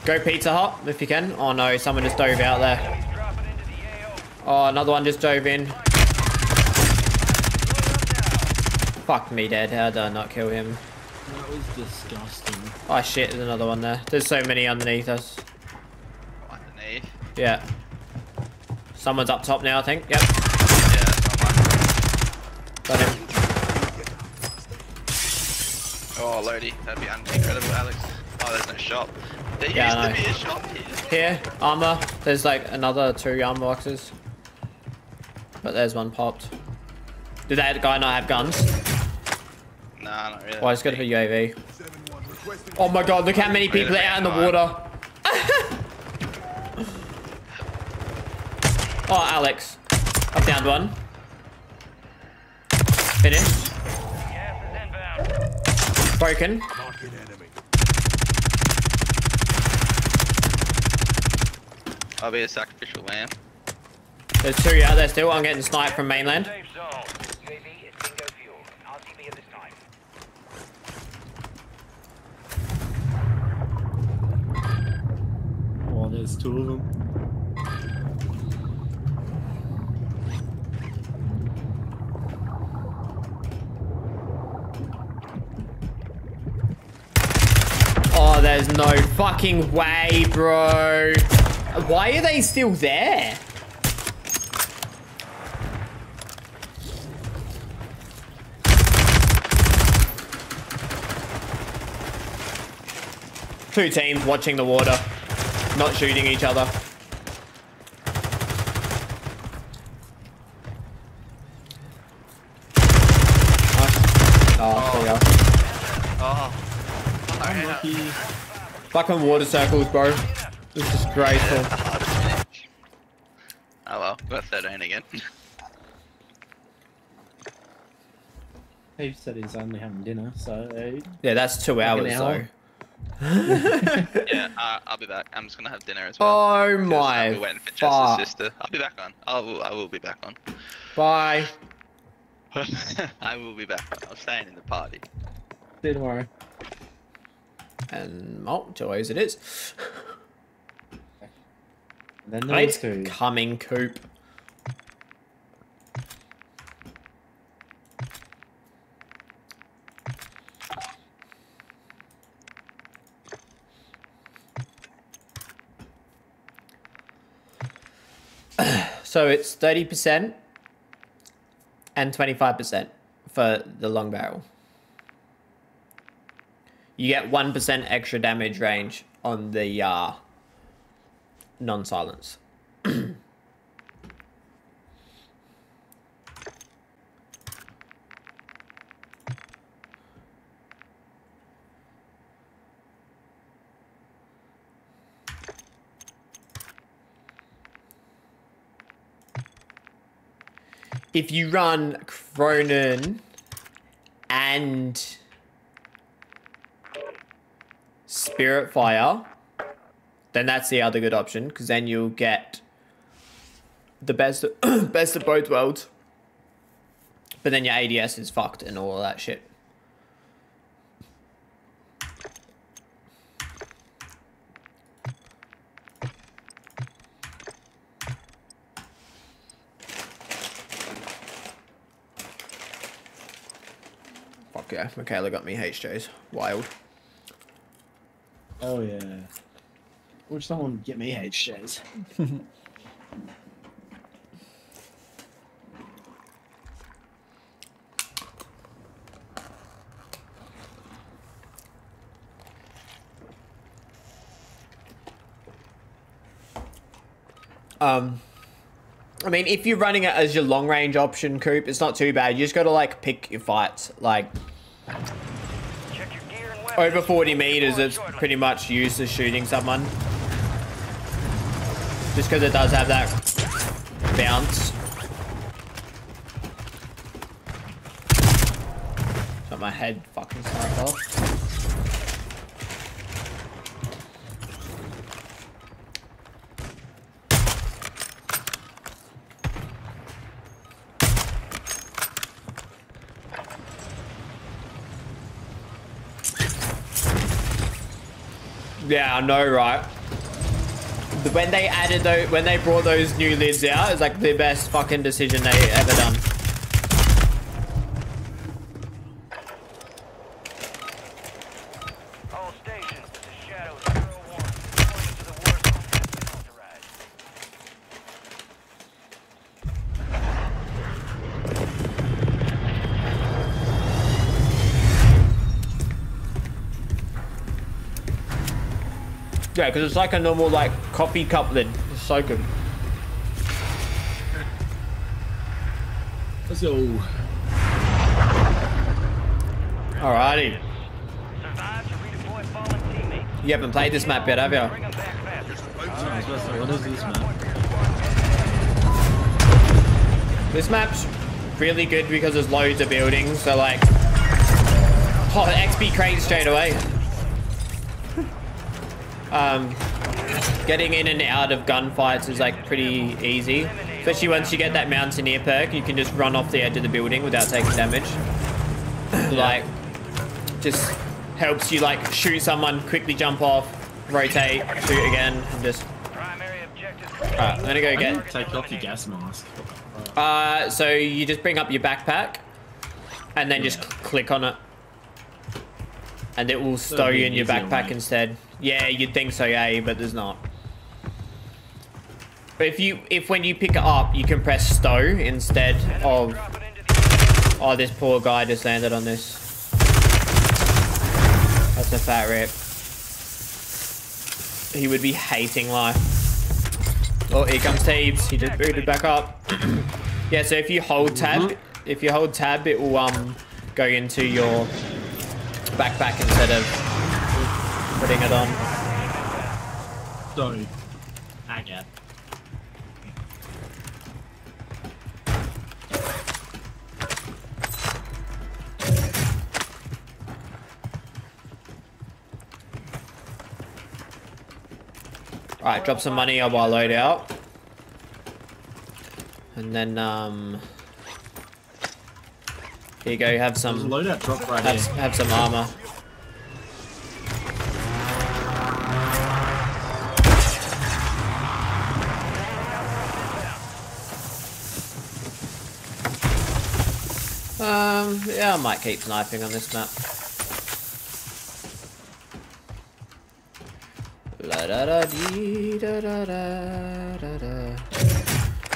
Go Pizza Hut if you can. Oh no, someone just dove out there. Dropping into the AO. Oh, another one just dove in. Fuck me dead. How did I not kill him? That was disgusting. Oh shit, there's another one there. There's so many underneath us. Underneath. Yeah. Someone's up top now, I think. Yep. Yeah, that's not mine. Got him. Oh, Lodi, that'd be incredible, Alex. Oh, there's no shop. There Yeah, I used to be a shop here. Here, armor. There's like another two armor boxes. But there's one popped. Did that guy not have guns? Nah, not really. Well, I just got a UAV. Oh my god, look how many people are out in the water. (laughs) oh, Alex. I've downed one. Finished. Gas is inbound. Broken. I'll be a sacrificial lamb. There's two out there still. I'm getting sniped from mainland. Oh, there's two of them. Oh, there's no fucking way, bro. Why are they still there? Two teams watching the water not shooting each other. Nice. Oh, there you go. Oh. Sorry, Lucky. Fucking water circles, bro. It's disgraceful. Oh well, got 13 again. He said he's only having dinner, so uh, Yeah, that's two Like hours hour? though. (laughs) yeah, uh, I'll be back. I'm just gonna have dinner as well. Oh my I'll be waiting for. Jess's sister. I'll be back on. I will. I will be back on. Bye. (laughs) I will be back. I'm staying in the party. see you tomorrow. And oh, joys it is. And then It's those two. coming, Coop. So it's 30% and 25% for the long barrel. You get 1% extra damage range on the uh, non-silence. (clears throat) if you run Cronen and Spirit Fire, then that's the other good option because then you'll get the best (clears throat) best of both worlds. But then your ADS is fucked and all of that shit. Fuck yeah, Michaela got me HJs. Wild. Oh yeah. Wish someone get me HJs. (laughs) Um, I mean, if you're running it as your long range option, Coop, it's not too bad. You just got to like pick your fights. Like Over 40 meters, it's pretty much used as shooting someone. Just because it does have that bounce. Got my head fucking sniped off. Yeah, I know, right? When they added those, when they brought those new lids out, it's like the best fucking decision they ever done. Yeah, because it's like a normal like coffee cup lid. It's so good. Let's go. Alrighty. Survive to redeploy fallen teammates. You haven't played this map yet, have you? Bring them back faster. I was about to say, what is this map? This map's really good because there's loads of buildings, so like... Oh, XP crate straight away. Um, getting in and out of gunfights is like pretty easy. Especially once you get that Mountaineer perk, you can just run off the edge of the building without taking damage. like, just helps you like shoot someone, quickly jump off, rotate, shoot again, and just... Primary objective. Alright, I'm gonna go How do you take off your gas mask? Uh, so you just bring up your backpack, and then just Yeah. cl- click on it, and it will stow you in your backpack way. instead. Yeah, you'd think so, yeah, but there's not. But if you, if when you pick it up, you can press stow instead of. Dropping into the Oh, this poor guy just landed on this. That's a fat rip. he would be hating life. Oh, here comes Teebs. He just booted back up. (clears throat) yeah, so if you hold tab, if you hold tab, it will um go into your backpack instead of putting it on. Sorry. I get. Alright, drop some money while I load out. And then, um... Here you go, have some... loadout drop right Have, here. have some armor. Um, yeah, I might keep sniping on this map. La da da dee da da da da da.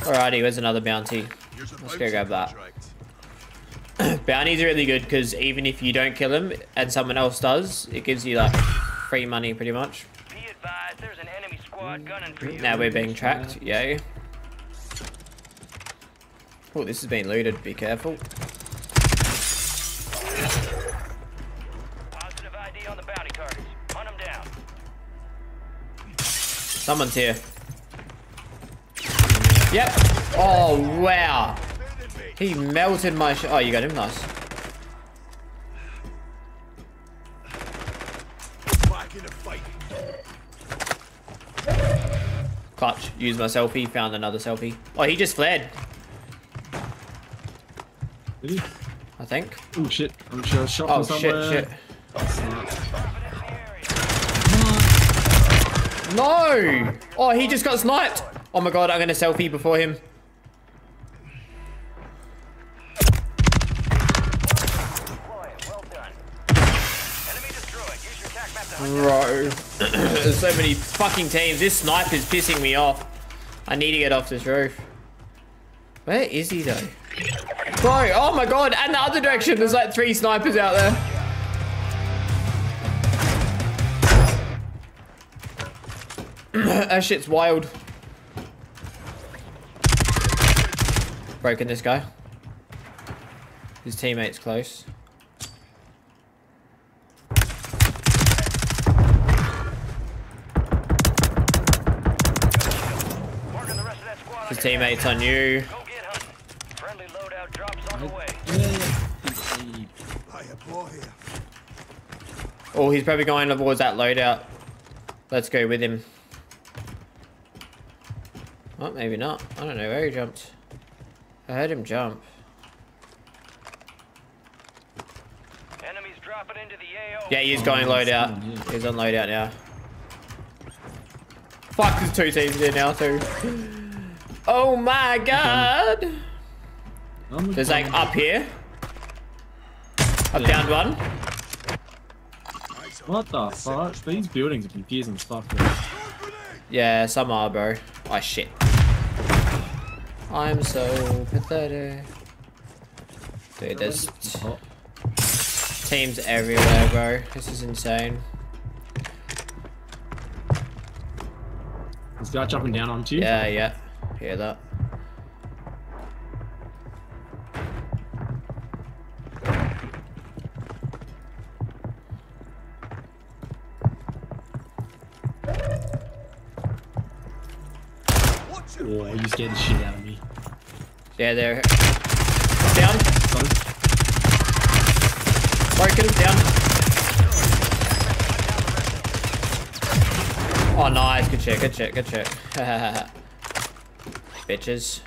Alrighty, where's another bounty? Let's go grab that. contract. (coughs) Bounty's really good because even if you don't kill him and someone else does, it gives you like free money pretty much. Advised, there's an enemy squad gunning for you. Now we're being tracked, yay. Oh, this has been looted, be careful. Positive ID on the bounty targets. Hunt them down. Someone's here. Yep. Oh, wow. He melted my sh- Oh, you got him, nice. Back in the fight. Clutch, use my selfie, found another selfie. Oh, he just fled, Did he? I think. Oh shit! I'm sure shot Oh, from shit, somewhere. shit. Snap. No! Oh, he just got sniped. Oh my god, I'm gonna selfie before him. Deploying. Well done. Enemy destroyed. Use your tac map to hunt Bro. (coughs) There's so many fucking teams. This sniper's pissing me off. I need to get off this roof. Where is he though? Bro, oh my god, and the other direction, there's like three snipers out there. (clears throat) that shit's wild. Broken this guy. His teammate's close. Marking the rest of that squad on His teammate's on you. Go get hunting. Friendly loadout drops on the way. Yeah, yeah. I have more here. Oh, he's probably going towards that loadout. Let's go with him. Oh, maybe not. I don't know where he jumped. I heard him jump. Enemies dropping into the AO. Yeah, he's going Oh, loadout. someone. He's on loadout now. Fuck, there's two teams here now too. Oh my god! Oh my There's like up here. I've downed one. What the fuck? These buildings are confusing as fuck. bro. Yeah, some are, bro. Oh shit. I'm so pathetic. Dude, there's teams everywhere, bro. This is insane. This guy jumping down onto you. Yeah, yeah. Hear that. Oh, you scared the shit out of me. Yeah, they're down. Son. Broken down. Oh, nice. Good shit. Good shit. Good shit. (laughs) Bitches.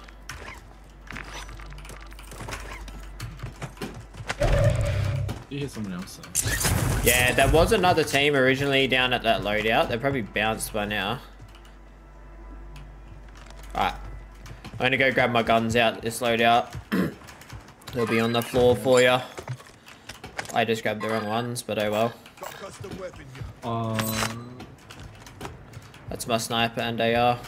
You hit someone else though. Yeah, there was another team originally down at that loadout. They probably bounced by now. Alright. I'm gonna go grab my guns out this loadout. (clears throat) They'll be on the floor for you. I just grabbed the wrong ones, but oh well. Uh, That's my sniper and AR.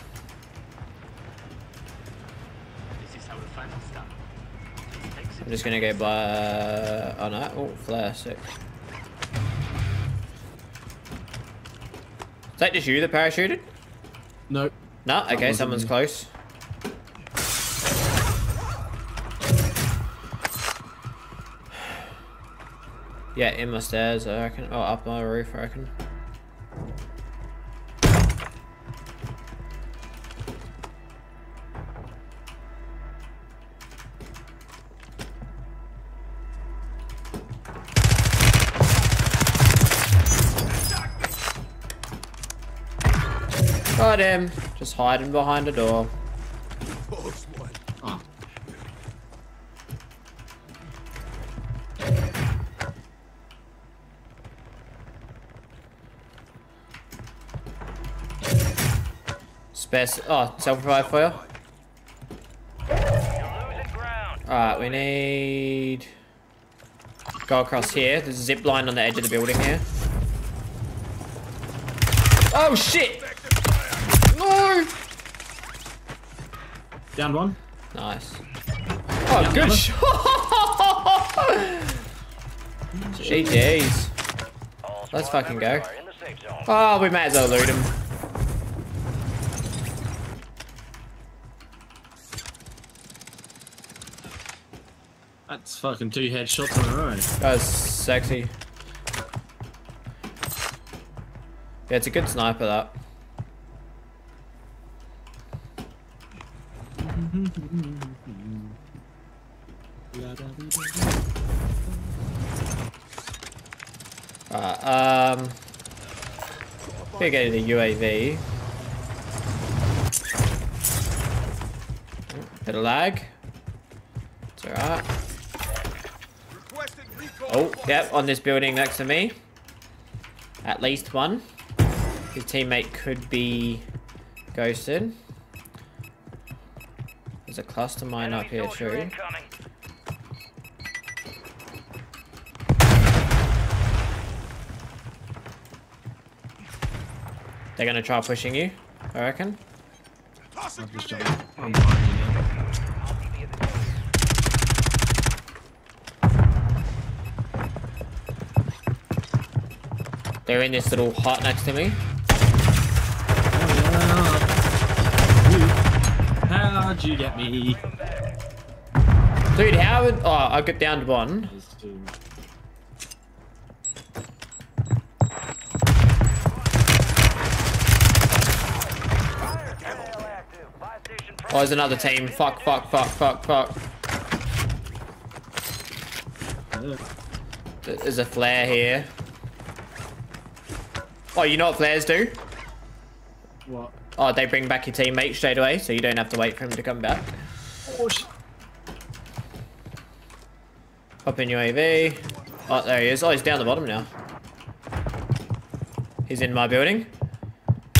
I'm just gonna go by. Oh no! Oh, flare sick. Is that just you that parachuted? Nope. No? Okay, someone's me. close. Yeah, in my stairs, I reckon. Oh, up my roof, I reckon. Got him. Just hiding behind a door. Oh. Space. Oh, self-revive for you. You're losing ground. Alright, we need... Go across here. There's a zip line on the edge of the building here. Oh shit! No! Down one. Nice. Oh, good another. shot! (laughs) GG's. Let's fucking go. are in the safe zone. Oh, we might as well loot him. That's fucking two headshots in a row. That's sexy. Yeah, it's a good sniper, that. We're getting the UAV. Bit of lag. It's alright. Oh, yep, on this building next to me. At least one. His teammate could be ghosted. There's a cluster mine up here too. They're gonna try pushing you, I reckon. Toss a I've just grenade. I'm behind you now. They're in this little hut next to me. How'd you get me? Dude, how would... Oh, I got down to one. There's two. Oh, there's another team. Fuck, fuck, fuck, fuck, fuck. There's a flare here. Oh, you know what flares do? What? Oh, they bring back your teammate straight away, so you don't have to wait for him to come back. Oh, shit. Hop in UAV. Oh, there he is. Oh, he's down the bottom now. He's in my building.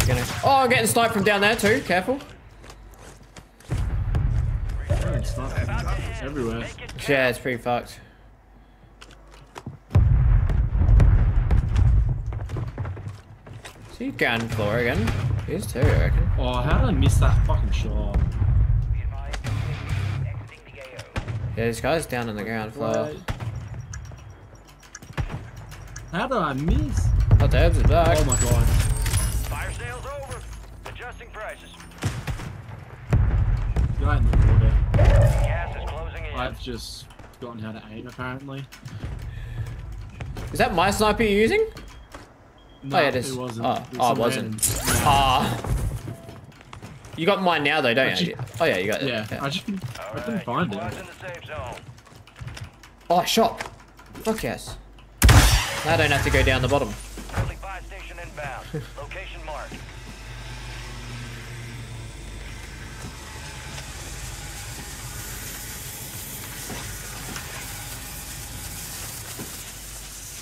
Gonna... Oh, I'm getting sniped from down there too. Careful. Everywhere. Yeah, it's pretty fucked. See ground floor again. Here's two, I reckon. Oh, how did I miss that fucking shot? Yeah, this guy's down on the ground floor. Wait. How did I miss? Oh, Debs is back. Oh my god. Fire sales over. Adjusting prices. Guy in the I've just forgotten how to aim apparently. Is that my sniper you're using? No, oh, yeah, it is. it wasn't. Oh, It was oh it some wasn't. random- Ah. You got mine now though, don't Actually- you? Oh yeah, you got it. Yeah, I just couldn't, I couldn't Alright, find it. in the safe zone. Oh, shot. Fuck yes. Now I don't have to go down the bottom. (laughs) Friendly buy station inbound. Location marked.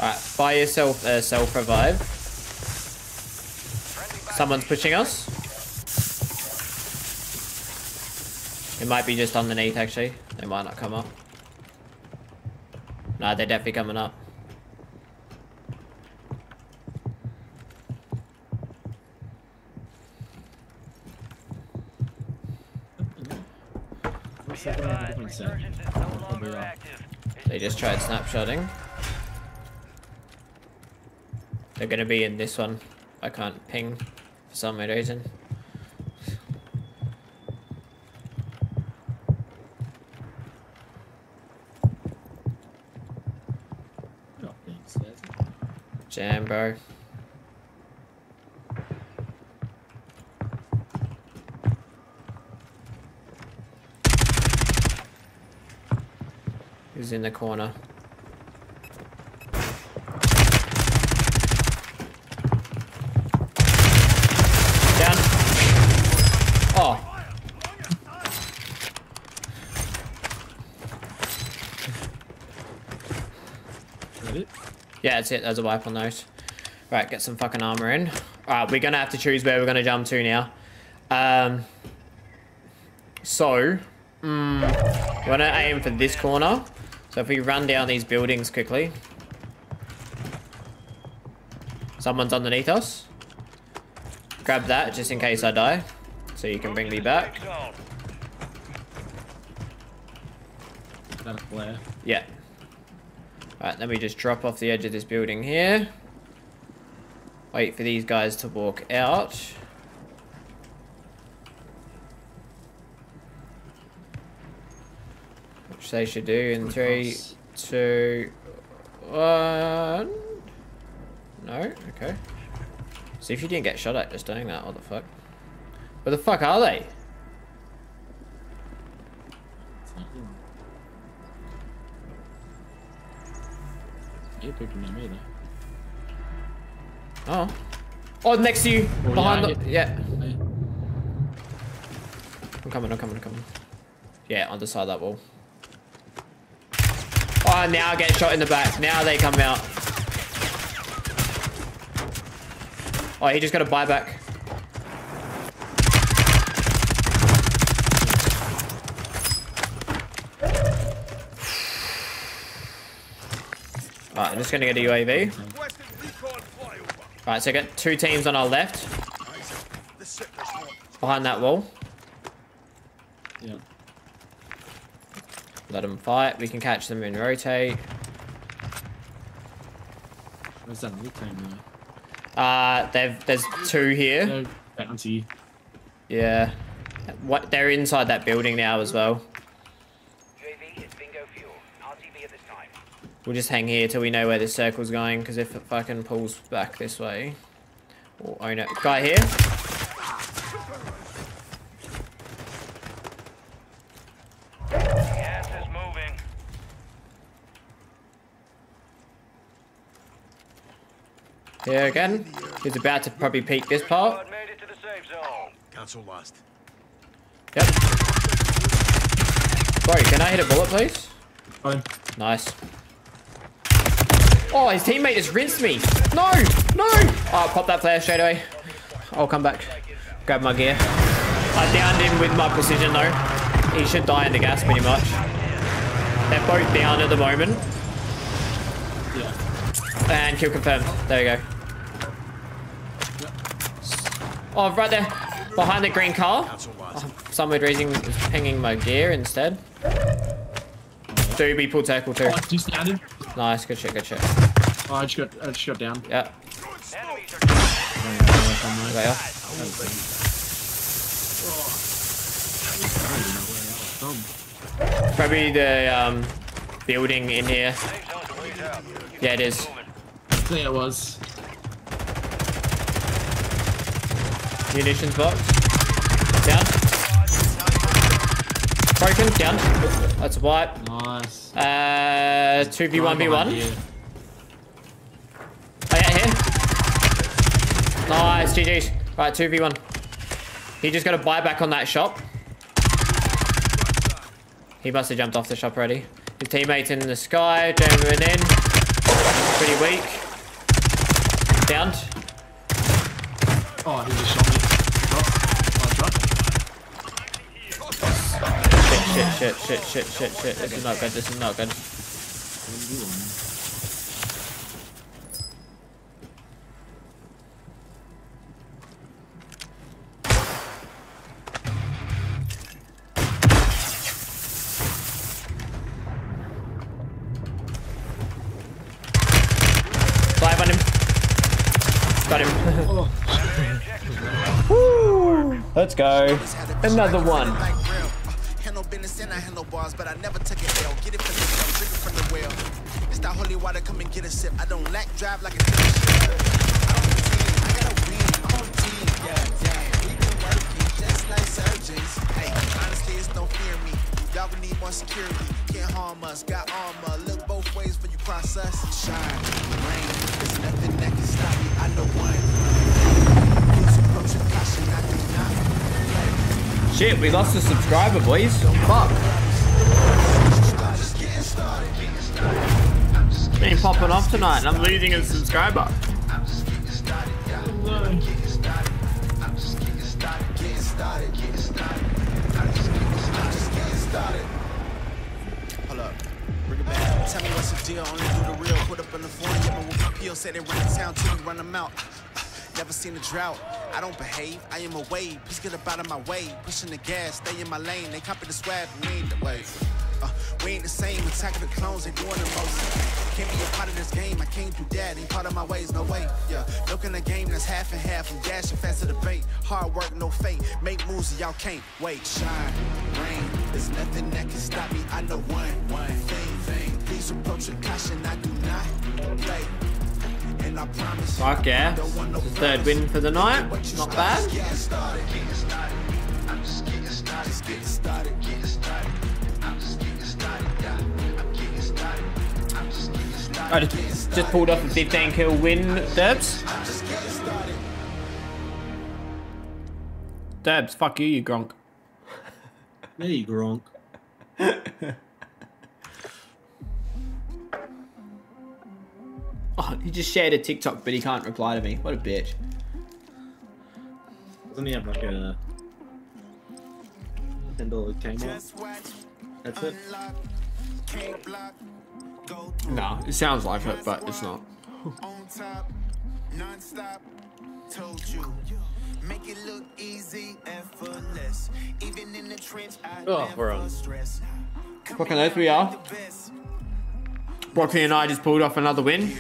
Alright, buy yourself a self revive. Someone's pushing us. It might be just underneath actually. They might not come up. Nah, they're definitely coming up. They just tried snapshotting. They're gonna be in this one. I can't ping for some reason. Jam, bro. Who's in the corner? Down. Oh. Is that it? Yeah, that's it. There's a wipe on those. Right, get some fucking armor in. Alright, we're gonna have to choose where we're gonna jump to now. Um, so, mm, we wanna aim for this corner. So if we run down these buildings quickly. Someone's underneath us. Grab that just in case I die. So you can bring me back. Zone. That a flare. Yeah. Alright, then we just drop off the edge of this building here. Wait for these guys to walk out. Which they should do in three, two, one. No? Okay. See if you didn't get shot at just doing that. What the fuck? Where the fuck are they? You're picking at me though. Oh. Oh, next to you. Oh, Behind yeah, the. Yeah. Hey. I'm coming, I'm coming, I'm coming. Yeah, on the side of that wall. Oh, now I get shot in the back. Now they come out. Oh, he just got a buyback. Alright, I'm just gonna get a UAV. Requesting recon flyover. Alright, so I got two teams on our left, The sector's marked. behind that wall. Yeah. Let them fight. We can catch them and rotate. Where's that other team though? Uh, they've there's two here. No bounty. Yeah. What? They're inside that building now as well. JV is bingo fuel. RTB at this time. We'll just hang here till we know where this circle's going, because if it fucking pulls back this way, we'll own it. Guy here. Gas is moving. Here again. He's about to probably peek this part. Squad made it to the safe zone. Cancel last. Yep. Bro, can I hit a bullet, please? Fine. Nice. Oh, his teammate just rinsed me. No, no. Oh, pop that flare straight away. I'll come back. Grab my gear. I downed him with my precision though. He should die in the gas pretty much. They're both down at the moment. Yeah. And kill confirmed. There you go. Oh, right there. Behind the green car. For some weird reason, it's pinging my gear instead. Doobie pull tackle too. Oh. Nice, good shit, good shit. Oh, I just got, I just got down. Yeah, are I don't know if I'm right. there you are. I don't even know where I was from. Probably the um, building in here. safe zone's a ways out. Yeah, it is. Moving. There it was. Munitions box. Down. Broken, down. That's a wipe. Nice. Uh, 2v1v1. Oh, yeah, here. Nice, GG's. Right, 2v1. He just got a buyback on that shop. He must have jumped off the shop already. His teammates in the sky, jamming in. Pretty weak. Downed. Oh, he just shot me. Drop. Oh, drop. Shit, shit, shit, shit, shit. This is not good, this is not good. On him. Got him. (laughs) Woo! Let's go. Another one. I handle bars, but I never took it L. Get it from the well, drink it from the well. It's that holy water, come and get a sip. I don't lack drive like a tennis ship. I don't pretend, I gotta win, I'm on team. Yeah, yeah, we been working just like surgeons. Hey, honestly, it's don't fear me. Y'all gonna need more security. Can't harm us, got armor. Look both ways when you cross us. Shine, rain, there's nothing that can stop me. I know one. Shit, we lost a subscriber, boys. Fuck. Been popping off tonight and I'm losing a subscriber. I'm just kicking start. I'm just kicking start. I'm just kicking start. Hold up. Bring it back. Tell me what's the deal. Only do the real. Put up in the phone. Yeah, but with my peel. Say they run the town till we run them out. Never seen a drought. I don't behave. I am a wave. Please get up out of my way. Pushing the gas. Stay in my lane. They copy the swag. We ain't the way. Uh, we ain't the same. Attacking the clones. They doing the most. Can't be a part of this game. I can't do that. Ain't part of my ways. No way. Yeah. Look in the game that's half and half. I'm dashing fast to the bait. Hard work, no fate. Make moves and y'all can't wait. Shine, rain. There's nothing that can stop me. I know one, one thing. Please approach with caution. I do not play. And I promise. Fuck yeah. don't want no The third win for the night. Not bad. just Getting started. Getting started. I'm just. Just getting started. Getting started. I'm just getting started. Yeah. I'm getting started. I'm just getting started. I just, just pulled off a 15 kill win, Derbs. I'm just getting started. Derbs, fuck you, you gronk. Me, Gronk. (laughs) Oh, he just shared a TikTok, but he can't reply to me. What a bitch. Doesn't he have like a ten dollar Kmart? That's it. Unlock. Can't block. Go through. No, it sounds like it, but it's not. on top, non-stop. Told you, make it look easy, effortless. Even in the trench, I Oh, never we're on. stress. Fucking oath we are. The and I just pulled off another win.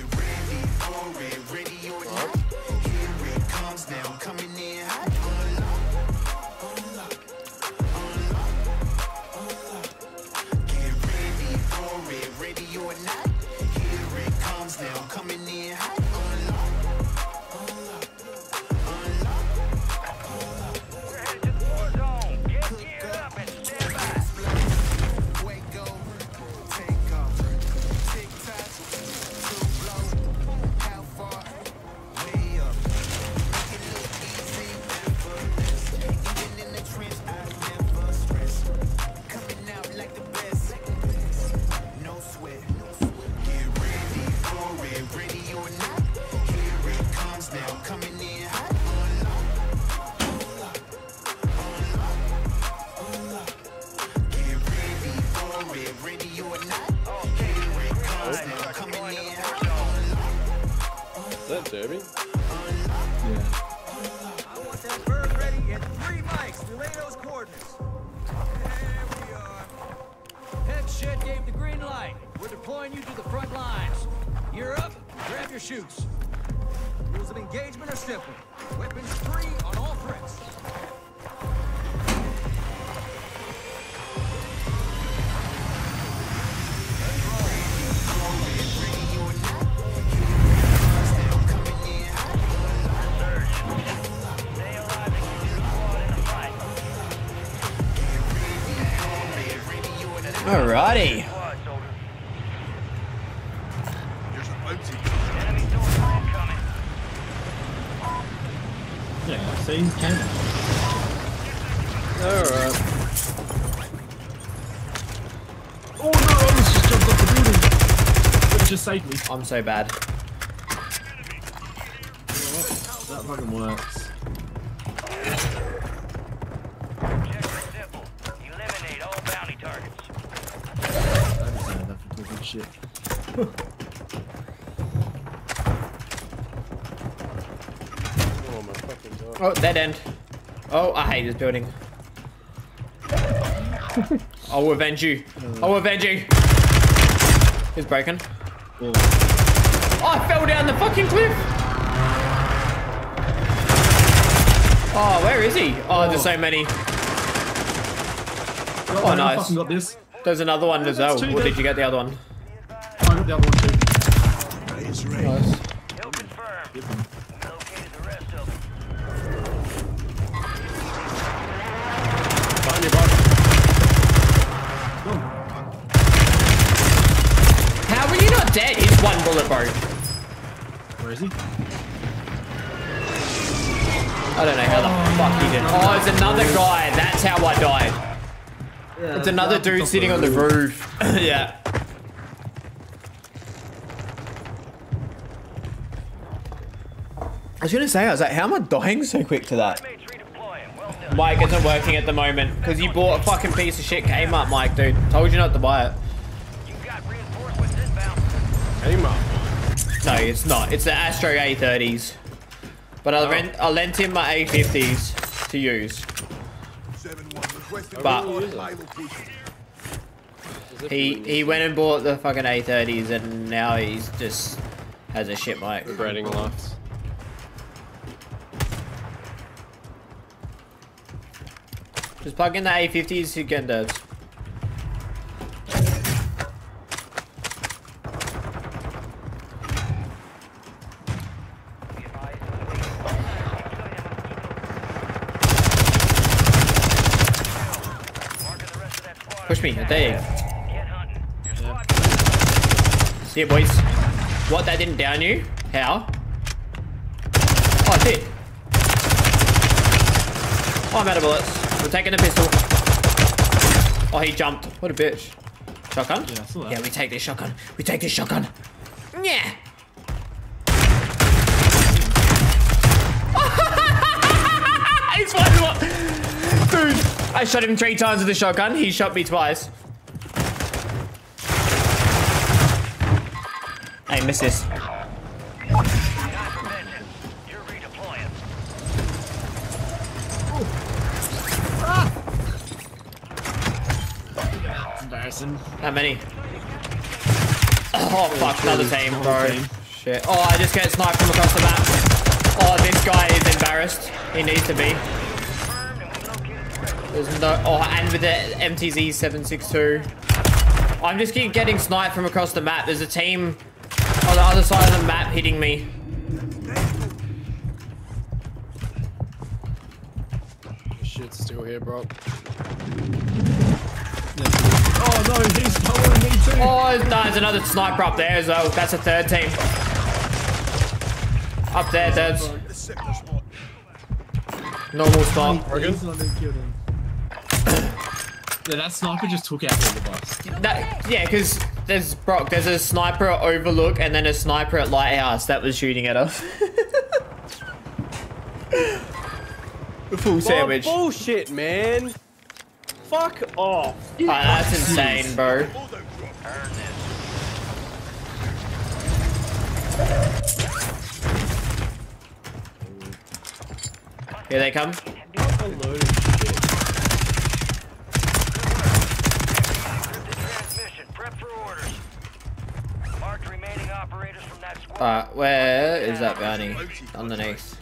Just saved me. I'm so bad. That fucking works. Objective simple. Eliminate all bounty targets. I understand that for talking shit. Oh my fucking. Oh, dead end. Oh, I hate this building. (laughs) I'll avenge you. I'll avenge you. He's broken. Oh, I fell down the fucking cliff. Oh, where is he? Oh, oh. there's so many. Oh, oh nice. Got this. There's another one as well. Or did you get the other one? I got the other one too. Nice. It's another dude sitting on the roof. (laughs) yeah. I was gonna say, I was like, how am I dying so quick to that? Mates redeploying. Mike isn't working at the moment because you bought a fucking piece of shit Kmart, Mike, dude. Told you not to buy it. You got reinforcements inbound. Aim up. No, it's not. It's the Astro A30s. But I oh. rent, I lent him my A50s to use. 7-1, requesting But- recon fly location. He he went and bought the fucking A30s and now he's just has a shit mic. Regretting life. Just plug in the A50s to get the Marking the rest of that squad. push me. There you go. Get hunting. Your squad See ya, boys. What? That didn't down you? How? Oh, it did. Oh, I'm out of bullets. We're taking the pistol. Oh, he jumped. What a bitch. Shotgun? Yeah, I saw that. Yeah, we take this shotgun. We take this shotgun. Yeah. (laughs) He's one. Dude, I shot him three times with the shotgun. He shot me twice. Hey, miss this. Time for vengeance. You're redeploying. It's embarrassing. How many? Oh, fuck, another team, bro. team. Shit. Oh, I just get sniped from across the map. Oh, this guy is embarrassed. He needs to be. Confirmed and we located the rest. There's no... Oh, and with the MTZ 762. I'm just keep getting sniped from across the map. There's a team on the other side of the map hitting me. Shit's still here, bro. Oh no, he's following me too. Oh, no, there's another sniper up there as well. That's a third team. Up there, thirds. The sector spot. Normal spot. He's the one that yeah, that sniper just took out all the bus. That, yeah, because there's Brock. There's a sniper at Overlook and then a sniper at Lighthouse that was shooting at us. Full sandwich. Oh, bullshit, man. Fuck off. Oh, that's insane, bro. Here they come. A load of shit. Encrypted transmission. Prep for orders. Marked remaining operators from that squad. Alright, where is that bounty? Underneath.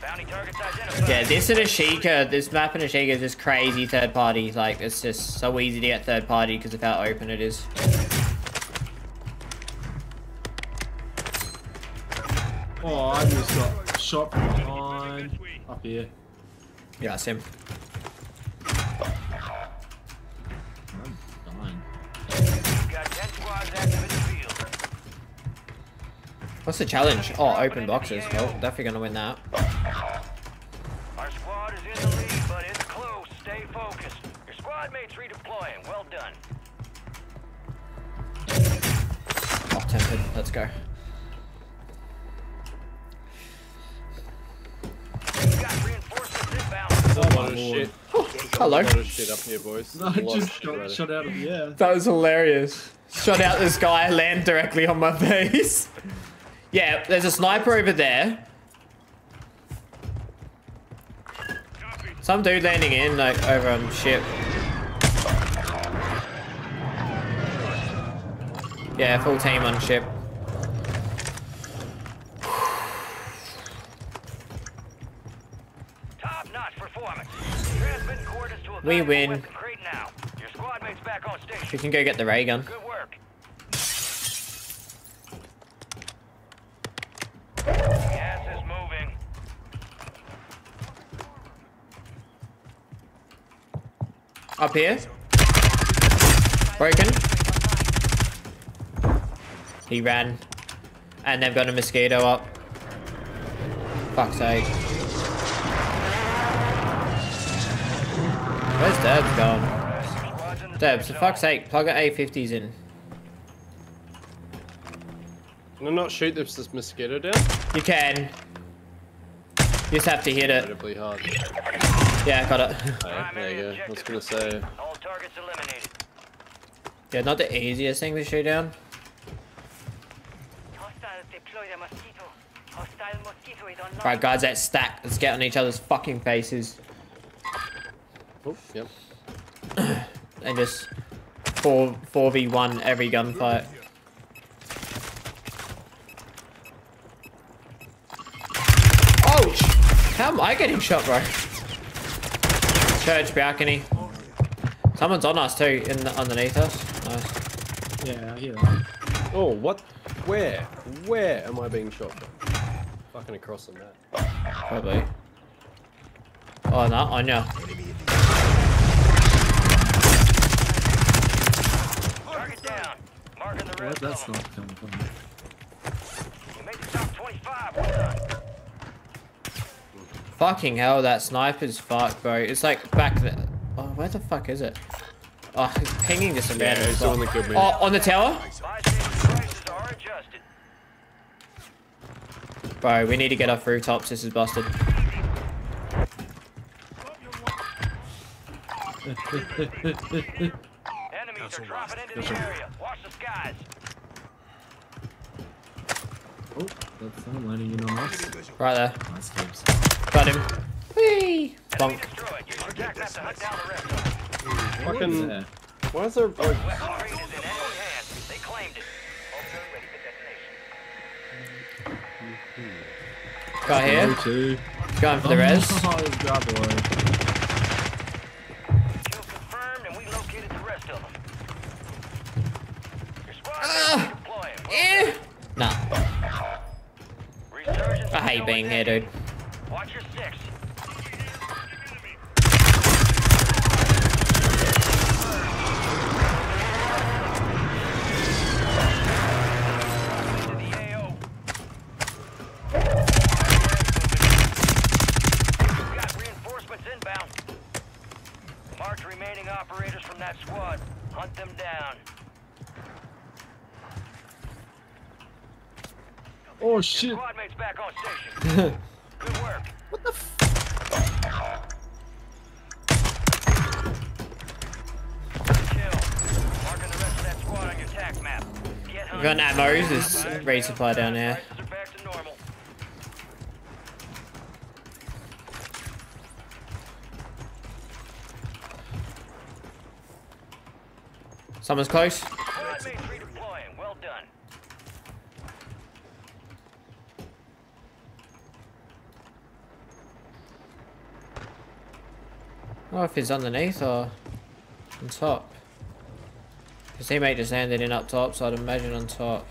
Bounty targets identified. Yeah, this and Ashika, this map in Ashika is just crazy third party. Like, it's just so easy to get third party because of how open it is. Oh, I just got shot from behind. Up here. Yeah, it's What's the challenge? Oh, open boxes. Well, definitely gonna win that. Our squad is in the lead, but it's close. Stay focused. Your squad mates redeploying. Well done. Oh, tempted. Let's go. You got reinforcements a lot of lord. shit. Hello. A lot of shit up here, boys. No, I a lot of just shit got right shot out of the air. That was hilarious. Shot out this guy, land directly on my (laughs) face. Yeah, there's a sniper over there. Some dude landing in like over on ship. Yeah, full team on ship. We win. We can go get the ray gun. Good work. Up here. Broken. He ran. And they've got a mosquito up. Fuck's sake. Where's Debs gone? Debs, for fuck's sake, plug an A50s in. Can I not shoot this, this mosquito down? You can. You just have to hit it. Incredibly hard. Yeah, got it. Okay, there you go. I was gonna say. All targets eliminated. Yeah, not the easiest thing to shoot down. Hostiles deploy the mosquito. Hostile mosquito is online. Right, guys, that stack. Let's get on each other's fucking faces Oh, yep. (clears throat) and just 4 4v1 every gunfight. How am I getting shot, bro? Church balcony. Someone's on us too, in the, underneath us. Nice. Yeah, I hear that. Oh, what? Where? Where am I being shot from? Fucking across the map. Probably. Oh, no, on ya. Target down. Marking the Where's rest that of sniper coming from? You made the top 25. Well done. Fucking hell, that sniper's fucked, bro. It's like back there. Oh, where the fuck is it? Oh, it's pinging just a Yeah, random it's the spot. one that killed me. Oh, on the tower? Buy station prices are adjusted. Bro, we need to get off rooftops. This is busted. Enemies are dropping into the area. Watch the skies. Oh, that's someone landing in on us. Right there. Nice clips. Got him. Whee! Enemy Bonk. destroyed. Use your tac map to hunt down the rest of them. Fucking. Yeah. Why is there like? Weapon crate is in enemy hands. They claimed it. All ready for destination. Got here. Go. Going for the res. Oh, God, (laughs) boy. Kill confirmed, and we located the rest of them. Ah. deploying. Eh. Nah. I hate being here, dude. Watch your six. Into the AO. We've got reinforcements inbound. Marked remaining operators from that squad. Hunt them down. Oh, Your shit. (laughs) We got ammos. There's resupply down there. Someone's close. Well done. I don't know if he's underneath or on top. His teammate just landed in up top, so I'd imagine on top.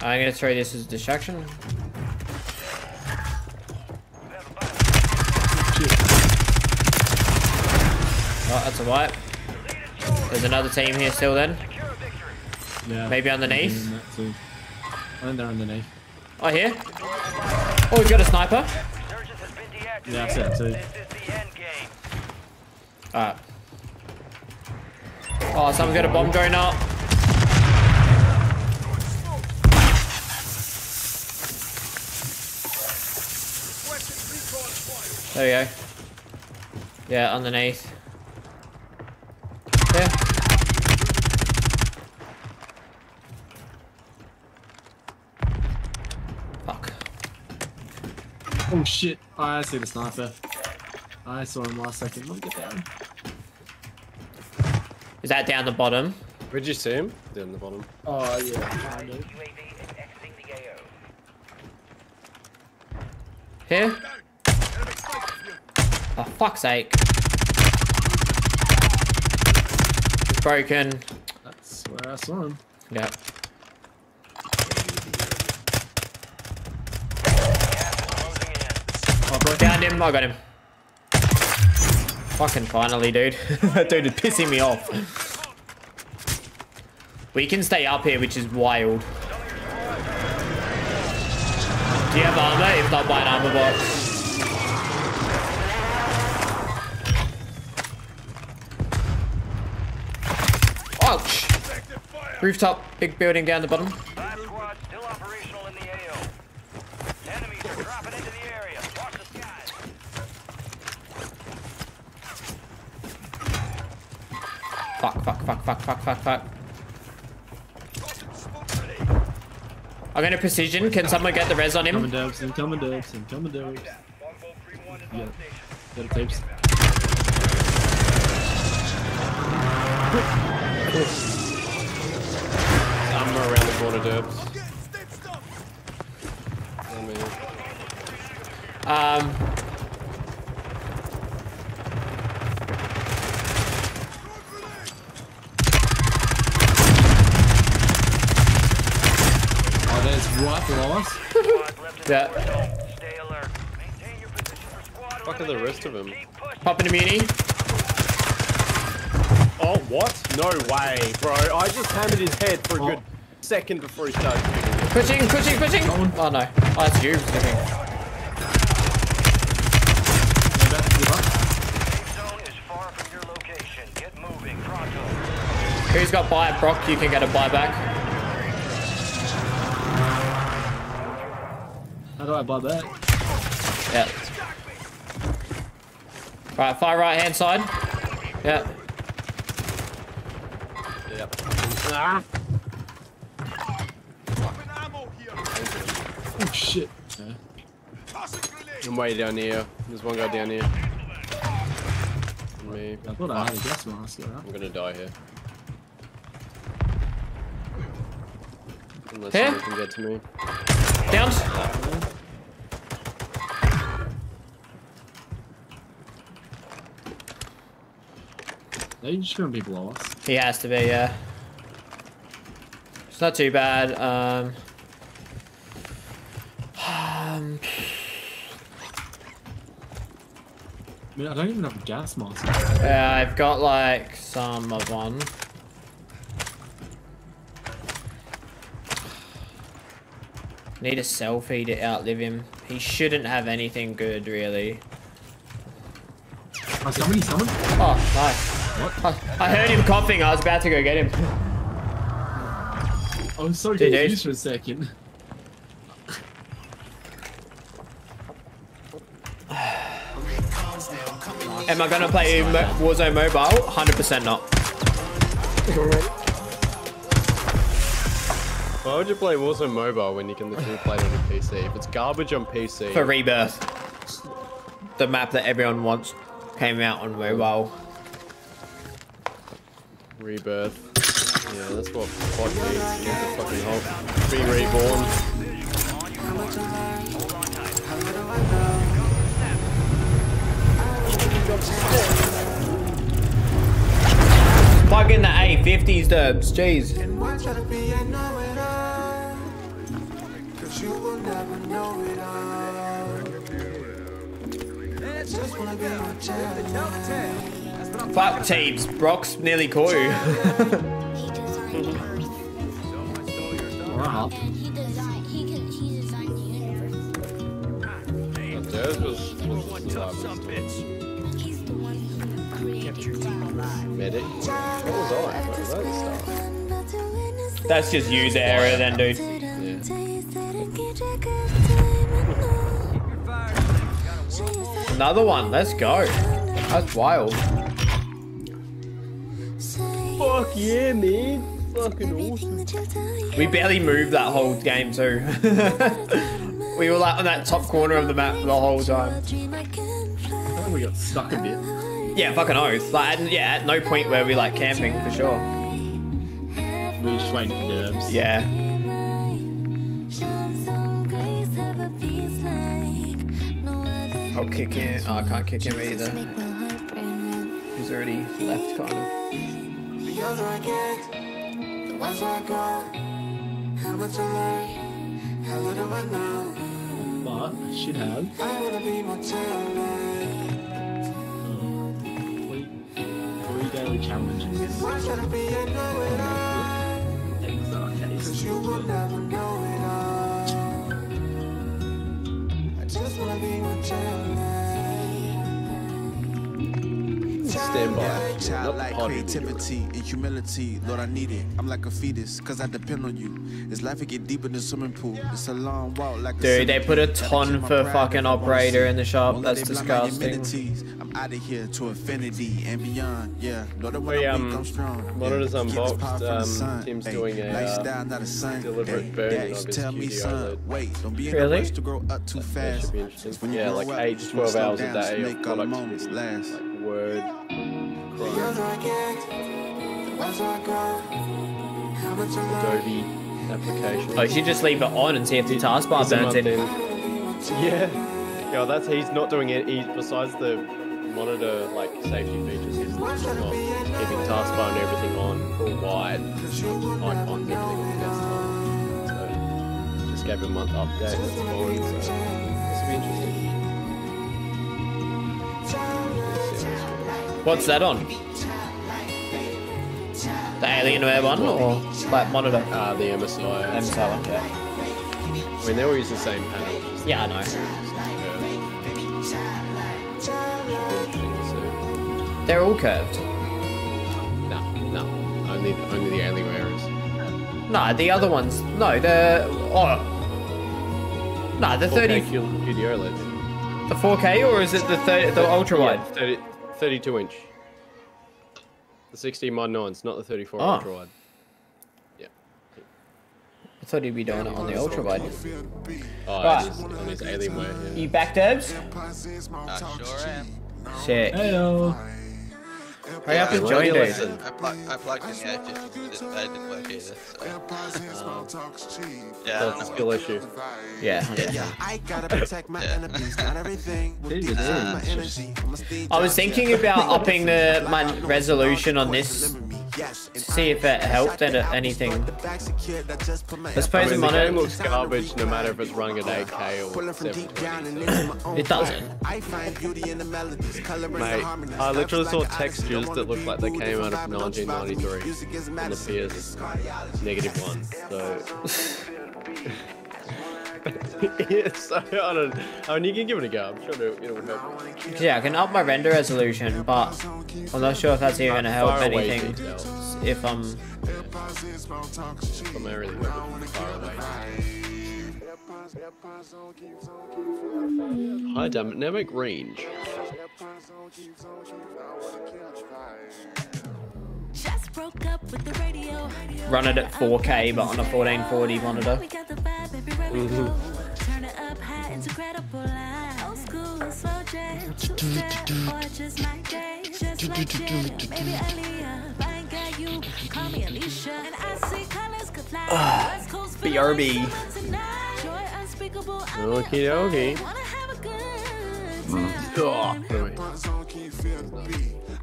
I'm gonna throw this as a distraction. Oh, that's a wipe. There's another team here still then. Yeah. Maybe underneath? I'm doing that too. I think they're underneath. Oh, here. Oh, we've got a sniper. Resurgence has been deactivated. Yeah, I see that too. This is the end game. Alright. Oh, someone's got a bomb going up. There we go. Yeah, underneath. Yeah. Fuck. Oh, shit. I see the sniper. I saw him last second. Let me get down. Is that down the bottom? Where'd you see him? Down the bottom. Oh, yeah. Kind of. UAV is exiting the AO. Here? Oh, fuck's sake. broken. That's where I saw him. Yep. Oh, bro. Found him. I got him. Fucking finally, dude. (laughs) that dude is pissing me off. We can stay up here, which is wild. Do you have armor? If not, buy an armor box. Ouch! Rooftop, big building down the bottom. Five squads still operational in the AO. Enemies are dropping into the area. Watch the skies. Fuck, fuck, fuck, fuck, fuck, fuck, fuck. I'm gonna precision. Can someone get the res on Coming him? dubs, and coming dubs, and coming dubs. Yeah. Got a tapes. I'm around the corner, Derbs. On me. Um, Oh, there's right below us. Squads left in yeah. the zone. Stay alert. Maintain your position for squad Fuck are the rest of them? Keep pushing. Popping a muni. Oh, what? No way, bro. I just hammered his head for a Oh. good second before he started shooting. Pushing, pushing, pushing. Oh no. Oh, that's you. Zipping. They're about to give up. Safe zone is far from your location. Get moving. Pronto. Who's got buy at Brock? You can get a buyback. How do I buy that? Yeah. Right, far right hand side. Yeah. Yep. Ah. Oh shit. Yeah. I'm way down here. There's one guy down here. Me. I thought I had a gas mask. Alright. I'm gonna die here. Unless Here? someone can get to me. Down. They just gonna be below us. He has to be, yeah. It's not too bad. Um, um, I mean, I don't even have a gas mask. yeah, I've got like some of one. Need a selfie to outlive him. He shouldn't have anything good, really. Oh, somebody, someone. Oh, nice. What? I, I heard him coughing. I was about to go get him. I was so Dude, dude. confused for a second. Am I gonna play Mo Warzone Mobile? 100% not. Why would you play Warzone Mobile when you can literally play it on your PC? If it's garbage on PC, For Rebirth. The map that everyone wants came out on mobile. Rebirth. Yeah, that's what what needs. Needs a fucking whole be reborn. Plug in the A50s, Derbs. Jeez. Fuck teams. Brock's nearly caught you. Alright. But theirs was was the last medic. What was I? What was that stuff? That's just user error then, dude. Another one. Let's go. That's wild. Fuck yeah, man! Fucking awesome. We barely moved that whole game too. (laughs) we were like on that top corner of the map the whole time. I think we got stuck a bit. Yeah, fucking oath. Like, at- yeah, at no point were we like camping for sure. We were just waiting for dubs. Yeah. I'll kick him. Oh, I can't kick him either. He's already left, kind of. The older I get, the wiser I go. How much I learn, how little I know. But I should have I wanna be more talented. Um, three, three daily challenges. Why should I be a know-it-all? Things that I taste. Cause you will never know it all. I just wanna be more talented. Stand by. Not Childlike pod creativity and humility, Lord, I need it. I'm like a fetus, cause I depend on you. This life it get deeper than swimming pool. It's a long walk like Dude, they put a ton for fucking if I wanna operator in the shop. Won't That's they blind my disgusting. I'm out of here to infinity and beyond. Yeah, know that when We, I'm um, weak, I'm strong. Monitors yeah. Keep this unboxed, power from the um, sun. Tim's doing a, uh, lifestyle, not a son. deliberate Hey, burning of his tell me, QD wait, don't be in Really? a rush to grow up too fast. should be interesting. When you Yeah, like up, 8 to wanna 12 slow hours a to day make all the moments productivity. last. Like Word, The Chrome, older I get, the wiser I go. How much I learn, Adobe application. Oh, you should just leave it on and see if the taskbar It's burns month in. in. Yeah. Yeah, that's he's not doing it. He besides the monitor like safety features, he's not keeping taskbar and everything on full wide, icons, everything on the desktop. So just gave him a month update. That's fine. So this will be interesting. What's that on? The Alienware one or like monitor? Uh, the MSI. MSI one, yeah. I mean, they all use the same panel. Yeah, I know. Yeah. They're all curved. No, no, only only the Alienware is. No, the other ones. No, the oh. No, the 30, 4K QD OLED. the 4K, or is it the 30, the ultra wide? Yeah, 30, 32 inch. The 16 mod 9s, not the 34 ah. Oh. ultra wide. Yeah. I thought he'd be doing it on the ultra wide. Oh, ah. Right. it is on his Alienware. Yeah. You back, Debs? I sure am. Shit. Heyo. Hurry up and join, learn your dude. lesson. I, plug, I plugged in the A50, but it didn't work either. So. Um, yeah, I don't That's a skill issue. Yeah. Yeah, I gotta protect my enemies, not everything. will Dude, be it my is. energy. I'm a Steve I was thinking about upping the my resolution on this Yes, see if it helped at anything. I suppose I the mean, the monitor- game looks garbage no matter if it's running at 8K or Pulling from deep down and 720. into my own It doesn't. fire. I find beauty in the melodies, color and the Mate. I literally saw like an odyssey. textures I wanna that look like they came out of I'm not driving, 1993 music on the negative one. So (laughs) yeah, so I don't. I mean, you can give it a go. I'm sure it'll, it'll help. Yeah, I can up my render resolution, but I'm not sure if that's even gonna help anything. details. If I'm Primarily looking far away. High dynamic range. Just broke up with the radio. run it at 4K, but on a 1440 monitor. We got the vibe, baby, ready to go. Mm-hmm. Turn it up high, it's incredible line. Old school, slow jam, two-step, or just my day. Just like that, maybe Aaliyah. If I ain't got you, call me Alicia. And I see colors could fly. Ah, West Coast feeling BRB. Okie dokie. Wanna have a good Mm. time. Anyway,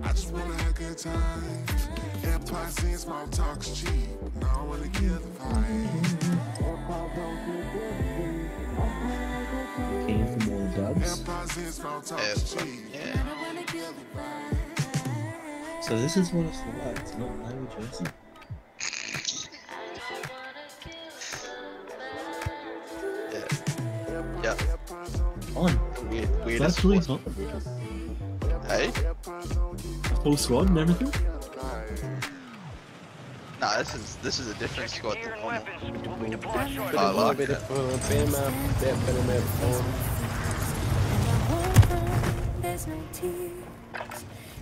I just wanna have a good time. Empire scene, small talk's cheap. No, I wanna kill the Empire scene, small talk's cheap. Yeah. So this is what it's like. It's not New Jersey. Yeah. On. Weird, weird. That's really not Hey? full squad and everything. Nah, this is this is a different squad than normal. weapons will be deployed shortly. I like bit it.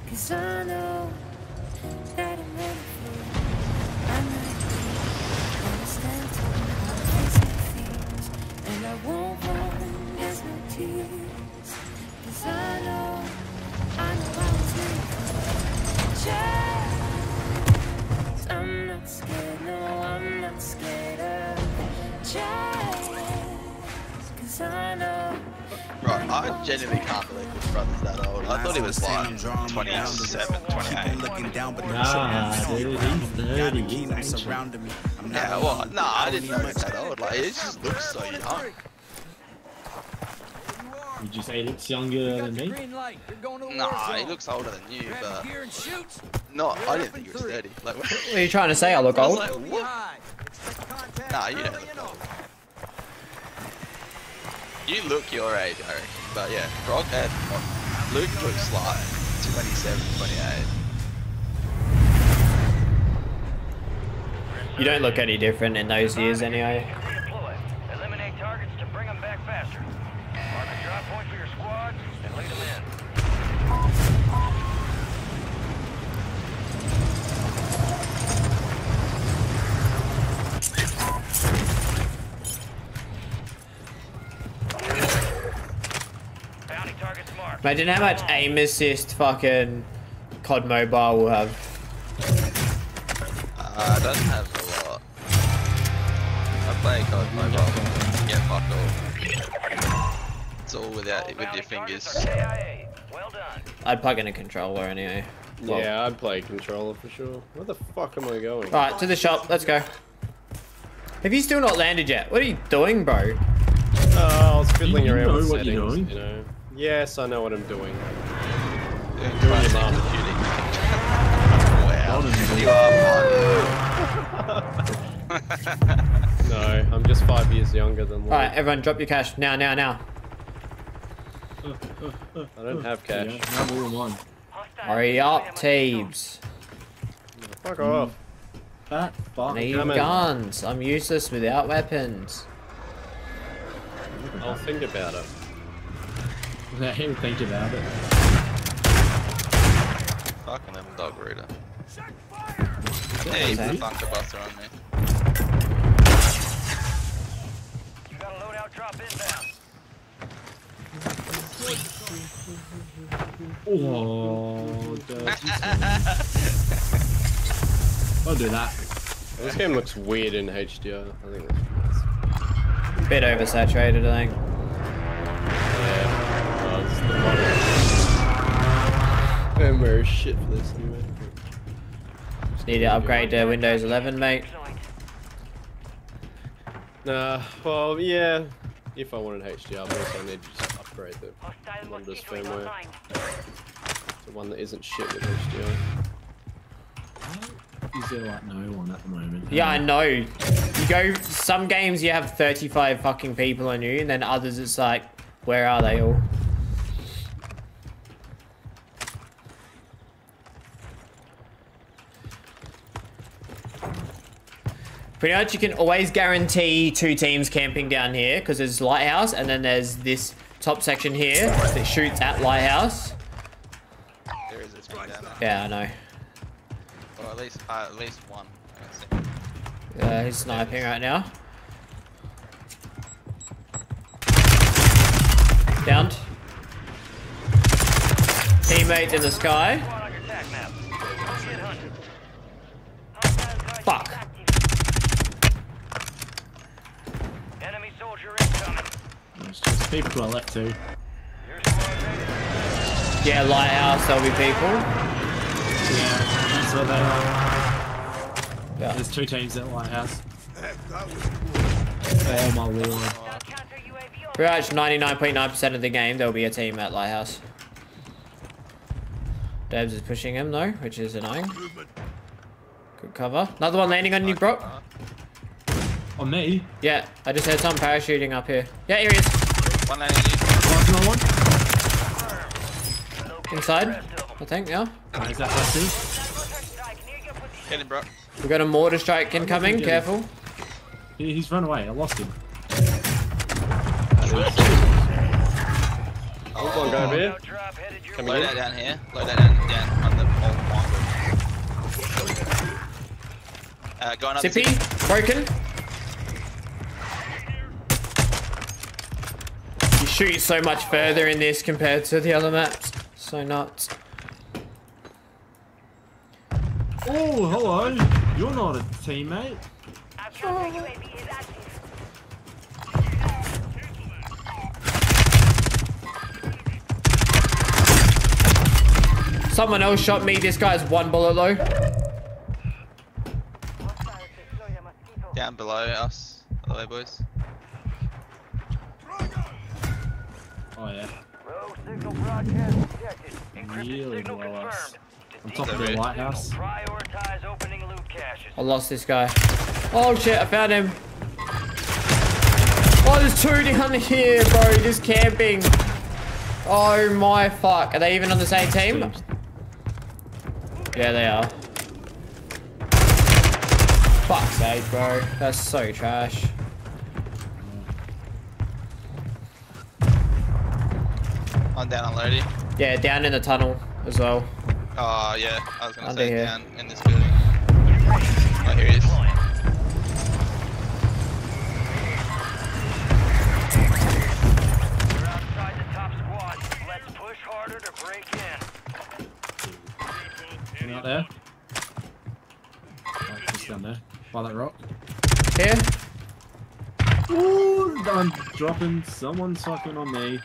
cause I know that I'm ready for I won't run. There's no tears, cause I know, I know I was made for Just, I'm not scared, no, I'm not scared of change, cause I know. Right, I genuinely can't believe this brother's that old. I thought he was like 27, 28. Looking down, but Nah, dude, he's 30. He's keep them ancient. surrounding me. Yeah, well, no, I didn't don't know he was that old. Like, he just looks so young. Would You say he looks younger than me? green light. You're going to the Nah, he looks older than you, Grab but your gear and shoot. no, I didn't think he was 30. Like, (laughs) What are you trying to say? I look I was old? like, what? high. Expect contact Nah, you don't look old. You look your age, I reckon. But yeah, Grog and Luke looks like 27, 28. You don't look any different in those years anyway. Redeploy. Eliminate targets to bring them back faster. Mark a drop point for your squads and lead them in. Bounty targets marked. Imagine how much aim assist fucking COD Mobile will have. Uh, it doesn't have a lot. I play COD Mobile. Yeah, fuck all. It's all without with your fingers. KIA. Well done. I'd plug in a controller anyway. Well- Yeah, I'd play controller for sure. Where the fuck am I going? Alright, to the shop. Let's go. Have you still not landed yet? What are you doing, bro? Oh, I was fiddling You around know with what you're settings, doing. you know. Yes, I know what I'm doing. Doing Doing your mum. wow. You are. (laughs) No, I'm just five years younger than Lloyd. Alright, everyone drop your cash. Now, now, now. I don't have cash. Yeah, have all of mine. Hurry up, Teebs. Fuck off. Fat fuck. Need Coming. guns. I'm useless without weapons. I'll think about it. Let him think about it. Fucking them dog reader. Yeah, you put a bunker buster on me. You got a loadout drop inbound. Oh, dirty I'll do that. This game looks weird in HDR. I think that's a Bit oversaturated, I think. yeah. It's the monitor. Firmware is shit for this anyway. Just need to upgrade to Windows 11, mate. Nah, well, yeah. If I wanted HDR, but also I need to just upgrade the monitor's firmware to one that isn't shit with HDR. Is there like no one at the moment? Yeah, I know. You go, some games you have 35 fucking people on you, and then others it's like, where are they all? Pretty much you can always guarantee two teams camping down here, because there's Lighthouse, and then there's this top section here that shoots at Lighthouse. There is this one down there. Yeah, I know. Or at least, uh, at least one. Yeah. Uh, he's sniping right now. Downed. Teammate in the sky. Squad on your tac map. Don't get hunted. Fuck. Enemy soldier incoming. There's just people to our left too. Your squad. Yeah, lighthouse, there'll be people. Yeah, that's where they are. Yeah. There's two teams at Lighthouse. Oh my lord. Pretty much 99.9% of the game, there'll be a team at lighthouse. Debs is pushing him though, which is annoying. Good cover. Another one landing on you, Brock. On me? Yeah, I just heard someone parachuting up here. Yeah, here he is. One landing on you. One? Inside, I think, yeah. Right, is that left too? Get him, bro. We got a mortar strike incoming, careful. He, he's run away. I lost him. Hold on, go over here. Coming Load that down here. Load that down, down on the old. Uh, going up. Zippy, broken. You shoot so much further in this compared to the other maps. So nuts. Oh, hello. You're not a teammate. Someone else shot me. This guy's one bullet low. Down below us. Hello, boys. Oh yeah. Rogue signal broadcast detected. Encrypted Really signal below confirmed. On top of the lighthouse. Prioritize opening loot caches. I lost this guy. Oh shit, I found him. Oh, there's two down here, bro. Just camping. Oh my fuck. Are they even on the same team? Yeah, they are. Fuck's sake, bro. That's so trash. I'm down on Lodi. Yeah, down in the tunnel as well. Oh yeah, I was gonna Under say here. down in this building. Oh, here he is. You're outside the top squad. Let's push harder to break in. You're not there. Oh, just down there. By that rock. Here? Ooh, I'm dropping. Someone's fucking on me.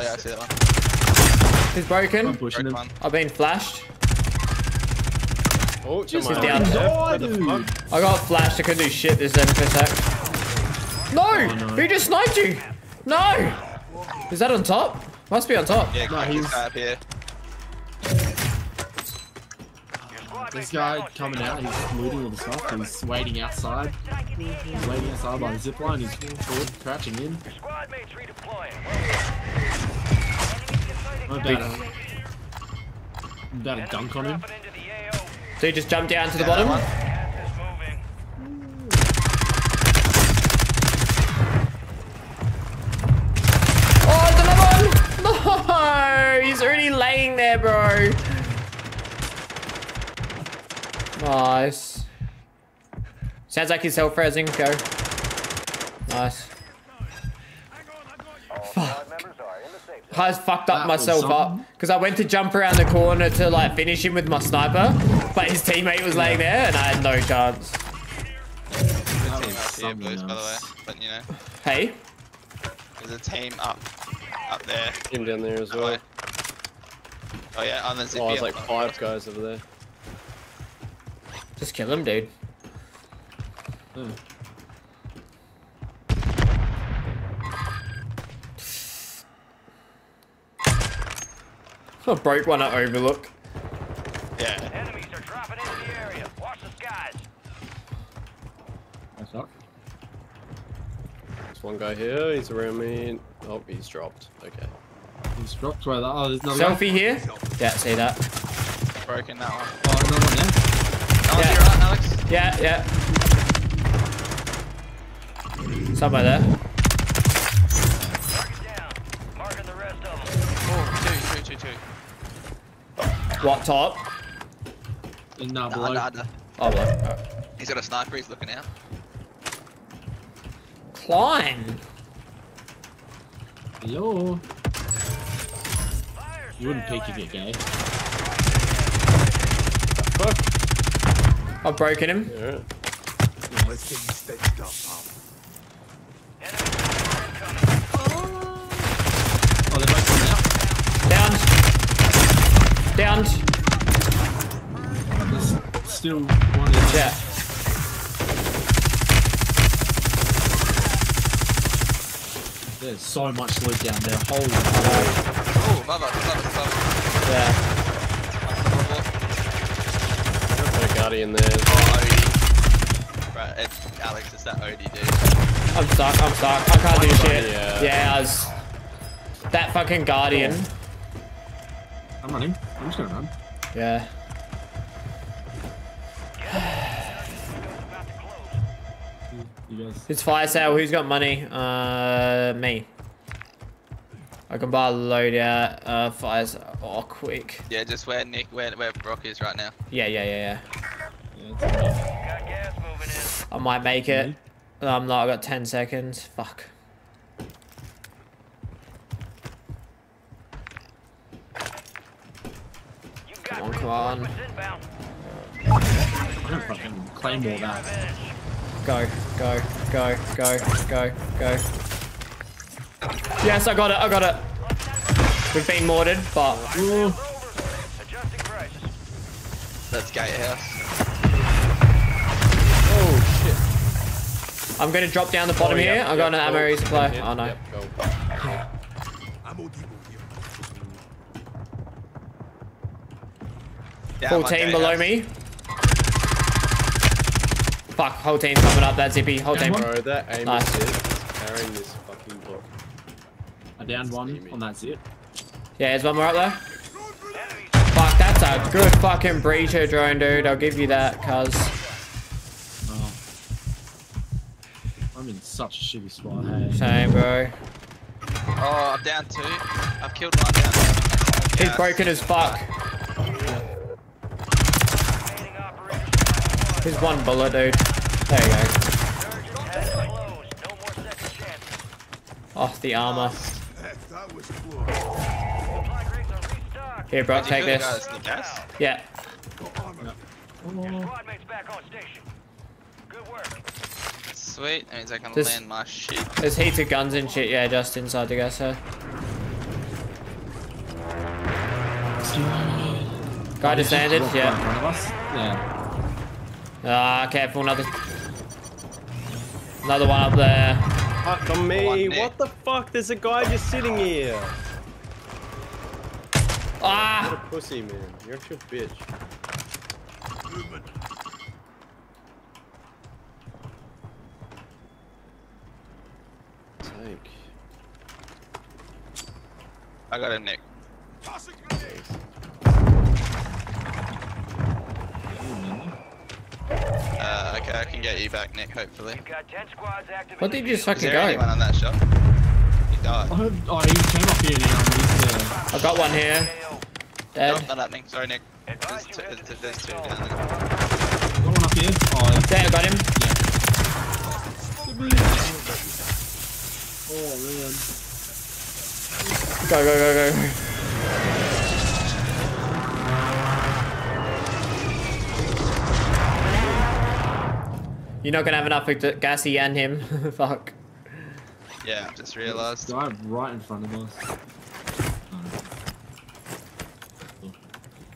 Oh yeah, I see that one. He's broken. I'm pushing him. Broke one. I've been flashed. Oh, Just am I down. deaf? die, the I got flashed. I couldn't do shit this then for a sec. No! Oh, no. Who just sniped you? No! Is that on top? Must be on top. Yeah, No, crack he's- up here. This guy coming out, he's looting all the stuff. He's waiting outside. He's waiting outside by the zip line. He's forward, crouching in. Your squad mates redeploying. I'm about to, I'm about to dunk on him. Dropping into the AO. So you just jump down to the Yeah, bottom? one. Gas is moving. Oh, there's another one! (laughs) No! He's already laying there, bro. Nice. Sounds like he's self-resing. Go. Nice. Squad members are in the safe zone. I fucked up That myself up because I went to jump around the corner to like finish him with my sniper, but his teammate was laying there and I had no chance. There's a That team was up here, something boys, by the way. But you know, Hey, there's a team up, up there. Him down there as well. Oh yeah, on the zippy. Oh, there's like five guys over there. just kill him, dude. Oh. I broke one at Overlook. Yeah. Enemies are dropping into the area. Watch the skies. I suck. There's one guy here. He's around me. Oh, he's dropped. Okay. He's dropped where that. Oh, there's another guy. Selfie here. Yeah, see that. Broken that one. Oh, another one there. Oh, Yeah. you're right, Alex. Yeah, yeah. Somewhere there. Target down. Marking the rest of them. Oh, two, two, two, two. What top? In uh, Nah, below. nah, nah. Oh, look. Uh, He's got a sniper. He's looking out. Klein. Hello. Fire You wouldn't sale peek if you're gay. Fuck. I've broken him. Alright. Oh, they're both coming out. Downed. Downed. There's still one in. Yeah. There's so much loot down there. Holy Oh, mother, mother, mother. Yeah. Got a guardian there. Oh, Odie. Right, it's Alex, it's that Odie, dude. I'm stuck. I'm stuck. I can't do shit. Yeah. Yeah, I was. That fucking guardian. I'm running. I'm just gonna run. Yeah. You guys. It's fire sale. Who's got money? Uh, me. I can buy a loadout. Uh, fire sale. Oh, quick. Yeah, just where Nick, where, where Brock is right now. Yeah, yeah, yeah, yeah. Yeah, I might make it. Mm-hmm. No, I'm not. I got 10 seconds. Fuck. You got Come on, come on. reinforcements inbound. I'm gonna fucking claymore that. Go, go, go, go, go, go. Yes, I got it. I got it. We've been mortared, but Adjusting prices. That's gatehouse. Shit. I'm gonna drop down the bottom Oh, here. yep, I'm going to yep, ammo go. resupply. Yep, Oh no. yep, go. Down Full one team below gatehouse. me. Fuck, whole team coming up. That zippy. Whole team. Bro, that aim Nice. is carrying this fucking book. I downed one on that zit. Yeah, there's one more up there. Fuck, that's a good fucking breacher drone, dude. I'll give you that, cuz. Oh. I'm in such a shitty spot, hey. Same, bro. Oh, I'm down two. I've killed one down there. He's Yeah. broken as fuck. He's one bullet, dude. There you go. Oh, the armor. Here, bro, take kill the this. guy that's in the gas? Yeah. Squad mates back on station. Good work. Sweet. That means I can This- land my shit. There's heaps of guns and shit, yeah, just inside the gas here. Guy just landed, Walk in yeah. front of us. Yeah. Ah, careful, another... Another one up there. Fuck on me. What the fuck? There's a guy just sitting here. Ah! What a pussy, man. You're a bitch. Take. I got him, Nick. Uh, okay, I can get you back, Nick, hopefully. Got 10 squads active What did you just Is fucking there go? anyone on that shot? He died. I heard, oh, he came up here now. He's there. I got one here. Nope, Dead. not happening. Sorry, Nick. There's two, there's, there's two down there. Got one up here. Oh, There, I got him. Oh man. Go, go, go, go. You're not gonna have enough with Gassy and him. (laughs) Fuck. Yeah, I just realised. Guy right in front of us. Oh.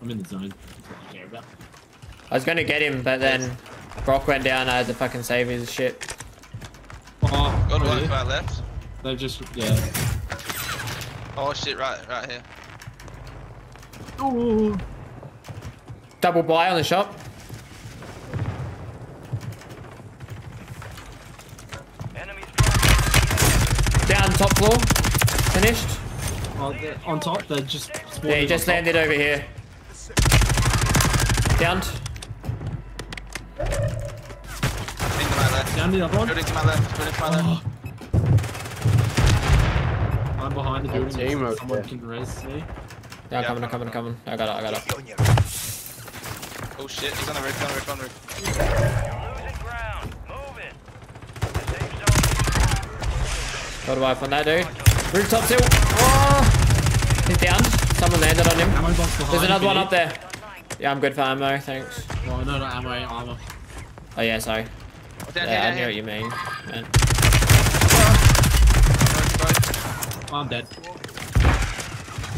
I'm in the zone. I. I was gonna get him, but then Brock went down. I had to fucking save his shit. Oh, Got one really? to our left. They've just, yeah. Oh shit, right, right here. Ooh. Double buy on the shop. Down top floor. Finished. Oh, on top, they just Yeah, he on just top. landed over here. Downed. Building to my left. Down the other one. Building to my left. Building to my left. Oh, I'm behind the building. team over Someone there. can res me. Yeah, I'm coming, I'm coming, I'm coming. I got it, I got it. Oh shit, he's on the roof, on the roof, on the roof. Got away from that dude. Rooftop still. Oh! He's down. Someone landed on him. Ammo box behind There's another one up there. Yeah, I'm good for ammo, thanks. Oh, no, not ammo, armor. Oh yeah, sorry. Yeah, I down knew what you mean. man. I'm dead.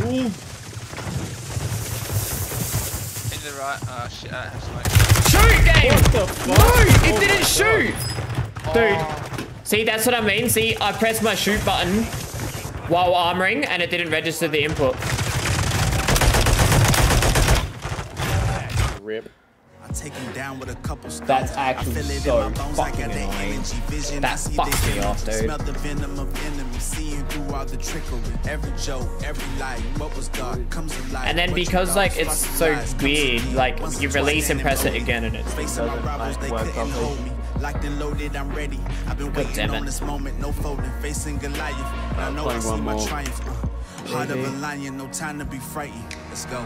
Ooh. Into the right. Oh shit, I have smoke. Shoot game! What the fuck? No, it Oh didn't my shoot! Dude, oh. see, that's what I mean. See, I pressed my shoot button while armoring and it didn't register the input. Rip. I take him down with a couple stones. That's I actually feel it so in my bones. I fucking got that annoying. energy vision. That I see fucks the me off, dude. Smell the venom of enemy. Seeing through all the trickery. Every joke, every lie. What was dark comes alive. And then because like it's so weird, like you release and press it again and it Facing my doesn't like they work couldn't properly. hold me. Locked and loaded, I'm ready. I've been waiting damn on it. this moment, no folding, facing Goliath. And I know I playing see one my more. triumph. Uh, heart of a lion, no time to be frightened. Let's go.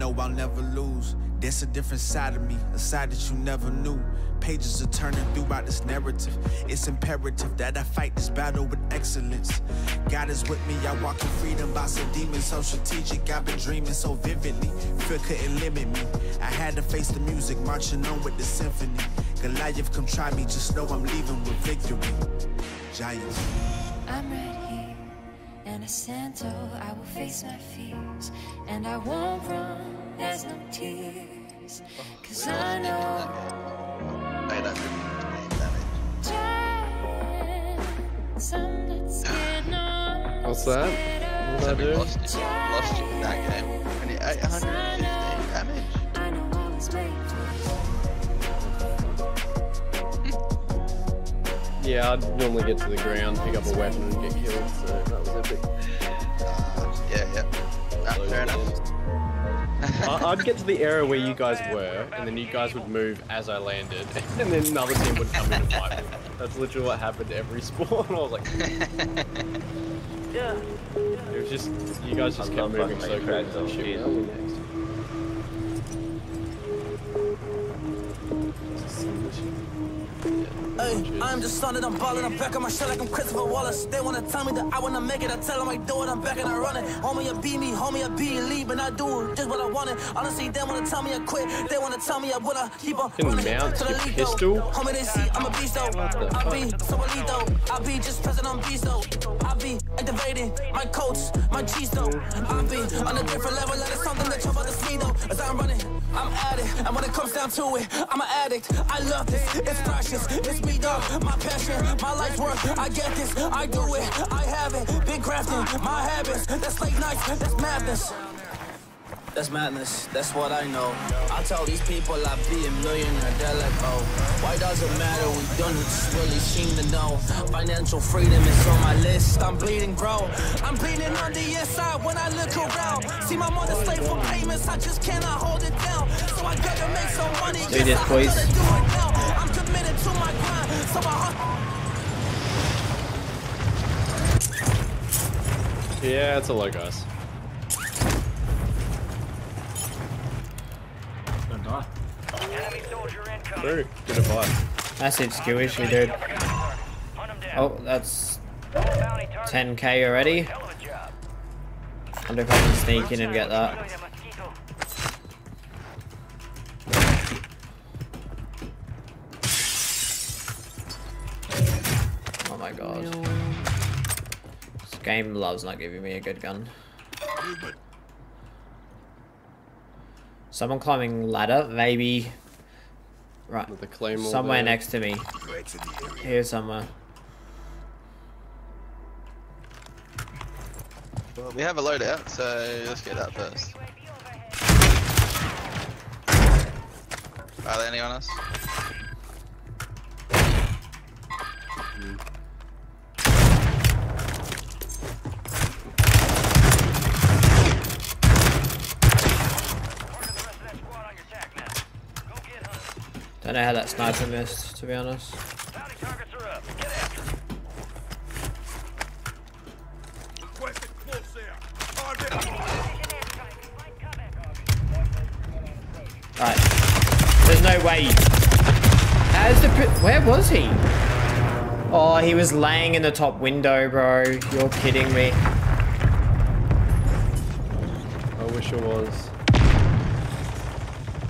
Know, I'll never lose. There's a different side of me, a side that you never knew. Pages are turning throughout this narrative. It's imperative that I fight this battle with excellence. God is with me, I walk in freedom, boss of demons, so strategic. I've been dreaming so vividly, fear couldn't limit me. I had to face the music, marching on with the symphony. Goliath, come try me, just know I'm leaving with victory. Giants. I'm a Santo. I will face my fears and I won't run. There's no tears. Cause I know. I'm not. I'm What's not that? scared of What did I do? Lost you. Lost you in that game. Only 850 damage. Yeah, I'd normally get to the ground, pick up a weapon, and get killed. So that was epic. Yeah, yeah. Ah, fair enough. I- I'd get to the area where you guys were, and then you guys would move as I landed, (laughs) and then another team would come in and fight me. That's literally what happened every (laughs) spawn. I was like, (laughs) Yeah. it was just you guys just kept moving so crazy. Like, shit, where next? Hey, I'm just son I'm ballin', I'm back on my shit like I'm Christopher Wallace. They wanna tell me that I wanna make it, I tell them I do it, I'm back and I run it. Homie, you beat me, homie, you beat leave, and I do just what I wanted. Honestly, they wanna tell me I quit, they wanna tell me I wanna keep on running mount to the lead pistol? though. Homie, they see I'm a beast though. I be so elite though. I be just present on beast though. I be activating my coats, my cheese though. I be on a different level, that is something that trouble the speed though. As I'm running, I'm at it, and when it comes down to it, I'm an addict. I love this, it's precious, it's me dog, my passion, my life's work. I get this, I do it, I have it. Been crafting my habits, that's late nights, that's madness. That's madness, that's what I know. I tell these people I be a millionaire, they're like, oh, why does it matter? We don't just really seem to know. Financial freedom is on my list, I'm bleeding, bro. I'm bleeding on the inside when I look around. See my mother slave for payments, I just cannot hold it down. So I gotta make some money. Do this, yes, I gotta do it now. I'm committed to my grind, so I hustle. Yeah, it's a low, guys. Don't die. Enemy soldier incoming. True. Good advice. Massive skill issue, dude. Hunt 'em down. Oh, that's All bounty targets. 10k already. Hell of a job. Wonder if I can sneak in and get that. Oh my god. This game loves not giving me a good gun. Someone climbing ladder, maybe. Right. With the claymore Somewhere there. next to me. Here somewhere. Well, we have a loadout, so let's get that first. Are there any on us? Don't know how that sniper missed, to be honest. Bounty targets are up. Get after 'em. Right. There's no way. How's the Where was he? Oh, he was laying in the top window, bro. You're kidding me. I wish it was.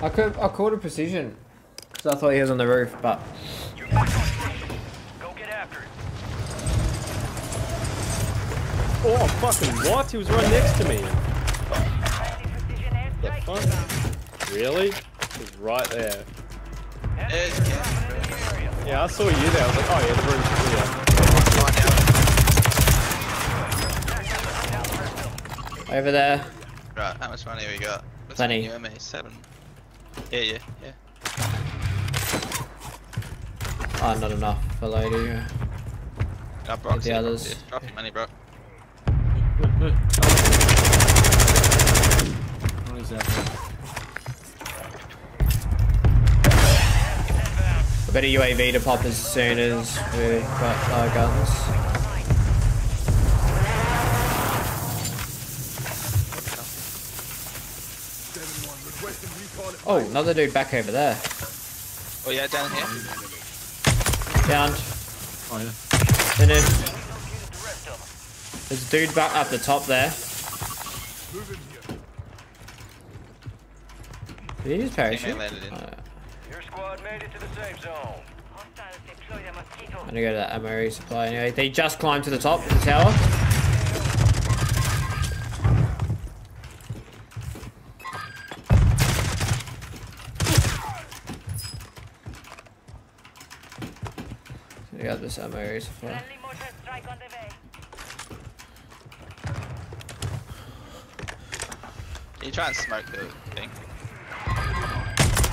I could I called a precision. Because I thought he was on the roof, but Go get after it. Oh, fucking what? He was right next to me. The fuck? Really? He was right there. Yeah, I saw you there. I was like, oh yeah, the room's clear. over there. Right, how much money have we got? What's Plenty. You owe me seven. Yeah, yeah, yeah. Oh, not enough for lady. Got Brock. the others. yeah. Drop your money, Brock. What is that? I bet a UAV to pop as soon as we got our guns. Oh, another dude back over there. Oh yeah, down here. Down. Oh yeah. Finished. There's a dude back at the top there. Did he just parachute? Teammate. Uh, Your squad made it to the safe zone. I'm gonna go to that ammo resupply anyway. They just climbed to the top of the tower. We got this ammo resupply. Can you try and smoke the thing?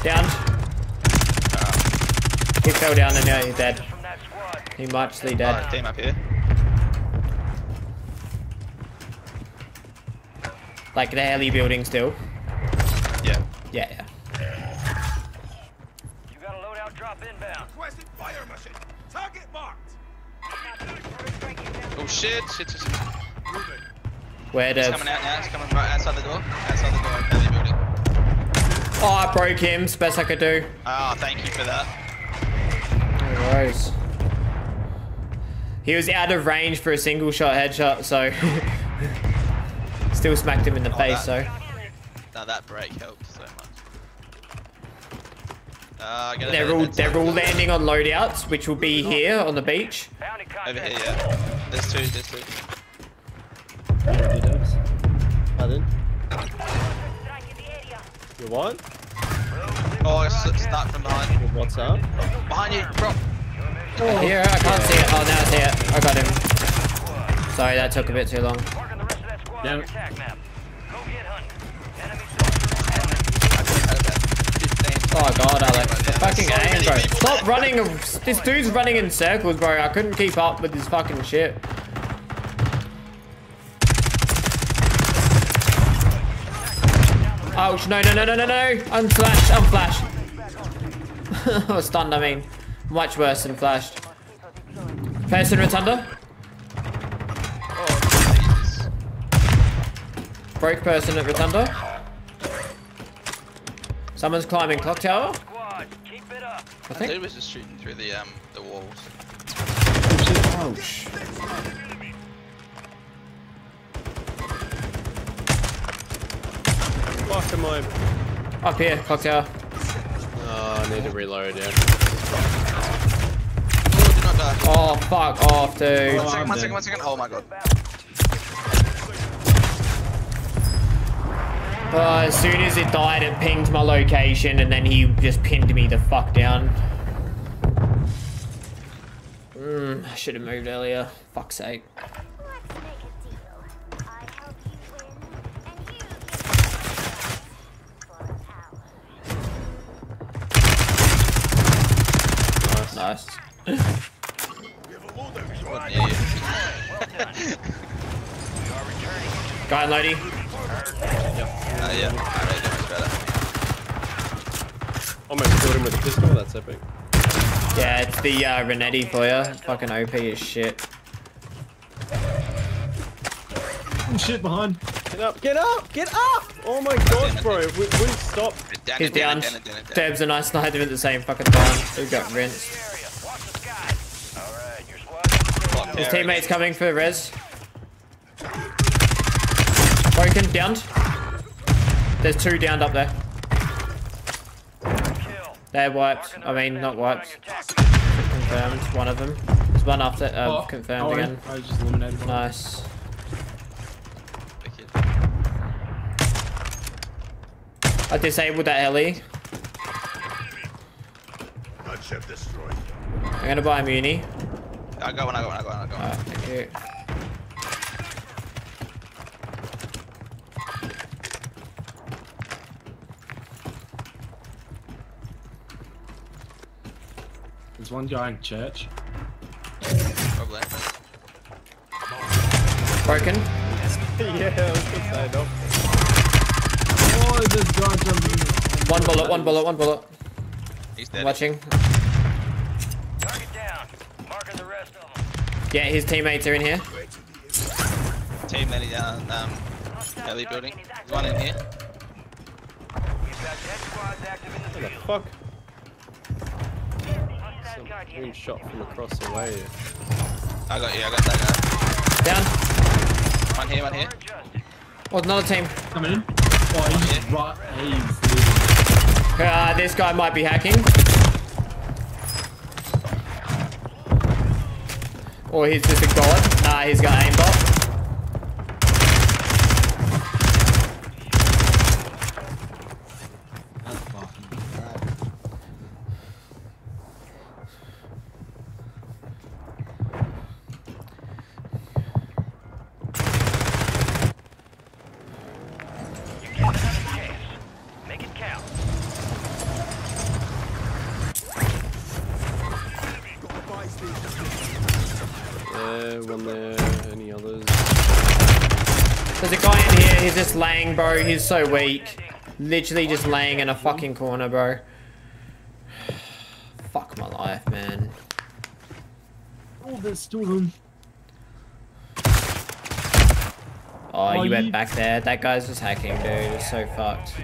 Down. Ah. He fell down and now he's dead. He might be Oh, dead. team up here. Like the heli building still. Yeah. Yeah, yeah. Oh shit, shit, shit, shit. Where It's the coming out now, it's coming right outside the door. Outside the door, heli building. Oh I broke him, it's best I could do. Oh, thank you for that. No worries. He was out of range for a single shot headshot, so (laughs) still smacked him in the Oh, face, that- so Now that break helped so much. Uh, get they're all they're all landing on loadouts, which will be here on the beach. Over here, yeah. There's two, there's two. Pardon? You what? Oh, it's start from behind. What's up? Behind you, bro. Oh. Here, I can't see it. Oh, now I see it. I got him. Sorry, that took a bit too long. Damn it. Oh god, Alex. Fucking aim, bro. Stop running. This dude's running in circles, bro. I couldn't keep up with his fucking shit. Ouch, no, no, no, no, no, no. Unflash, unflash. or (laughs) stunned, I mean. Much worse than flashed. Person rotunda. Broke person at rotunda. Someone's climbing clock tower. I I think. dude was just shooting through the um the walls. Oh, Ouch. Fuck am I? Up here, clock tower. Oh, I need to reload, yeah. Oh, do not die. Oh, fuck off, dude. One second, one second, one second. Oh my god. Uh, as soon as it died, it pinged my location, and then he just pinned me the fuck down. Mm, I should have moved earlier. Fuck's sake. Nice. (laughs) What (laughs) near you? Guy and Uh, yeah, alright, that much better. Almost killed him with a pistol, that's epic. Yeah, it's the uh, Renetti for you. Fucking OP as shit. Oh (laughs) shit behind. Get up, get up, get up! Oh my god, bro, we wouldn't stop. Down He's it, down. down it, down it. Debs and I sniped him at the same fucking time. He got rinsed. His teammates coming for the res. Broken, downed. There's two downed up there. They're wiped. I mean, not wiped. Confirmed. One of them. There's one after. Uh, Oh, confirmed oh, again. I just eliminated one. Nice. I disabled that heli. I'm gonna buy a muni. I got one, I got one, I got one, I got one. Alright, thank you. There's one guy in church. Probably. Broken. (laughs) yeah, I was gonna say, no. Oh, there's guy jumping. One bullet, one bullet, one bullet. He's dead. Watching. Target down. Marking the rest of them. Yeah, his teammates are in here. Team letting down um heli building. There's one in here. What the fuck? Some being shot from across the way. I got you, I got that guy. Down. guy. One here, one here. Oh, another team. Coming in. Oh, he's right. He's Uh, this guy might be hacking. Or he's just a god. Nah, he's got aimbot. Laying, bro. He's so weak. Literally just laying in a fucking corner, bro. (sighs) Fuck my life, man. Oh, there's two of them. Oh, Oh, you went back there. That guy's just hacking, dude. It's so fucked.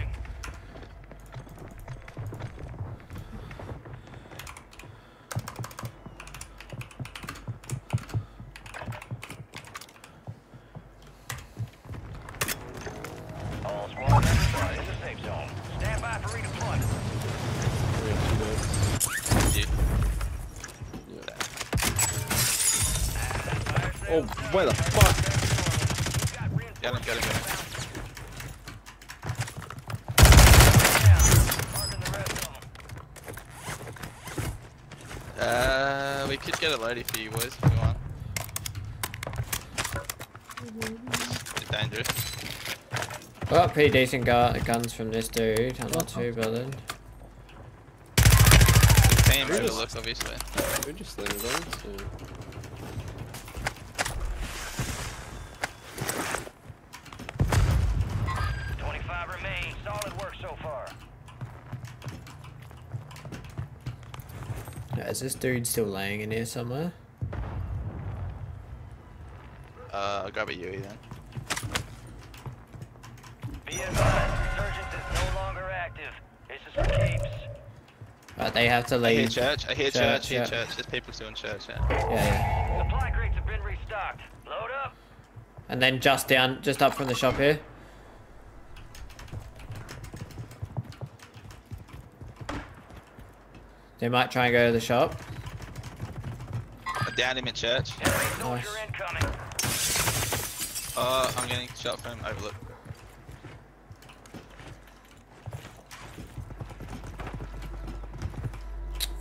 All squad members are in the safe zone. Stand by for redeployment. We have two there. You. Oh, where the fuck? Get him, get him, get him. Uh, we could get a loadie for you boys if you want. Bit dangerous. Got pretty decent gu guns from this dude. I'm not too bothered. Team overlooks, obviously. We just let it on, so. Twenty-five remain. Solid work so far. Yeah, is this dude still laying in here somewhere? Uh, I'll grab a UE then. Be advised, resurgence is no longer active. This is for keeps. Right, they have to I hear church, I hear church, I hear yeah. church. There's people still in church, yeah. Yeah, yeah. Supply crates have been restocked. Load up. And then just down, just up from the shop here. They might try and go to the shop. I downed him in church. Nice. Uh, I'm getting shot from overlook.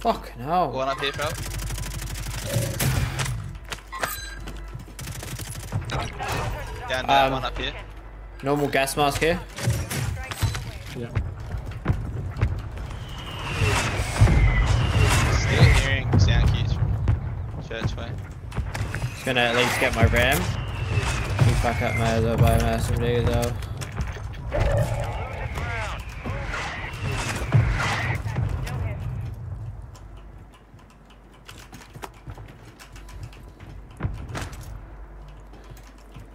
Fuck no. One up here, bro. Down there, Um, one up here. Normal gas mask here. Gonna at least get my ram. You fuck up my other by my SMD though.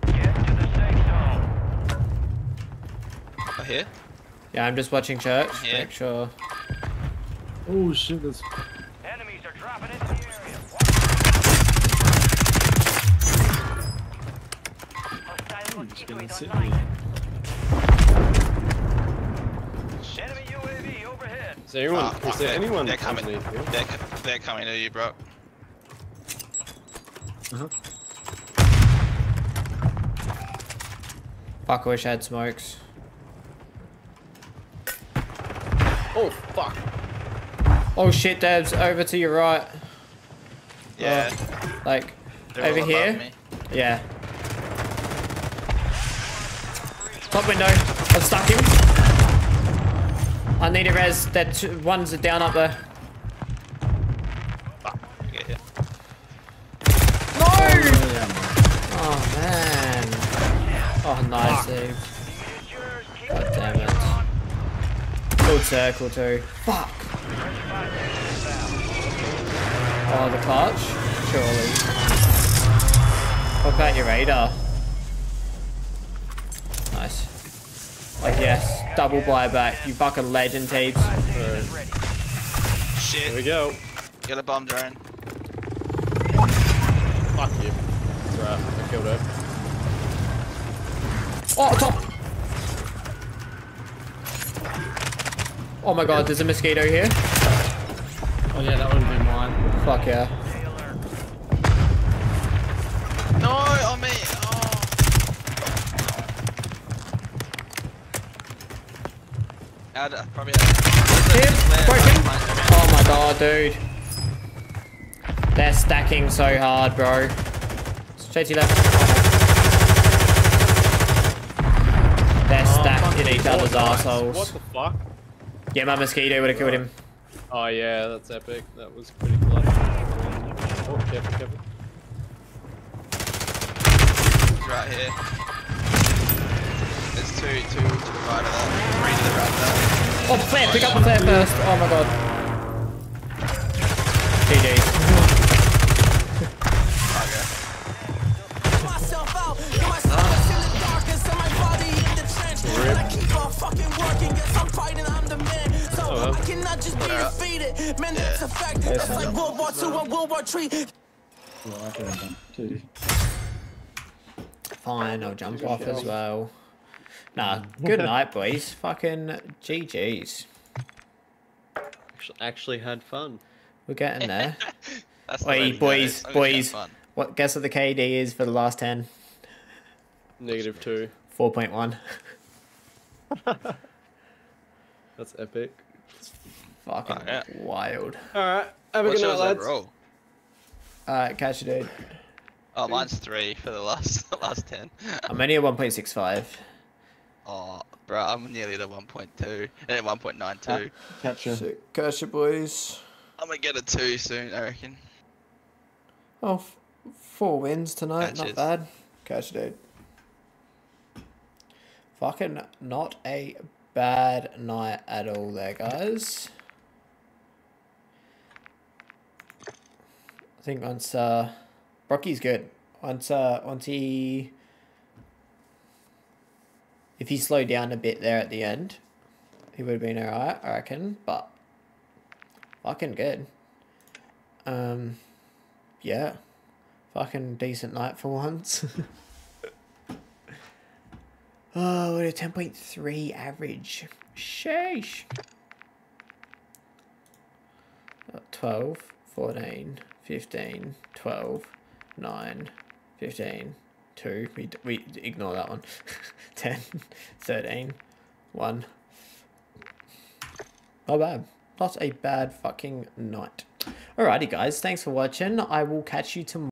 Get to the safe zone. Here? Yeah, I'm just watching church. Yeah. Make sure. Oh shit, there's Enemies are dropping into the area. I'm just gonna sit here. Enemy UAV overhead. Is there anyone, Oh, fuck, is there they're- anyone they're coming. underneath you? They're, they're coming to you, bro. Uh-huh. Fuck, I wish I had smokes. Oh, fuck. Oh shit, Devs, over to your right. Yeah. Like, they're over here. me. Yeah. Top window. I've stuck him. I need a res. That two- one's down up there. Fuck. Get here. Oh man. Oh nice save. God damn it. Good circle too. Fuck. Oh the clutch? Surely. What about your radar? Nice. Like yes. double buyback. You fucking legend, Teeps. Shit. Here we go. Get a bomb drone. Fuck you. That's right. I killed her. Oh, top! Oh my god, there's a mosquito here. Oh yeah, that would have been mine. Fuck yeah. I'd uh, probably. Broken. Oh my god, dude. They're stacking so hard, bro. Straight to your left. They're stacked in each other's assholes. What the fuck? Yeah, my mosquito would have killed him. Oh yeah, that's epic. That was pretty close. Oh, careful, careful. He's right here. There's two, two to the right of that. Three to the right of that. Oh, flare! Pick up the flare first. Oh my god. GG. myself out. Got my stars in the darkness and my body in the trench. And I keep on fucking working. Yes, I'm fighting, I'm the man. So Oh, well. I cannot just be defeated. Man, that's a fact. That's like World War II and World War III. Well, I could have done too. Fine, I'll jump off as well. Nah, good night, boys. Fucking GG's. Actually, actually had fun. We're getting there. (laughs) That's Wait, to go. boys, As long as you have boys. What guess what the KD is for the last 10? Negative two. 4.1. (laughs) That's epic. Fucking Oh, yeah. wild. Alright, have a What's good night, yours lads. overall? Alright, catch you, dude. Oh, mine's three for the last the (laughs) last ten. I'm only at 1.65. Oh, bro, I'm nearly at 1.2. At 1.92. Catch you. So, you, boys. I'm gonna get a two soon, I reckon. Oh, f- four wins tonight. Not bad. Catch you, dude. Fucking not a bad night at all there, guys. I think once uh Brocky's good. Once uh once he if he slowed down a bit there at the end, he would have been alright, I reckon, but fucking good. Um yeah. Fucking decent night for once. (laughs) oh, what a 10.3 average. Sheesh. Uh, 12, 14, 15, 12, 9, 15, 2. We, we ignore that one. (laughs) 10, 13, 1. Not bad. Not a bad fucking night. Alrighty, guys. Thanks for watching. I will catch you tomorrow.